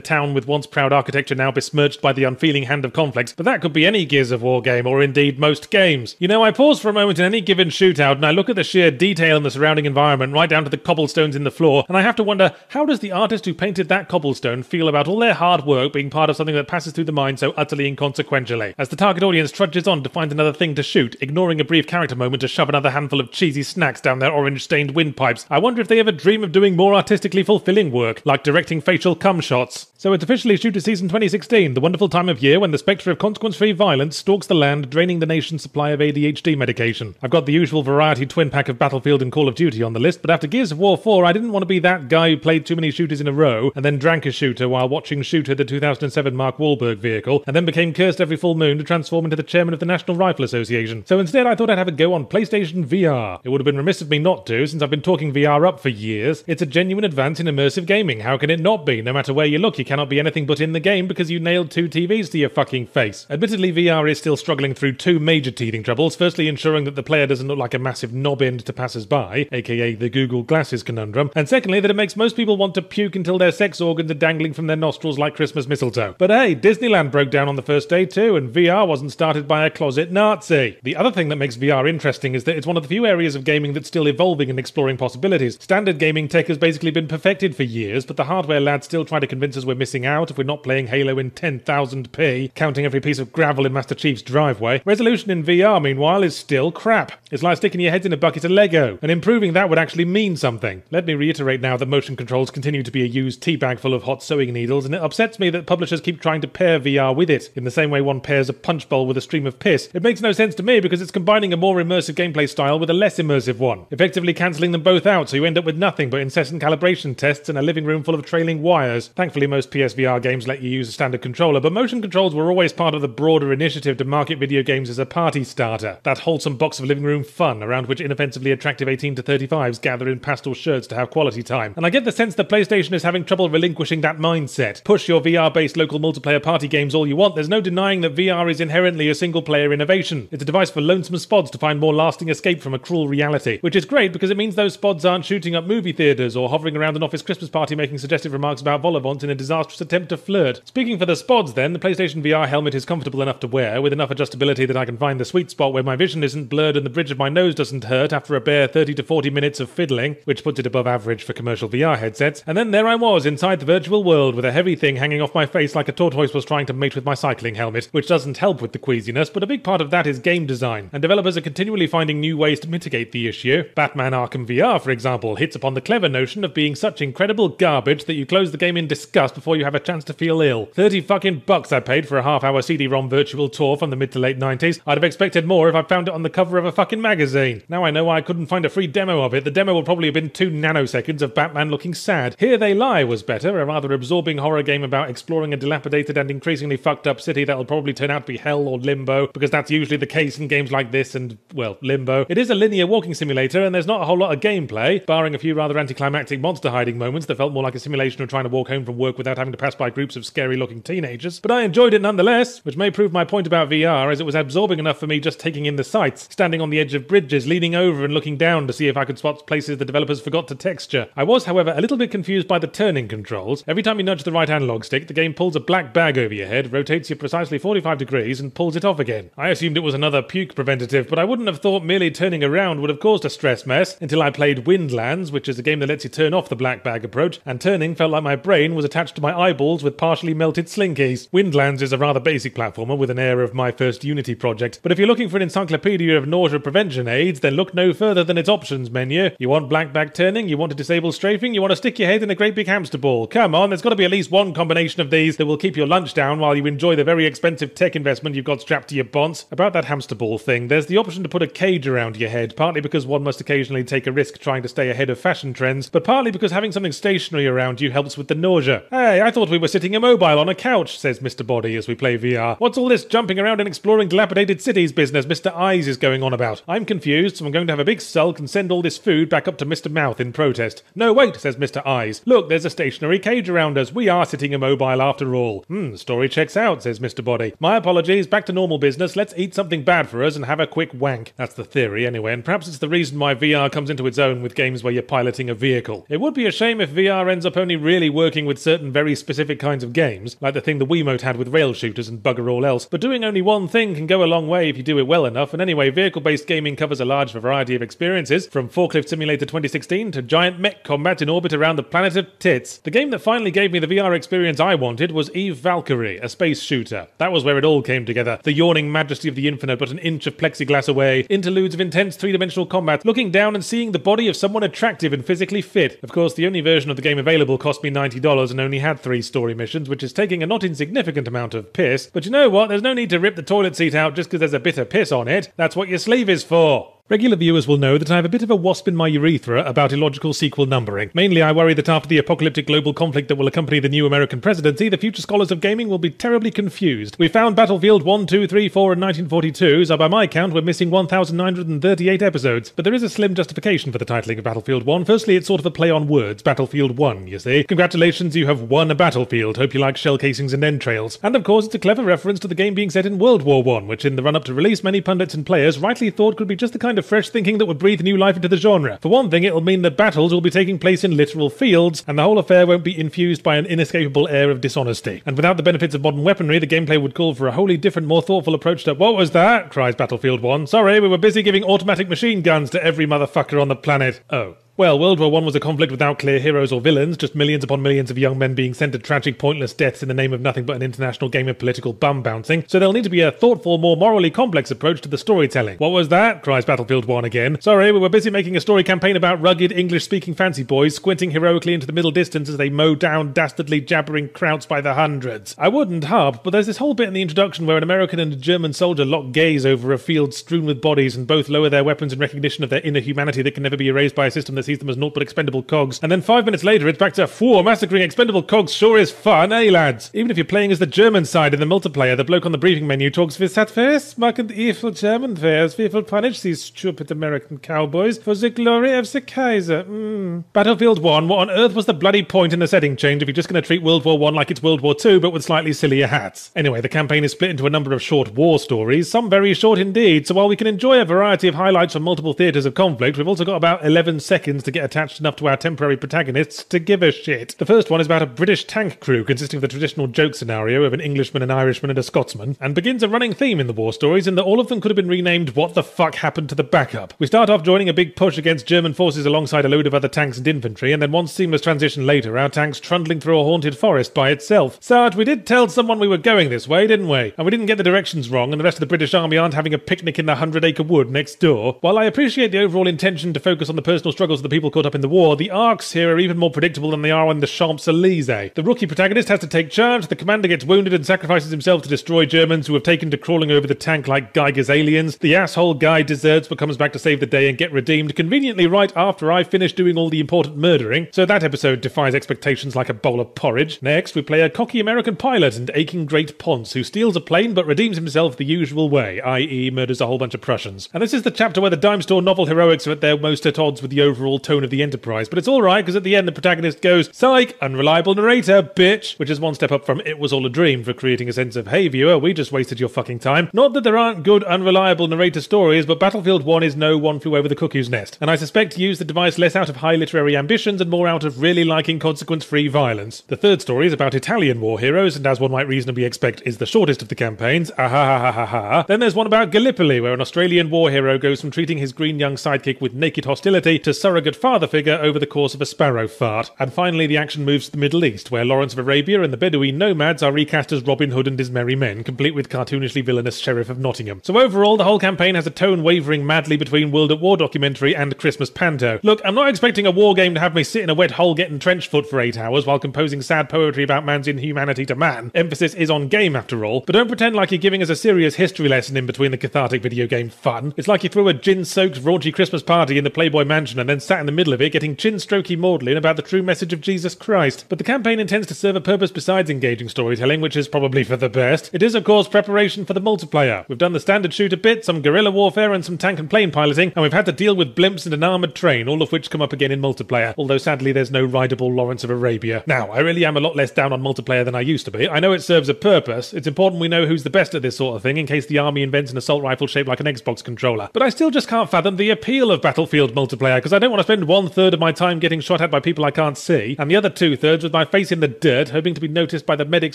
town with once proud architecture now besmirched by the unfeeling hand of conflict, but that could be any Gears of War game or indeed most games. You know, I pause for a moment in any given shootout and I look at the sheer detail in the surrounding environment right down to the cobblestones in the floor and I have to wonder how does the artist who painted that cobblestone feel about all their hard work being part of something that passes through the mind so utterly inconsequentially? As the target audience trudges on to find another thing to shoot, ignoring a brief character moment to shove another handful of cheesy snacks down their orange stained windpipes, I wonder if they ever dream of doing more artistically fulfilling work, like directing facial cum shots. So it's officially shooter season 2016, the wonderful time of year when the spectre of consequence free violence stalks the land, draining the nation's supply of ADHD medication. I've got the usual variety twin pack of Battlefield and Call of Duty on the list, but after Gears of War 4, I didn't want to be that guy who played too many shooters in a row and then drank a shooter while watching Shooter, the 2007 Mark Wahlberg vehicle, and then became cursed every full moon to transform into the chairman of the National Rifle Association. So instead, I thought I'd have a go on PlayStation VR. It would have been remiss of me not to, since I've been talking VR up for years. It's a genuine advance in immersive gaming. How can it not be? No matter where you look, you cannot be anything but in the game because you nailed two TVs to your fucking face. Admittedly, VR is still struggling through two major teething troubles. Firstly, ensuring that the player doesn't look like a massive knob end to passers by, aka the Google Glasses conundrum. And secondly, that it makes most people want to puke until their sex organs are dangling from their nostrils like Christmas mistletoe. But hey, Disneyland broke down on the first day too, and VR wasn't started by a closet Nazi. The other thing that makes VR interesting is that it's one of the few areas of gaming that's still evolving and exploring possibilities. Standard gaming tech has basically been perfected for years, but the hardware lads still try to convince us we're missing out if we're not playing Halo in 10,000p, counting every piece of gravel in Master Chief's driveway. Resolution in VR, meanwhile, is still crap. It's like sticking your heads in a bucket of Lego, and improving that would actually mean something. Let me reiterate now that motion controls continue to be a used teabag full of hot sewing needles, and it upsets me that publishers keep trying to pair VR with it, in the same way one pairs a punch bowl with a stream of piss. It makes no sense to me because it's combining a more immersive gameplay style with a less immersive one, effectively cancelling them both out, so you end up with nothing but incessant calibration tests and a living room full of trailing wires. Thankfully, most PSVR games let you use a standard controller, but motion controls were always part of the broader initiative to market video games as a party starter. That wholesome box box of living room fun around which inoffensively attractive 18 to 35s gather in pastel shirts to have quality time. And I get the sense that PlayStation is having trouble relinquishing that mindset. Push your VR based local multiplayer party games all you want, there's no denying that VR is inherently a single player innovation. It's a device for lonesome spods to find more lasting escape from a cruel reality, which is great because it means those spods aren't shooting up movie theatres or hovering around an office Christmas party making suggestive remarks about vol in a disastrous attempt to flirt. Speaking for the spods, then, the PlayStation VR helmet is comfortable enough to wear, with enough adjustability that I can find the sweet spot where my vision isn't blurred and the bridge of my nose doesn't hurt after a bare 30 to 40 minutes of fiddling, which puts it above average for commercial VR headsets. And then there I was inside the virtual world with a heavy thing hanging off my face like a tortoise was trying to mate with my cycling helmet, which doesn't help with the queasiness, but a big part of that is game design, and developers are continually finding new ways to mitigate the issue. Batman Arkham VR, for example, hits upon the clever notion of being such incredible garbage that you close the game in disgust before you have a chance to feel ill. 30 fucking bucks I paid for a half hour CD-ROM virtual tour from the mid to late 90s. I'd have expected more if I'd found it on the cover of a fucking magazine. Now I know why I couldn't find a free demo of it. The demo would probably have been two nanoseconds of Batman looking sad. Here They Lie was better, a rather absorbing horror game about exploring a dilapidated and increasingly fucked up city that'll probably turn out to be hell or limbo, because that's usually the case in games like this and, well, limbo. It is a linear walking simulator, and there's not a whole lot of gameplay, barring a few rather anticlimactic monster hiding moments that felt more like a simulation of trying to walk home from work without having to pass by groups of scary looking teenagers. But I enjoyed it nonetheless, which may prove my point about VR, as it was absorbing enough for me just taking in the sights, standing on the edge of bridges, leaning over and looking down to see if I could spot places the developers forgot to texture. I was, however, a little bit confused by the turning controls. Every time you nudge the right analog stick, the game pulls a black bag over your head, rotates you precisely 45 degrees, and pulls it off again. I assumed it was another puke preventative, but I wouldn't have thought merely turning around would have caused a stress mess until I played Windlands, which is a game that lets you turn off the black bag approach, and turning felt like my brain was attached to my eyeballs with partially melted slinkies. Windlands is a rather basic platformer with an air of my first Unity project, but if you're looking for an encyclopedia of nausea prevention aids, then look no further than its options menu. You want black bag turning, you want to disable strafing, you want to stick your head in a great big hamster ball. Come on, there's got to be at least one combination of these that will keep your lunch down while you enjoy the very expensive tech investment you've got strapped to your bonds. About that hamster ball thing, there's the option to put a cage around your head, partly because one must occasionally take a risk trying to stay ahead of fashion trends, but partly because having something stationary around you helps with the nausea. Hey, I thought we were sitting immobile on a couch, says Mr. Body as we play VR. What's all this jumping around and exploring dilapidated cities business Mr. Eyes is going on about? I'm confused, so I'm going to have a big sulk and send all this food back up to Mr. Mouth in protest. No, wait, says Mr. Eyes. Look, there's a stationary cage around us. We are sitting immobile after all. Hmm, story checks out, says Mr. Body. My apologies, back to normal business. Let's eat something bad for us and have a quick wank. That's the theory, anyway, and perhaps it's the reason why VR comes into its own with games where you're piloting a vehicle. It would be a shame if VR ends up only really working with certain very specific kinds of games, like the thing the Wiimote had with rail shooters and bugger all else. But doing only one thing can go a long way if you do it well enough, and anyway, vehicle based gaming covers a large variety of experiences, from Forklift Simulator 2016 to giant mech combat in orbit around the planet of tits. The game that finally gave me the VR experience I wanted was Eve Valkyrie, a space shooter. That was where it all came together. The yawning majesty of the infinite, but an inch of plexiglass away, interludes of intense three dimensional combat, looking down and seeing the body of someone attractive and physically fit. Of course, the only version of the game available cost me $90 and only had three story missions, which is taking a not insignificant amount of piss. But you know what? There's no need to rip the toilet seat out just because there's a bit of piss on it. That's what your sleeve is for. Regular viewers will know that I have a bit of a wasp in my urethra about illogical sequel numbering. Mainly, I worry that after the apocalyptic global conflict that will accompany the new American presidency, the future scholars of gaming will be terribly confused. We found Battlefield 1, 2, 3, 4, and 1942, so by my count, we're missing 1,938 episodes. But there is a slim justification for the titling of Battlefield 1. Firstly, it's sort of a play on words, Battlefield 1, you see. Congratulations, you have won a battlefield. Hope you like shell casings and entrails. And of course, it's a clever reference to the game being set in World War 1, which in the run up to release, many pundits and players rightly thought could be just the kind of fresh thinking that would breathe new life into the genre. For one thing, it'll mean that battles will be taking place in literal fields, and the whole affair won't be infused by an inescapable air of dishonesty. And without the benefits of modern weaponry, the gameplay would call for a wholly different, more thoughtful approach to what was that? cries Battlefield 1. Sorry, we were busy giving automatic machine guns to every motherfucker on the planet. Oh. Well, World War I was a conflict without clear heroes or villains, just millions upon millions of young men being sent to tragic, pointless deaths in the name of nothing but an international game of political bum bouncing. So there'll need to be a thoughtful, more morally complex approach to the storytelling. What was that? cries Battlefield 1 again. Sorry, we were busy making a story campaign about rugged, English speaking fancy boys squinting heroically into the middle distance as they mow down dastardly, jabbering krauts by the hundreds. I wouldn't harp, but there's this whole bit in the introduction where an American and a German soldier lock gaze over a field strewn with bodies and both lower their weapons in recognition of their inner humanity that can never be erased by a system that sees them as naught but expendable cogs. And then five minutes later, it's back to, four massacring expendable cogs sure is fun, eh, lads? Even if you're playing as the German side in the multiplayer, the bloke on the briefing menu talks, Wir sat fest, machen evil German fairs, we will punish these stupid American cowboys for the glory of the Kaiser. Mm. Battlefield 1, what on earth was the bloody point in the setting change if you're just going to treat World War 1 like it's World War 2, but with slightly sillier hats? Anyway, the campaign is split into a number of short war stories, some very short indeed, so while we can enjoy a variety of highlights from multiple theatres of conflict, we've also got about 11 seconds to get attached enough to our temporary protagonists to give a shit. The first one is about a British tank crew consisting of the traditional joke scenario of an Englishman, an Irishman, and a Scotsman, and begins a running theme in the war stories in that all of them could have been renamed What the Fuck Happened to the Backup. We start off joining a big push against German forces alongside a load of other tanks and infantry, and then one seamless transition later, our tank's trundling through a haunted forest by itself. Sarge, we did tell someone we were going this way, didn't we? And we didn't get the directions wrong, and the rest of the British Army aren't having a picnic in the Hundred Acre Wood next door. While I appreciate the overall intention to focus on the personal struggles of the people caught up in the war, the arcs here are even more predictable than they are in the Champs Elysees. The rookie protagonist has to take charge, the commander gets wounded and sacrifices himself to destroy Germans who have taken to crawling over the tank like Giger's aliens. The asshole guy deserts but comes back to save the day and get redeemed conveniently right after I finish doing all the important murdering, so that episode defies expectations like a bowl of porridge. Next, we play a cocky American pilot and aching Great Ponce who steals a plane but redeems himself the usual way, i.e., murders a whole bunch of Prussians. And this is the chapter where the dime store novel heroics are at their most at odds with the overall tone of the Enterprise, but it's alright because at the end the protagonist goes, Psych, unreliable narrator, bitch, which is one step up from It Was All a Dream for creating a sense of, hey viewer, we just wasted your fucking time. Not that there aren't good, unreliable narrator stories, but Battlefield 1 is no one flew over the cuckoo's nest, and I suspect used the device less out of high literary ambitions and more out of really liking consequence free violence. The third story is about Italian war heroes, and as one might reasonably expect, is the shortest of the campaigns. Ah ha ha ha ha ha. Then there's one about Gallipoli, where an Australian war hero goes from treating his green young sidekick with naked hostility to surrogate father figure over the course of a sparrow fart. And finally, the action moves to the Middle East, where Lawrence of Arabia and the Bedouin nomads are recast as Robin Hood and his merry men, complete with cartoonishly villainous Sheriff of Nottingham. So overall, the whole campaign has a tone wavering madly between World at War documentary and Christmas panto. Look, I'm not expecting a war game to have me sit in a wet hole getting trench foot for eight hours while composing sad poetry about man's inhumanity to man. Emphasis is on game after all, but don't pretend like you're giving us a serious history lesson in between the cathartic video game fun. It's like you threw a gin-soaked raunchy Christmas party in the Playboy Mansion and then sat in the middle of it getting chin-strokey maudlin about the true message of Jesus Christ. But the campaign intends to serve a purpose besides engaging storytelling, which is probably for the best. It is, of course, preparation for the multiplayer. We've done the standard shooter bit, some guerrilla warfare, and some tank and plane piloting, and we've had to deal with blimps and an armoured train, all of which come up again in multiplayer, although sadly there's no rideable Lawrence of Arabia. Now, I really am a lot less down on multiplayer than I used to be. I know it serves a purpose. It's important we know who's the best at this sort of thing in case the army invents an assault rifle shaped like an Xbox controller. But I still just can't fathom the appeal of Battlefield multiplayer because I don't want to spend one third of my time getting shot at by people I can't see, and the other two thirds with my face in the dirt, hoping to be noticed by the medic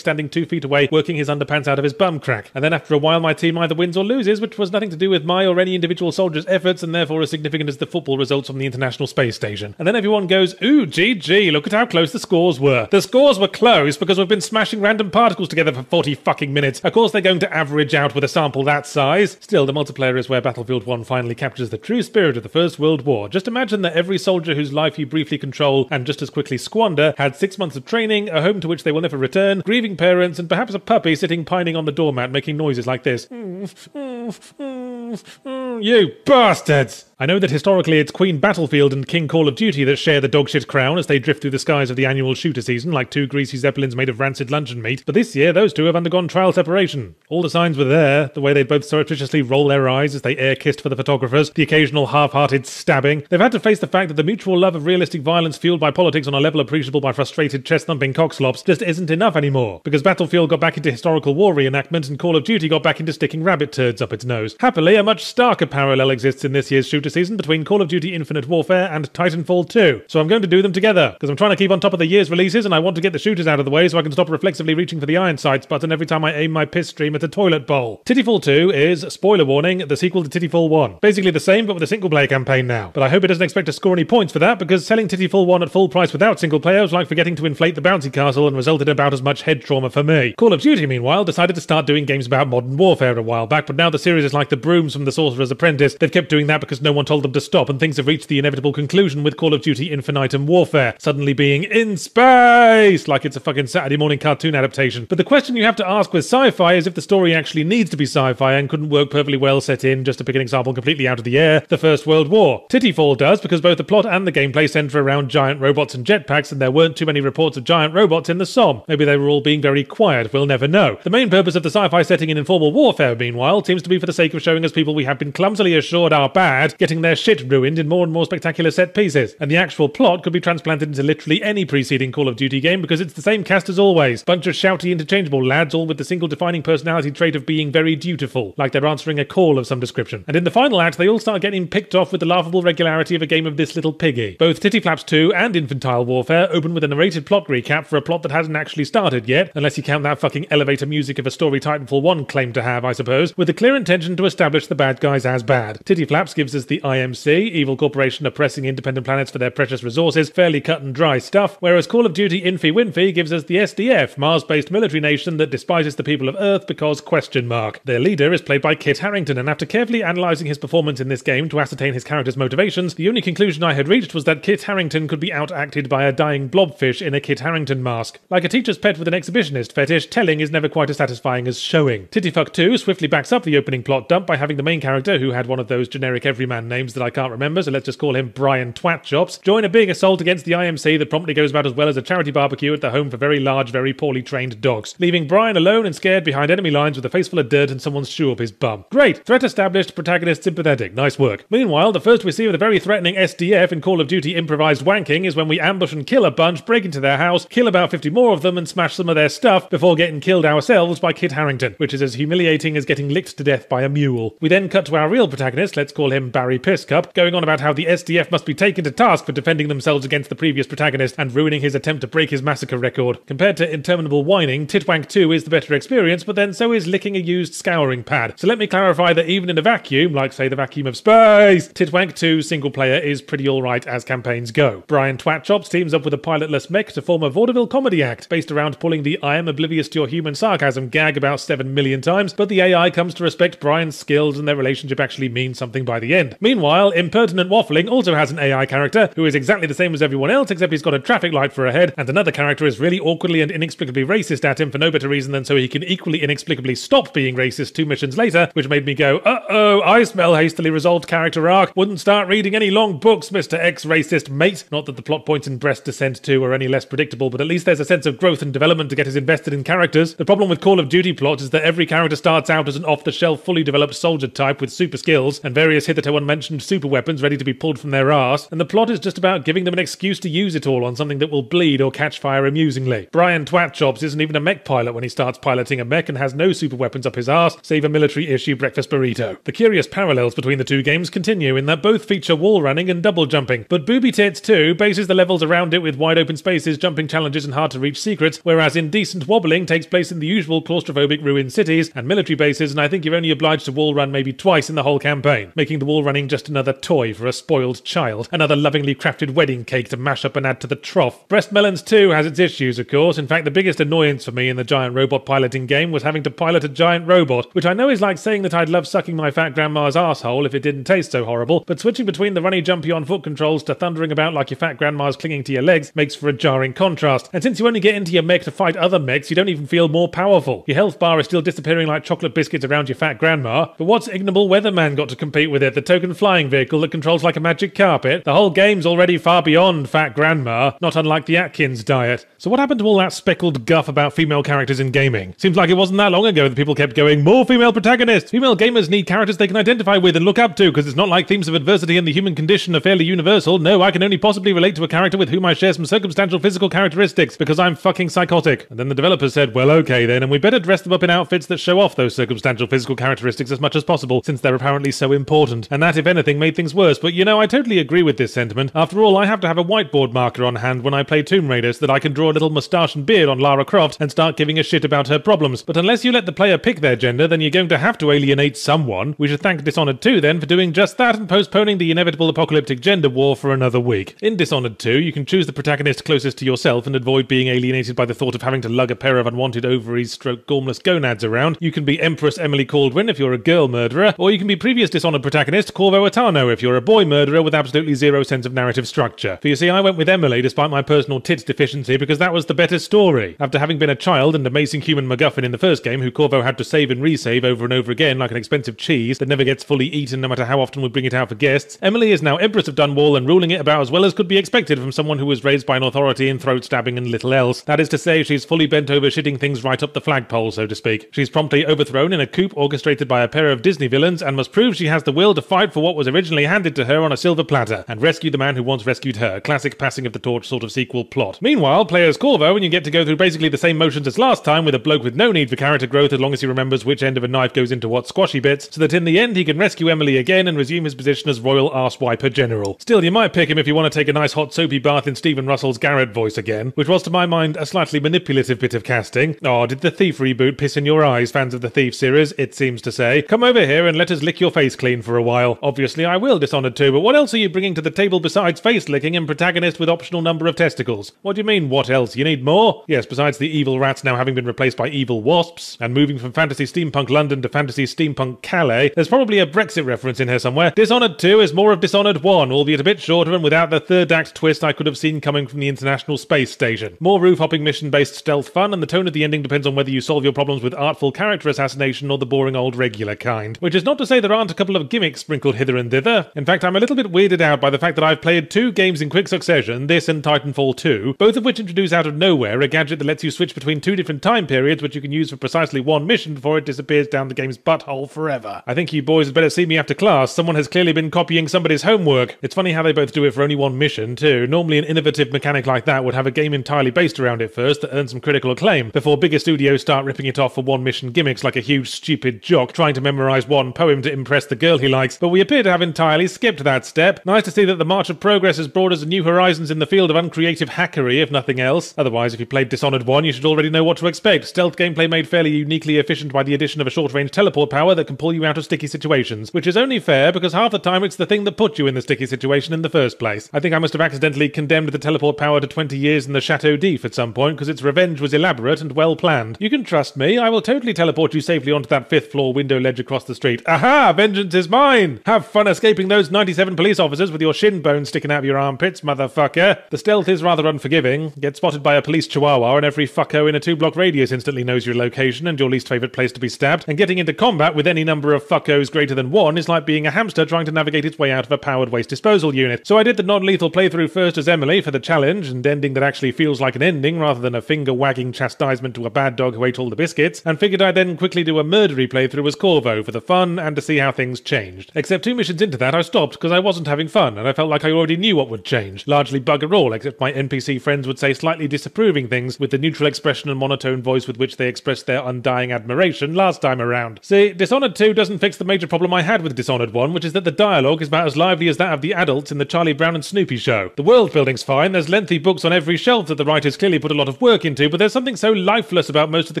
standing two feet away, working his underpants out of his bum crack. And then after a while, my team either wins or loses, which was nothing to do with my or any individual soldier's efforts, and therefore as significant as the football results from the International Space Station. And then everyone goes, Ooh, GG, look at how close the scores were. The scores were close because we've been smashing random particles together for 40 fucking minutes. Of course, they're going to average out with a sample that size. Still, the multiplayer is where Battlefield 1 finally captures the true spirit of the First World War. Just imagine that every soldier whose life you briefly control and just as quickly squander had six months of training, a home to which they will never return, grieving parents, and perhaps a puppy sitting pining on the doormat making noises like this. Mm, mm, mm, you bastards! I know that historically it's Queen Battlefield and King Call of Duty that share the dogshit crown as they drift through the skies of the annual shooter season like two greasy zeppelins made of rancid luncheon meat, but this year those two have undergone trial separation. All the signs were there, the way they both surreptitiously roll their eyes as they air kissed for the photographers, the occasional half-hearted stabbing. They've had to face the fact that the mutual love of realistic violence fueled by politics on a level appreciable by frustrated chest-thumping cockslops just isn't enough anymore, because Battlefield got back into historical war reenactment and Call of Duty got back into sticking rabbit turds up its nose. Happily, a much starker parallel exists in this year's shooter season between Call of Duty Infinite Warfare and Titanfall 2. So I'm going to do them together, because I'm trying to keep on top of the year's releases and I want to get the shooters out of the way so I can stop reflexively reaching for the iron sights button every time I aim my piss stream at a toilet bowl. Titanfall 2 is, spoiler warning, the sequel to Titanfall 1. Basically the same, but with a single player campaign now. But I hope it doesn't expect to score any points for that, because selling Titanfall 1 at full price without single player was like forgetting to inflate the bouncy castle and resulted in about as much head trauma for me. Call of Duty, meanwhile, decided to start doing games about modern warfare a while back, but now the series is like the brooms from the Sorcerer's apprentice. They've kept doing that because no one told them to stop, and things have reached the inevitable conclusion with Call of Duty Infinitum Warfare suddenly being in space, like it's a fucking Saturday morning cartoon adaptation. But the question you have to ask with sci-fi is if the story actually needs to be sci-fi and couldn't work perfectly well set in, just to pick an example completely out of the air, the First World War. Tityfall does because both the plot and the gameplay center around giant robots and jetpacks, and there weren't too many reports of giant robots in the Somme. Maybe they were all being very quiet. We'll never know. The main purpose of the sci-fi setting in informal warfare, meanwhile, seems to be for the sake of showing us people we have been clumsily assured are bad, getting their shit ruined in more and more spectacular set pieces. And the actual plot could be transplanted into literally any preceding Call of Duty game because it's the same cast as always. Bunch of shouty, interchangeable lads, all with the single defining personality trait of being very dutiful, like they're answering a call of some description. And in the final act, they all start getting picked off with the laughable regularity of a game of this little piggy. Both Titty Flaps 2 and Infantile Warfare open with a narrated plot recap for a plot that hasn't actually started yet, unless you count that fucking elevator music of a story Titanfall 1 claimed to have, I suppose, with the clear intention to establish the bad guys as bad. Titty Flaps gives us the IMC, evil corporation oppressing independent planets for their precious resources, fairly cut and dry stuff, whereas Call of Duty Infi Winfi gives us the SDF, Mars-based military nation that despises the people of Earth because question mark. Their leader is played by Kit Harington, and after carefully analysing his performance in this game to ascertain his character's motivations, the only conclusion I had reached was that Kit Harington could be outacted by a dying blobfish in a Kit Harington mask. Like a teacher's pet with an exhibitionist fetish, telling is never quite as satisfying as showing. Tittyfuck 2 swiftly backs up the opening plot dump by having the main character, who had one of those generic everyman names that I can't remember, so let's just call him Brian Twatchops, join a big assault against the IMC that promptly goes about as well as a charity barbecue at the home for very large, very poorly trained dogs, leaving Brian alone and scared behind enemy lines with a face full of dirt and someone's shoe up his bum. Great! Threat established, protagonist sympathetic. Nice work. Meanwhile, the first we see of the very threatening SDF in Call of Duty improvised wanking is when we ambush and kill a bunch, break into their house, kill about 50 more of them, and smash some of their stuff before getting killed ourselves by Kit Harington, which is as humiliating as getting licked to death by a mule. We then cut to our real protagonist, let's call him Barry Pisscup, going on about how the SDF must be taken to task for defending themselves against the previous protagonist and ruining his attempt to break his massacre record. Compared to interminable whining, Titwank 2 is the better experience, but then so is licking a used scouring pad. So let me clarify that even in a vacuum, like say the vacuum of space, Titwank 2 single player is pretty alright as campaigns go. Brian Twatchops teams up with a pilotless mech to form a vaudeville comedy act based around pulling the I am oblivious to your human sarcasm gag about 7 million times, but the AI comes to respect Brian's skills and their relationship actually means something by the end. Meanwhile, Impertinent Waffling also has an AI character who is exactly the same as everyone else except he's got a traffic light for a head, and another character is really awkwardly and inexplicably racist at him for no better reason than so he can equally inexplicably stop being racist two missions later, which made me go, uh oh, I smell hastily resolved character arc. Wouldn't start reading any long books, Mr. X racist mate. Not that the plot points in Breast Descent 2 are any less predictable, but at least there's a sense of growth and development to get us invested in characters. The problem with Call of Duty plots is that every character starts out as an off the shelf, fully developed soldier type with super skills and various hitherto unmentioned super weapons ready to be pulled from their arse, and the plot is just about giving them an excuse to use it all on something that will bleed or catch fire amusingly. Brian Twatchops isn't even a mech pilot when he starts piloting a mech and has no super weapons up his arse, save a military issue breakfast burrito. The curious parallels between the two games continue in that both feature wall running and double jumping, but Booby Tits 2 bases the levels around it with wide open spaces, jumping challenges, and hard to reach secrets, whereas Indecent Wobbling takes place in the usual claustrophobic ruined cities and military bases, and I think you're only obliged to wall run maybe twice in the whole campaign, making the wall running just another toy for a spoiled child, another lovingly crafted wedding cake to mash up and add to the trough. Breast Melons 2 has its issues, of course. In fact, the biggest annoyance for me in the giant robot piloting game was having to pilot a giant robot, which I know is like saying that I'd love sucking my fat grandma's asshole if it didn't taste so horrible, but switching between the runny jumpy on foot controls to thundering about like your fat grandma's clinging to your legs makes for a jarring contrast. And since you only get into your mech to fight other mechs, you don't even feel more powerful. Your health bar is still disappearing like chocolate biscuits around your fat grandma. But what's ignoble weatherman got to compete with it? The token flying vehicle that controls like a magic carpet? The whole game's already far beyond fat grandma, not unlike the Atkins diet. So what happened to all that speckled guff about female characters in gaming? Seems like it wasn't that long ago that people kept going, more female protagonists! Female gamers need characters they can identify with and look up to, because it's not like themes of adversity and the human condition are fairly universal. No, I can only possibly relate to a character with whom I share some circumstantial physical characteristics, because I'm fucking psychotic. And then the developers said, well, okay then, and we better dress them up in outfits that show off those circumstantial physical characteristics as much as possible, since they're apparently so important. And that, if anything, made things worse. But you know, I totally agree with this sentiment. After all, I have to have a whiteboard marker on hand when I play Tomb Raider so that I can draw a little moustache and beard on Lara Croft and start giving a shit about her problems. But unless you let the player pick their gender, then you're going to have to alienate someone. We should thank Dishonored 2 then for doing just that and postponing the inevitable apocalyptic gender war for another week. In Dishonored 2, you can choose the protagonist closest to yourself and avoid being alienated by the thought of having to lug a pair of unwanted ovaries stroke gormless gonads around. You can be Empress Emily Kaldwin if you're a girl murderer, or you can be previous Dishonored protagonist Corvo Attano if you're a boy murderer with absolutely zero sense of narrative structure. For you see, I went with Emily despite my personal tits deficiency because that was the better story. After having been a child and amazing human MacGuffin in the first game who Corvo had to save and resave over and over again like an expensive cheese that never gets fully eaten no matter how often we bring it out for guests, Emily is now Empress of Dunwall and ruling it about as well as could be expected from someone who was raised by an authority in throat stabbing and little else. That is to say, she's fully bent over shitting things right up the flagpole, so to speak. She's promptly overthrown in a coup orchestrated by a pair of Disney villains and must prove she has the will to fight for what was originally handed to her on a silver platter and rescue the man who once rescued her. Classic passing of the torch sort of sequel plot. Meanwhile, players Corvo and you get to go through basically the same motions as last time with a bloke with no need for character growth as long as he remembers which end of a knife goes into what squashy bits, so that in the end he can rescue Emily again and resume his position as Royal Arse Wiper General. Still, you might pick him if you want to take a nice hot soapy bath in Stephen Russell's Garrett voice again, which was to my mind a slightly manipulative bit of casting. Oh, did the Thief reboot piss in your eyes, fans of the Thief series? It seems to say. Come over here and let us lick your face clean for a while. Obviously, I will Dishonored too, but what else are you bringing to the table besides face licking and protagonist with optional number of testicles? What do you mean, what else? You need more? Yes, besides the evil rats now having been replaced by evil wasps, and moving from fantasy steampunk London to fantasy steampunk Calais, there's probably a Brexit reference in here somewhere. Dishonored 2 is more of Dishonored 1, albeit a bit shorter and without the third act twist I could have seen coming from the International Space Station. More roof hopping mission based stealth fun, and the tone of the ending depends on whether you solve your problems with artful character assassination or the boring old regular kind. Which is not to say there aren't a couple of gimmicks sprinkled hither and thither. In fact, I'm a little bit weirded out by the fact that I've played two games in quick succession, this and Titanfall 2, both of which introduce out of nowhere a gadget that lets you switch between two different time periods which you can use for precisely one mission before it disappears down the game's butthole forever. I think you boys had better see me after class. Someone has clearly been copying somebody's homework. It's funny how they both do it for only one mission, too. Normally, an innovative mechanic like that would have a game entirely based around it first that earns some critical acclaim, before bigger studios start ripping it off for one mission gimmicks like a huge stupid jock trying to memorize one poem to impress the girl he likes. But we appear to have entirely skipped that step. Nice to see that the march of progress has brought us new horizons in the field of uncreative hackery, if nothing else. Otherwise, if you played Dishonored 1, you should already know what to expect. Stealth gameplay made fairly uniquely efficient by the addition of a short range teleport power that can pull you out of sticky situations, which is only fair because half the time it's the thing that put you in the sticky situation in the first place. I think I must have accidentally condemned the teleport power to 20 years in the Chateau d'If at some point because its revenge was elaborate and well planned. You can trust me, I will totally teleport you safely onto that fifth floor window ledge across the street. Aha! Vengeance is mine! Have fun escaping those 97 police officers with your shin bones sticking out of your armpits, motherfucker. The stealth is rather unforgiving. Get spotted by a police chihuahua and every fucko in a two block radius instantly knows your location and your least favourite place to be stabbed, and getting into combat with any number of fuckos greater than one is like being a hamster trying to navigate its way out of a powered waste disposal unit. So I did the non lethal playthrough first as Emily for the challenge, and ending that actually feels like an ending rather than a finger wagging chastisement to a bad dog who ate all the biscuits, and figured I'd then quickly do a murdery playthrough as Corvo for the fun and to see how things changed. Except two missions into that, I stopped because I wasn't having fun, and I felt like I already knew what would change. Largely bugger all, except my NPC friends would say slightly disapproving things with the neutral expression and monotone voice with which they expressed their undying admiration last time around. See, Dishonored 2 doesn't fix the major problem I had with Dishonored 1, which is that the dialogue is about as lively as that of the adults in the Charlie Brown and Snoopy show. The world building's fine, there's lengthy books on every shelf that the writers clearly put a lot of work into, but there's something so lifeless about most of the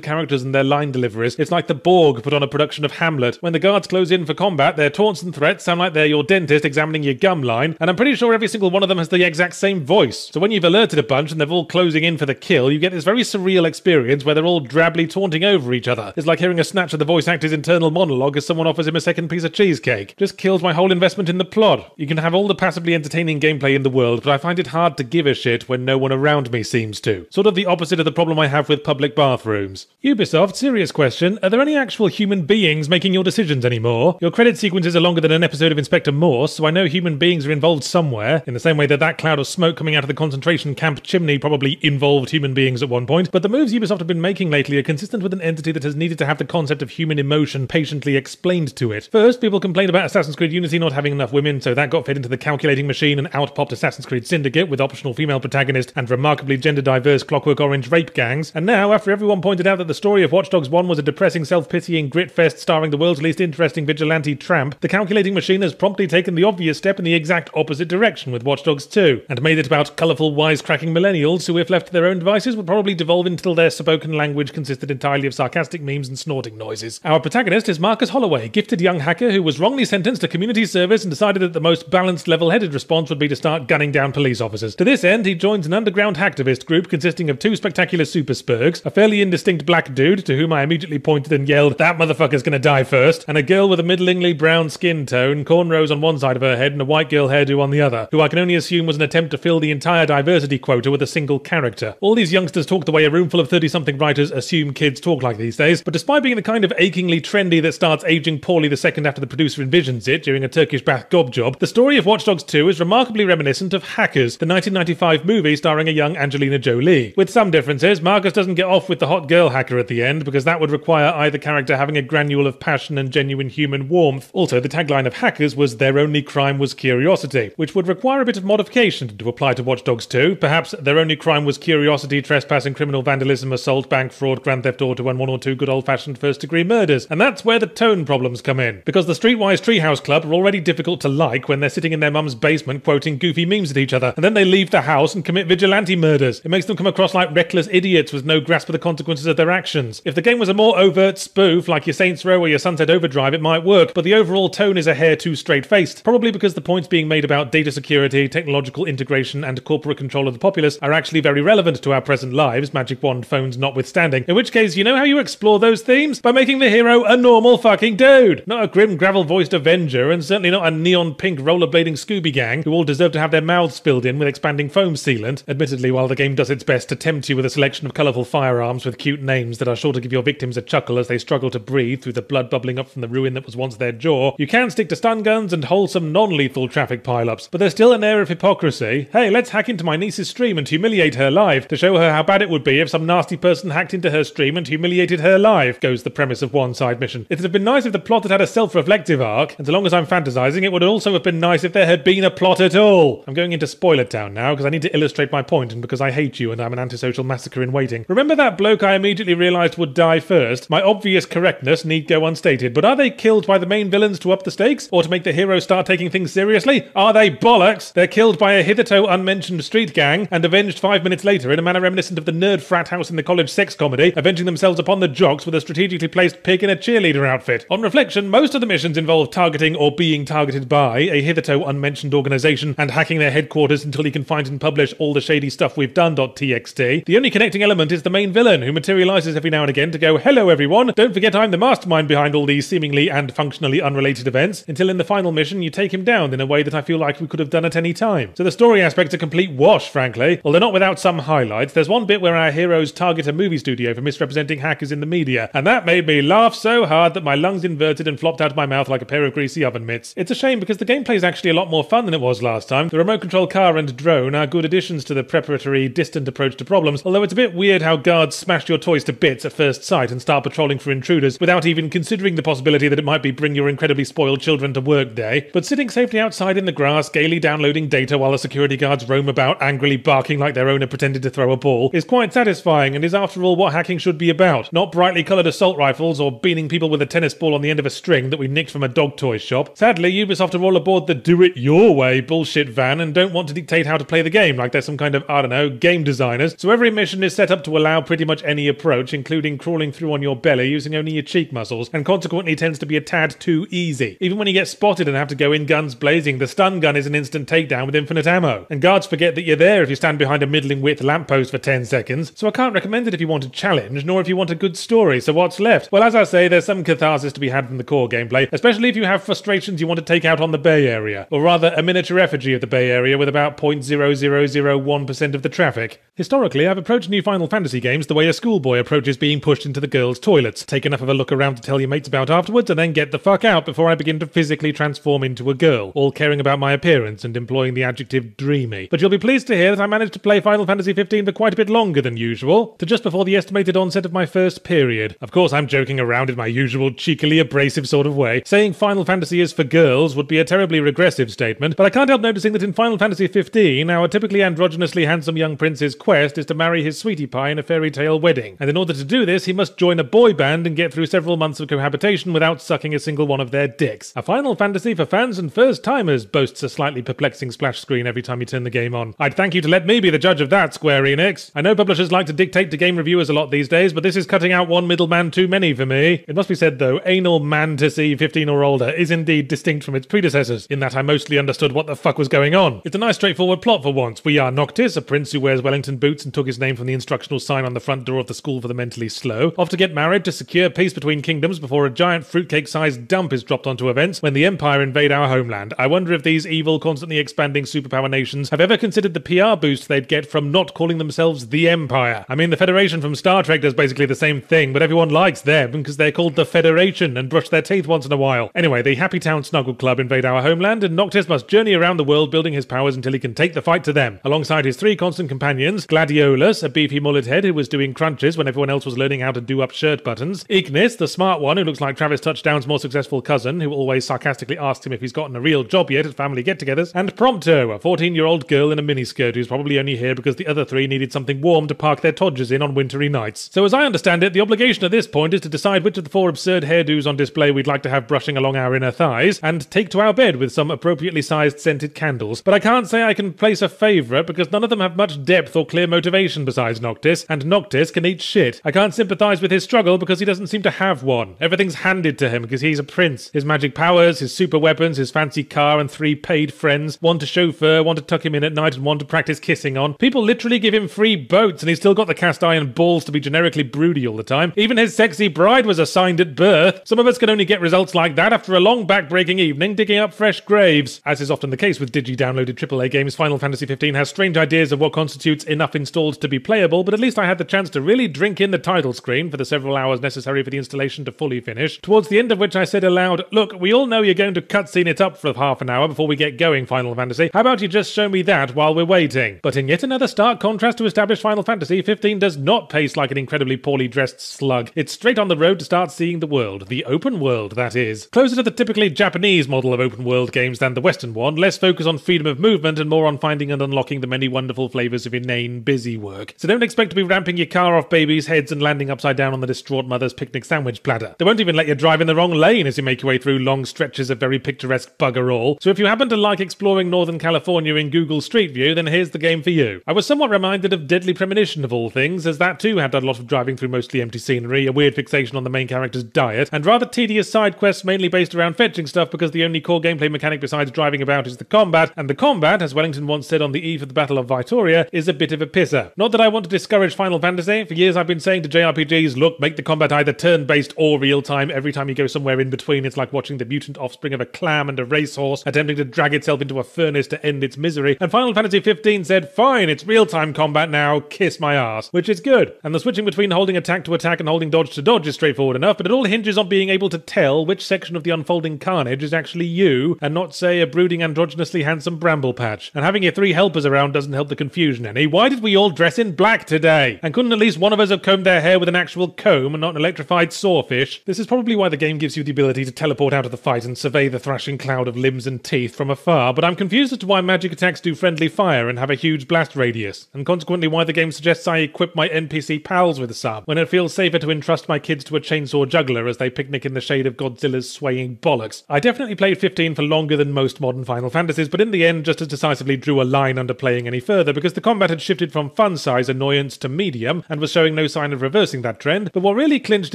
characters and their line deliveries. It's like the Borg put on a production of Hamlet. When the guards close in for combat, their taunts and threats sound like they're your dentist examining your gum line, and I'm pretty sure every single one of them has the exact same voice. So when you've alerted a bunch and they're all closing in for the kill, you get this very surreal experience where they're all drably taunting over each other. It's like hearing a snatch of the voice actor's internal monologue as someone offers him a second piece of cheesecake. Just kills my whole investment in the plot. You can have all the passively entertaining gameplay in the world, but I find it hard to give a shit when no one around me seems to. Sort of the opposite of the problem I have with public bathrooms. Ubisoft, serious question. Are there any actual human beings making your decisions anymore? Your credit sequences are longer than an episode of Inspector Morse, so I know human beings are involved somewhere, in the same way that that cloud of smoke coming out of the concentration camp chimney probably involved human beings at one point. But the moves Ubisoft have been making lately are consistent with an entity that has needed to have the concept of human emotion patiently explained to it. First, people complained about Assassin's Creed Unity not having enough women, so that got fed into the calculating machine and out popped Assassin's Creed Syndicate with optional female protagonist and remarkably gender diverse Clockwork Orange rape gangs. And now, after everyone pointed out that the story of Watch Dogs 1 was a depressing, self pitying grit fest starring the world's least interesting vigilante tramp, the calculating machine has promptly taken the obvious step in the exact opposite direction with Watch Dogs 2 and made it about colourful, wisecracking millennials who, if left to their own devices, would probably devolve until their spoken language consisted entirely of sarcastic memes and snorting noises. Our protagonist is Marcus Holloway, gifted young hacker who was wrongly sentenced to community service and decided that the most balanced, level headed response would be to start gunning down police officers. To this end, he joins an underground hacktivist group consisting of two spectacular super spurgs, a fairly indistinct black dude to whom I immediately pointed and yelled, That motherfucker's gonna die first, and a girl with a middlingly brown skin tone, cornrows on one side of her head, and a white girl hairdo on the other, who I can only assume was an attempt to fill the entire diversity quota with a single character. All these youngsters talk the way a room full of 30 something writers assume kids talk like these days, but despite being the kind of achingly trendy that starts aging poorly the second after the producer envisions it during a Turkish bath gob job, the story of Watch Dogs 2 is remarkably reminiscent of Hackers, the 1995 movie starring a young Angelina Jolie. With some differences, Marcus doesn't get off with the hot girl hacker at the end because that would require either character having a granule of passion and genuine human warmth. Also, the tagline of Hackers was their only crime was curiosity, which would require a bit of modification to apply to Watch Dogs 2. Perhaps their only crime was curiosity, trespassing, criminal vandalism, assault, bank fraud, grand theft auto, and one or two good old fashioned first degree murders. And that's where the tone problems come in. Because the Streetwise Treehouse Club are already difficult to like when they're sitting in their mum's basement quoting goofy memes at each other, and then they leave the house and commit vigilante murders. It makes them come across like reckless idiots with no grasp of the consequences of their actions. If the game was a more overt spoof, like your Saints Row or your Sunset Overdrive, it might work, but the overall tone is a hair too straight faced. Probably because the points being made about data security, technological integration, and corporate control of the populace are actually very relevant to our present lives, Magic Wand phones notwithstanding. In which case, you know how you explore those themes? By making the hero a normal fucking dude! Not a grim gravel voiced Avenger, and certainly not a neon pink rollerblading Scooby gang who all deserve to have their mouths filled in with expanding foam sealant. Admittedly, while the game does its best to tempt you with a selection of colourful firearms with cute names that are sure to give your victims a chuckle as they struggle to breathe through the blood bubbling up from the ruin that was once their jaw, you can stick to stun guns and wholesome non lethal traffic pileups. But there's still an air of hypocrisy. Hey, let's hack into my niece's stream and humiliate her live to show her how bad it would be if some nasty person hacked into her stream and humiliated her live, goes the premise of one side mission. It'd have been nice if the plot had had a self reflective arc, and so long as I'm fantasizing, it would also have been nice if there had been a plot at all. I'm going into spoiler town now because I need to illustrate my point and because I hate you and I'm an antisocial massacre in waiting. Remember that bloke I immediately realised would die first? My obvious correctness need go unstated, but are they killed by the main villains to up the stakes or to make the hero start taking things seriously? Are they bollocks? They're killed by a hitherto unmentioned street gang and avenged five minutes later in a manner reminiscent of the nerd frat house in the college sex comedy, avenging themselves upon the jocks with a strategically placed pig in a cheerleader outfit. On reflection, most of the missions involve targeting or being targeted by a hitherto unmentioned organization and hacking their headquarters until you can find and publish all the shady stuff we've done.txt. The only connecting element is the main villain, who materializes every now and again to go, Hello everyone, don't forget I'm the mastermind behind all these seemingly and functionally unrelated events, until in the final mission you take him down in a way that I feel like we could have done at any time. So the story aspect's a complete wash, frankly, although not without some highlights. There's one bit where our heroes target a movie studio for misrepresenting hackers in the media, and that made me laugh so hard that my lungs inverted and flopped out of my mouth like a pair of greasy oven mitts. It's a shame because the gameplay is actually a lot more fun than it was last time. The remote control car and drone are good additions to the preparatory, distant approach to problems, although it's a bit weird how guards smash your toys to bits at first sight and start patrolling for intruders without even considering the possibility that it might be bring your incredibly spoiled children to work day. But sitting safely outside in the grass, gaily downloading data while the security guards roam about, angrily barking like their owner pretended to throw a ball, is quite satisfying and is after all what hacking should be about. Not brightly coloured assault rifles or beaning people with a tennis ball on the end of a string that we nicked from a dog toy shop. Sadly, Ubisoft are all aboard the do it your way bullshit van and don't want to dictate how to play the game like they're some kind of, I don't know, game designers. So every mission is set up to allow pretty much any approach, including crawling through on your belly using only your cheek muscles, and consequently tends to be a tad too easy. Even when you get spotted and have to go in guns blazing, the stun gun is an instant takedown with infinite ammo. And guards forget that you're there if you stand behind a middling width lamppost for 10 seconds. So I can't recommend it if you want a challenge, nor if you want a good story. So what's left? Well, as I say, there's some catharsis to be had from the core gameplay, especially if you have frustrations you want to take out on the Bay Area, or rather a miniature effigy of the Bay Area with about 0.0001% of the traffic. Historically, I've approached new Final Fantasy games the way a schoolboy approaches being pushed into the girls' toilets. Take enough of a look around to tell your mates about afterwards, and then get the fuck out before I begin to physically transform into a girl, all caring about my appearance and employing the adjective dreamy. But you'll be pleased to hear that I managed to play Final Fantasy 15 for quite a bit longer than usual, to just before the estimated onset of my first period. Of course, I'm joking around in my usual cheekily abrasive sort of way. Saying Final Fantasy is for girls would be a terribly regressive statement, but I can't help noticing that in Final Fantasy 15, our typically androgynously handsome young prince's quest is to marry his sweetie pie in a fairy tale wedding. And in order to do this, he must join a boy band and get through several months of cohabitation without sucking a single one of their dicks. A Final Fantasy for fans and first timers boasts a slightly perplexing splash screen every time you turn the game on. I'd thank you to let me be the judge of that, Square Enix. I know publishers like to dictate to game reviewers a lot these days, but this is cutting out one middleman too many for me. It must be said though, anal mantasy 15 or older is indeed distinct from its predecessors, in that I mostly understood what the fuck was going on. It's a nice straightforward plot for once. We are Noctis, a prince who wears Wellington boots and took his name from the instructional sign on the front door of the school for the mentally slow. Off to get married to secure peace between kingdoms before a giant fruitcake sized dump is dropped onto when the Empire invade our homeland. I wonder if these evil, constantly expanding superpower nations have ever considered the PR boost they'd get from not calling themselves the Empire. I mean, the Federation from Star Trek does basically the same thing, but everyone likes them because they're called the Federation and brush their teeth once in a while. Anyway, the Happy Town Snuggle Club invade our homeland, and Noctis must journey around the world building his powers until he can take the fight to them. Alongside his three constant companions, Gladiolus, a beefy mullet head who was doing crunches when everyone else was learning how to do up shirt buttons, Ignis, the smart one who looks like Travis Touchdown's more successful cousin, who always sarcastically asks him if he's gotten a real job yet at family get-togethers, and Prompto, a 14-year-old girl in a miniskirt who's probably only here because the other three needed something warm to park their todgers in on wintry nights. So as I understand it, the obligation at this point is to decide which of the four absurd hairdos on display we'd like to have brushing along our inner thighs, and take to our bed with some appropriately sized scented candles. But I can't say I can place a favourite because none of them have much depth or clear motivation besides Noctis, and Noctis can eat shit. I can't sympathise with his struggle because he doesn't seem to have one. Everything's handed to him because he's a prince. His magic powers, his super weapons, his fancy car, and three paid friends one to chauffeur, one to tuck him in at night, and one to practice kissing on. People literally give him free boats, and he's still got the cast iron balls to be generically broody all the time. Even his sexy bride was assigned at birth. Some of us can only get results like that after a long back-breaking evening digging up fresh graves. As is often the case with digi-downloaded AAA games, Final Fantasy XV has strange ideas of what constitutes enough installed to be playable, but at least I had the chance to really drink in the title screen for the several hours necessary for the installation to fully finish, towards the end of which I said aloud, Look, we all know you're going to cutscene it up for half an hour before we get going, Final Fantasy. How about you just show me that while we're waiting? But in yet another stark contrast to established Final Fantasy, 15 does not pace like an incredibly poorly dressed slug. It's straight on the road to start seeing the world. The open world, that is. Closer to the typically Japanese model of open world games than the Western one, less focus on freedom of movement and more on finding and unlocking the many wonderful flavours of inane, busy work. So don't expect to be ramping your car off babies' heads and landing upside down on the distraught mother's picnic sandwich platter. They won't even let you drive in the wrong lane as you make your way through long stretches of very picturesque bugger all. So if you happen to like exploring Northern California in Google Street View, then here's the game for you. I was somewhat reminded of Deadly Premonition of all things, as that too had a lot of driving through mostly empty scenery, a weird fixation on the main character's diet, and rather tedious side quests mainly based around fetching stuff because the only core gameplay mechanic besides driving about is the combat, and the combat, as Wellington once said on the eve of the Battle of Vitoria, is a bit of a pisser. Not that I want to discourage Final Fantasy, for years I've been saying to JRPGs, look, make the combat either turn-based or real-time, every time you go somewhere in between it's like watching the mutant offspring of a clam and a racehorse attempting to drag itself into a furnace to end its misery, and Final Fantasy 15 said, fine, it's real-time combat now, kiss my ass, which is good. And the switching between holding attack to attack and holding dodge to dodge is straightforward enough, but it all hinges on being able to tell which section of the unfolding carnage is actually you, and not, say, a brooding androgynously handsome bramble patch. And having your three helpers around doesn't help the confusion any. Why did we all dress in black today? And couldn't at least one of us have combed their hair with an actual comb and not an electrified sawfish? This is probably why the game gives you the ability to teleport out of the fight and survey the thrashing cloud of limbs and teeth from afar, but I'm confused as to why magic attacks do friendly fire and have a huge blast radius, and consequently why the game suggests I equip my NPC pals with some, when it feels safer to entrust my kids to a chainsaw juggler as they picnic in the shade of Godzilla's swaying bollocks. I definitely played 15 for longer than most modern Final Fantasies, but in the end just as decisively drew a line under playing any further because the combat had shifted from fun size annoyance to medium and was showing no sign of reversing that trend. But what really clinched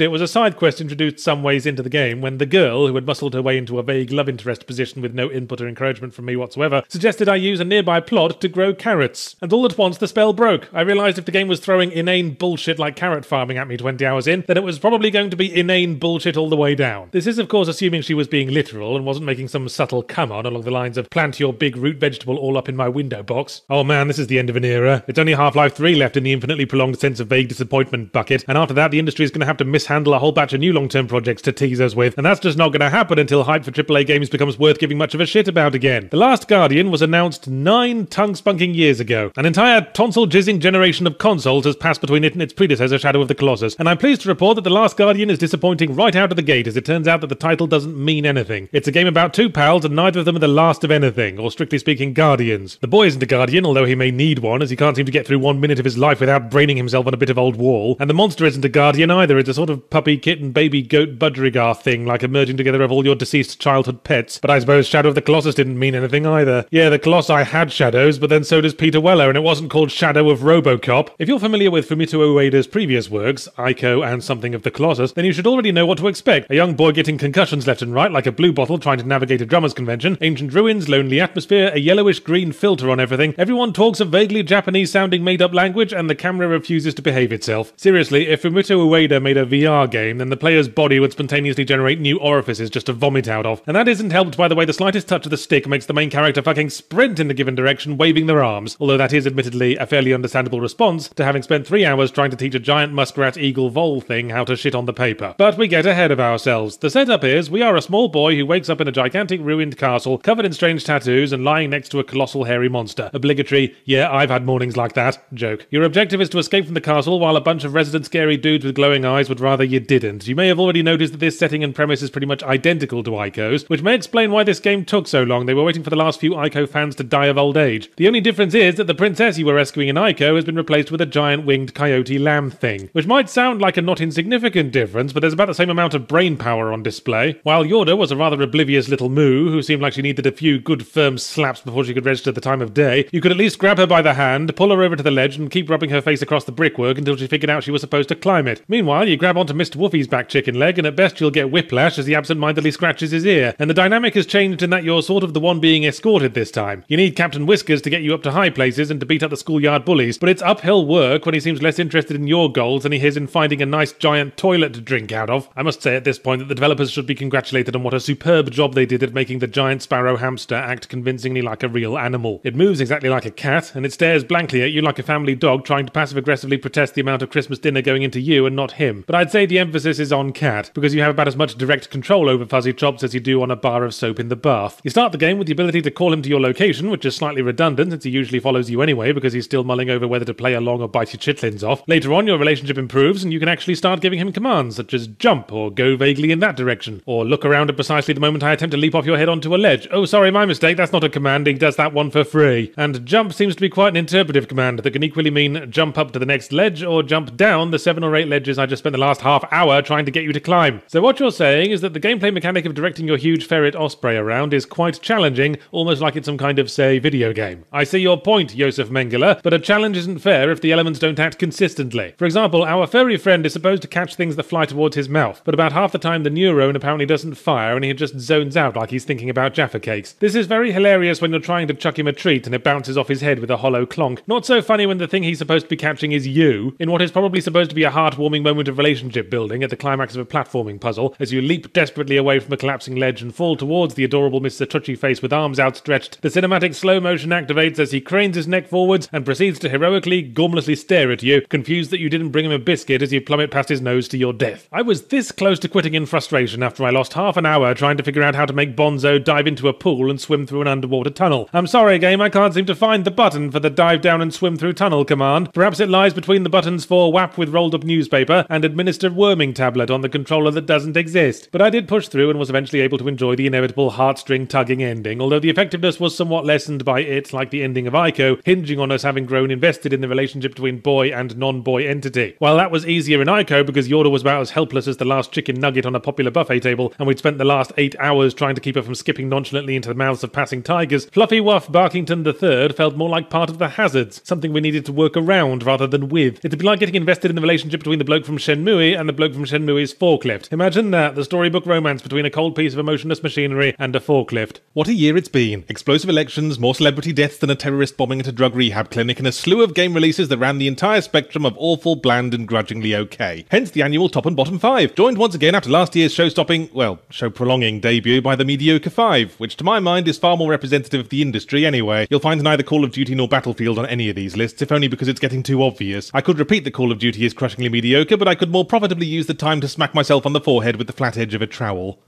it was a side quest introduced some ways into the game when the girl, who had muscled her way into a vague love interest position with no input or encouragement from me whatsoever, suggested I use a nearby plot to grow carrots. And all at once the spell broke. I realised if the game was throwing inane bullshit like carrot farming at me 20 hours in, then it was probably going to be inane bullshit all the way down. This is, of course, assuming she was being literal and wasn't making some subtle come on along the lines of plant your big root vegetable all up in my window box. Oh man, this is the end of an era. It's only Half Life 3 left in the infinitely prolonged sense of vague disappointment bucket, and after that, the industry is going to have to mishandle a whole batch of new long term projects to tease us with, and that's just not going to happen until hype for AAA games becomes worth giving much of a shit about again. The Last Guardian was announced nine tongue spunking years ago. An entire tonsil jizzing generation of consoles has passed between it and its predecessor, Shadow of the Colossus, and I'm pleased to report that The Last Guardian is disappointing right out of the gate as it turns out that the title doesn't mean anything. It's a game about two pals and neither of them are the last of anything, or strictly speaking, guardians. The boy isn't a guardian, although he may need one, as he can't seem to get through one minute of his life without braining himself on a bit of old wall. And the monster isn't a guardian either, it's a sort of puppy, kitten, baby, goat, budgerigar thing, like a merging together of all your deceased childhood pets. But I suppose Shadow of the Colossus didn't mean anything either. Yeah, the Colossi had shadows, but then so does Peter Weller, and it wasn't called Shadow of Robocop. If you're familiar with Fumito Ueda's previous works, Ico and something of the Colossus, then you should already know what to expect. A young boy getting concussions left and right, like a blue bottle trying to navigate a drummer's convention, ancient ruins, lonely atmosphere, a yellowish green filter on everything. Everyone talks a vaguely Japanese sounding made up language, and the camera refuses to behave itself. Seriously, if Fumito Ueda made a VR game, then the player's body would spontaneously generate new orifices just to vomit out of. And that isn't helped by the way the slightest touch of the stick makes the main character fucking sprint in the given direction, waving their arms, although that is admittedly a fairly understandable response to having spent three hours trying to teach a giant muskrat eagle vole thing how to shit on the paper. But we get ahead of ourselves. The setup is we are a small boy who wakes up in a gigantic ruined castle, covered in strange tattoos and lying next to a colossal hairy monster. Obligatory, yeah, I've had mornings like that, joke. Your objective is to escape from the castle while a bunch of resident scary dudes with glowing eyes would rather you didn't. You may have already noticed that this setting and premise is pretty much identical to Ico's, which may explain why this game took so long. They were waiting for the last few Ico fans to die of old age. The only difference is that the princess you were rescuing in Ico has been replaced with a giant winged coyote lamb thing, which might sound like a not insignificant difference, but there's about the same amount of brain power on display. While Yorda was a rather oblivious little moo who seemed like she needed a few good firm slaps before she could register the time of day, you could at least grab her by the hand, pull her over to the ledge, and keep rubbing her face across the brickwork until she figured out she was supposed to climb it. Meanwhile, you grab onto Mr. Woofy's back chicken leg, and at best you'll get whiplash as he absent-mindedly scratches his ear. And the dynamic has changed in that you're sort of the one being escorted this time. You need Captain Whiskers to get you up to high places and to beat up the schoolyard bullies, but it's uphill work when he seems less interested in your goals than he is in finding a nice giant toilet to drink out of. I must say at this point that the developers should be congratulated on what a superb job they did at making the giant sparrow hamster act convincingly like a real animal. It moves exactly like a cat, and it stares blankly at you like a family dog trying to passive aggressively protest the amount of Christmas dinner going into you and not him. But I'd say the emphasis is on cat, because you have about as much direct control over Chops as you do on a bar of soap in the bath. You start the game with the ability to call him to your location, which is slightly redundant since he usually follows you anyway because he's still mulling over whether to play along or bite your chitlins off. Later on, your relationship improves and you can actually start giving him commands such as jump or go vaguely in that direction, or look around at precisely the moment I attempt to leap off your head onto a ledge. Oh, sorry, my mistake, that's not a command, he does that one for free. And jump seems to be quite an interpretive command that can equally mean jump up to the next ledge or jump down the seven or eight ledges I just spent the last half hour trying to get you to climb. So what you're saying is that the gameplay mechanic of directing your huge ferret osprey around is quite challenging, almost like it's some kind of, say, video game. I see your point, Josef Mengele, but a challenge isn't fair if the elements don't act consistently. For example, our furry friend is supposed to catch things that fly towards his mouth, but about half the time the neurone apparently doesn't fire and he just zones out like he's thinking about Jaffa cakes. This is very hilarious when you're trying to chuck him a treat and it bounces off his head with a hollow clonk. Not so funny when the thing he's supposed to be catching is you, in what is probably supposed to be a heartwarming moment of relationship building at the climax of a platforming puzzle, as you leap desperately away from a collapsing ledge and fall towards the adorable Mr. Touchy Face with arms outstretched. The cinematic slow motion activates as he cranes his neck forwards and proceeds to heroically, gormlessly stare at you, confused that you didn't bring him a biscuit as you plummet past his nose to your death. I was this close to quitting in frustration after I lost half an hour trying to figure out how to make Bonzo dive into a pool and swim through an underwater tunnel. I'm sorry, game, I can't seem to find the button for the dive down and swim through tunnel command. Perhaps it lies between the buttons for whap with rolled up newspaper and administer worming tablet on the controller that doesn't exist. But I did push through and was eventually able to enjoy the inevitable heartstring tugging ending, although the effectiveness was somewhat lessened by it, like the ending of Ico, hinging on us having grown invested in the relationship between boy and non-boy entity. While that was easier in Ico because Yorda was about as helpless as the last chicken nugget on a popular buffet table, and we'd spent the last eight hours trying to keep her from skipping nonchalantly into the mouths of passing tigers, Fluffy Wuff Barkington III felt more like part of the hazards, something we needed to work around rather than with. It'd be like getting invested in the relationship between the bloke from Shenmue and the bloke from Shenmue's forklift. Imagine that, the storybook romance between a cold piece of emotionless machinery and a forklift. What a year it's been. Explosive elections, more celebrity deaths than a terrorist bombing at a drug rehab clinic, and a slew of game releases that ran the entire spectrum of awful, bland, and grudgingly okay. Hence the annual top and bottom five, joined once again after last year's show-stopping, well, show-prolonging debut by the mediocre five, which to my mind is far more representative of the industry anyway. You'll find neither Call of Duty nor Battlefield on any of these lists, if only because it's getting too obvious. I could repeat that Call of Duty is crushingly mediocre, but I could more profitably use the time to smack myself on the forehead with the flat edge of a trowel.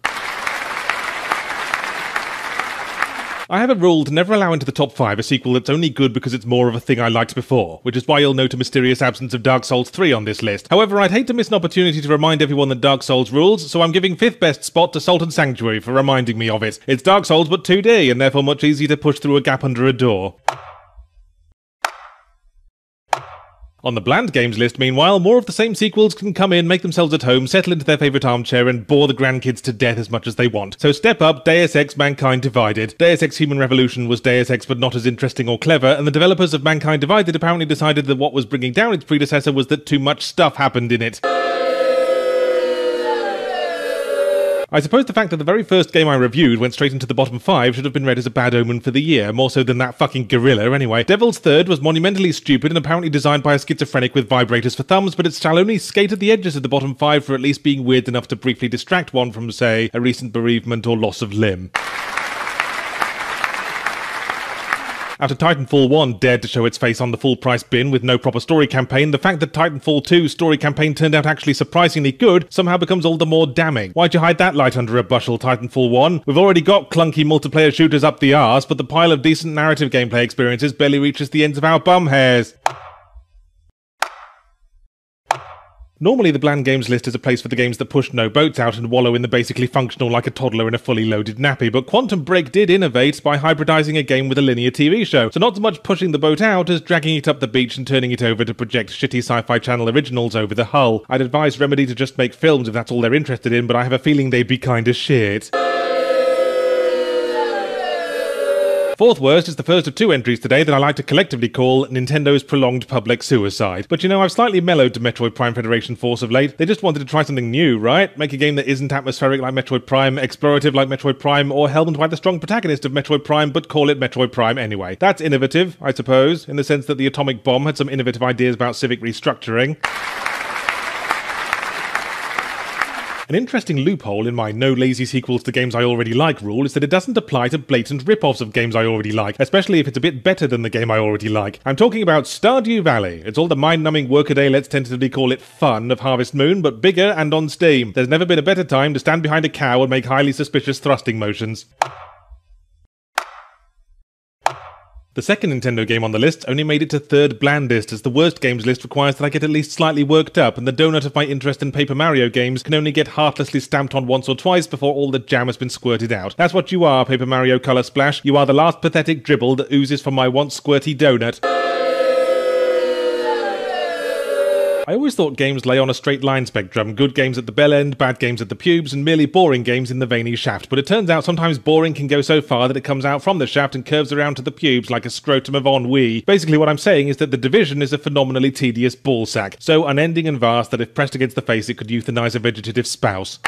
I have a rule to never allow into the top 5 a sequel that's only good because it's more of a thing I liked before, which is why you'll note a mysterious absence of Dark Souls 3 on this list. However, I'd hate to miss an opportunity to remind everyone that Dark Souls rules, so I'm giving 5th best spot to Salt Sanctuary for reminding me of it. It's Dark Souls but 2D, and therefore much easier to push through a gap under a door. On the bland games list, meanwhile, more of the same sequels can come in, make themselves at home, settle into their favourite armchair, and bore the grandkids to death as much as they want. So step up, Deus Ex Mankind Divided. Deus Ex Human Revolution was Deus Ex but not as interesting or clever, and the developers of Mankind Divided apparently decided that what was bringing down its predecessor was that too much stuff happened in it. I suppose the fact that the very first game I reviewed went straight into the bottom five should have been read as a bad omen for the year, more so than that fucking gorilla anyway. Devil's Third was monumentally stupid and apparently designed by a schizophrenic with vibrators for thumbs, but it shall only skate at the edges of the bottom five for at least being weird enough to briefly distract one from, say, a recent bereavement or loss of limb. After Titanfall 1 dared to show its face on the full price bin with no proper story campaign, the fact that Titanfall 2's story campaign turned out actually surprisingly good somehow becomes all the more damning. Why'd you hide that light under a bushel, Titanfall 1? We've already got clunky multiplayer shooters up the arse, but the pile of decent narrative gameplay experiences barely reaches the ends of our bum hairs. Normally, the bland games list is a place for the games that push no boats out and wallow in the basically functional like a toddler in a fully loaded nappy, but Quantum Break did innovate by hybridizing a game with a linear TV show, so not so much pushing the boat out as dragging it up the beach and turning it over to project shitty sci fi channel originals over the hull. I'd advise Remedy to just make films if that's all they're interested in, but I have a feeling they'd be kinda shit. Fourth worst is the first of two entries today that I like to collectively call Nintendo's prolonged public suicide. But you know, I've slightly mellowed to Metroid Prime Federation Force of late. They just wanted to try something new, right? Make a game that isn't atmospheric like Metroid Prime, explorative like Metroid Prime, or helmed by the strong protagonist of Metroid Prime, but call it Metroid Prime anyway. That's innovative, I suppose, in the sense that the atomic bomb had some innovative ideas about civic restructuring. An interesting loophole in my no lazy sequels to games I already like rule is that it doesn't apply to blatant rip-offs of games I already like, especially if it's a bit better than the game I already like. I'm talking about Stardew Valley. It's all the mind-numbing workaday, let's tentatively call it fun, of Harvest Moon, but bigger and on Steam. There's never been a better time to stand behind a cow and make highly suspicious thrusting motions. The second Nintendo game on the list only made it to third blandest, as the worst games list requires that I get at least slightly worked up, and the donut of my interest in Paper Mario games can only get heartlessly stamped on once or twice before all the jam has been squirted out. That's what you are, Paper Mario Color Splash. You are the last pathetic dribble that oozes from my once squirty donut. I always thought games lay on a straight line spectrum good games at the bell end, bad games at the pubes, and merely boring games in the veiny shaft. But it turns out sometimes boring can go so far that it comes out from the shaft and curves around to the pubes like a scrotum of ennui. Basically, what I'm saying is that the division is a phenomenally tedious ballsack, so unending and vast that if pressed against the face, it could euthanize a vegetative spouse.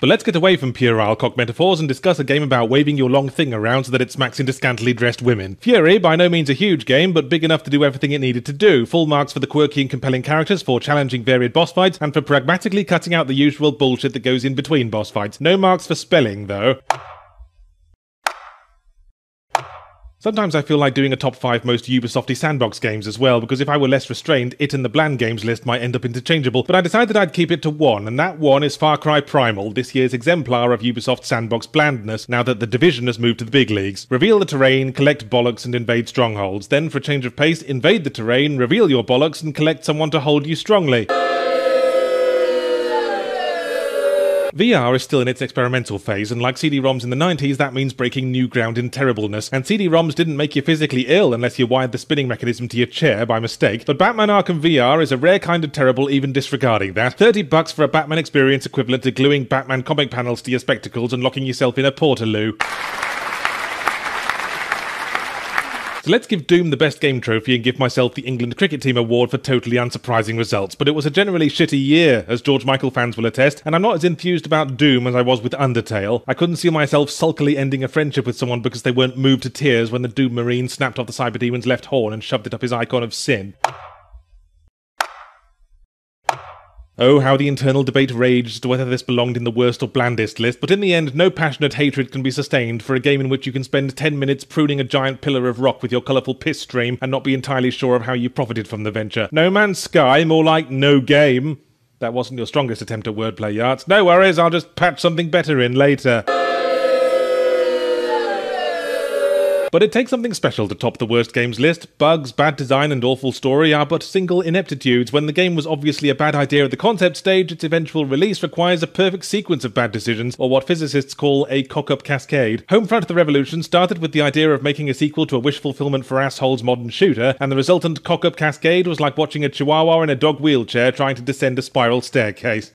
But let's get away from puerile cock metaphors and discuss a game about waving your long thing around so that it smacks into scantily dressed women. Furi, by no means a huge game, but big enough to do everything it needed to do. Full marks for the quirky and compelling characters, for challenging varied boss fights, and for pragmatically cutting out the usual bullshit that goes in between boss fights. No marks for spelling, though. Sometimes I feel like doing a top 5 most Ubisofty sandbox games as well, because if I were less restrained, it and the bland games list might end up interchangeable, but I decided I'd keep it to one, and that one is Far Cry Primal, this year's exemplar of Ubisoft sandbox blandness, now that the Division has moved to the big leagues. Reveal the terrain, collect bollocks, and invade strongholds. Then, for a change of pace, invade the terrain, reveal your bollocks, and collect someone to hold you strongly. VR is still in its experimental phase, and like CD-ROMs in the 90s, that means breaking new ground in terribleness. And CD-ROMs didn't make you physically ill unless you wired the spinning mechanism to your chair by mistake. But Batman Arkham VR is a rare kind of terrible even disregarding that. 30 bucks for a Batman experience equivalent to gluing Batman comic panels to your spectacles and locking yourself in a portaloo. So let's give Doom the best game trophy and give myself the England cricket team award for totally unsurprising results. But it was a generally shitty year, as George Michael fans will attest, and I'm not as enthused about Doom as I was with Undertale. I couldn't see myself sulkily ending a friendship with someone because they weren't moved to tears when the Doom Marine snapped off the Cyber Demon's left horn and shoved it up his icon of sin. Oh, how the internal debate raged whether this belonged in the worst or blandest list, but in the end, no passionate hatred can be sustained for a game in which you can spend 10 minutes pruning a giant pillar of rock with your colourful piss stream and not be entirely sure of how you profited from the venture. No Man's Sky, more like no game. That wasn't your strongest attempt at wordplay, Yahtz. No worries, I'll just patch something better in later. But it takes something special to top the worst games list. Bugs, bad design, and awful story are but single ineptitudes. When the game was obviously a bad idea at the concept stage, its eventual release requires a perfect sequence of bad decisions, or what physicists call a cock-up cascade. Homefront the Revolution started with the idea of making a sequel to a wish fulfillment for assholes modern shooter, and the resultant cock-up cascade was like watching a chihuahua in a dog wheelchair trying to descend a spiral staircase.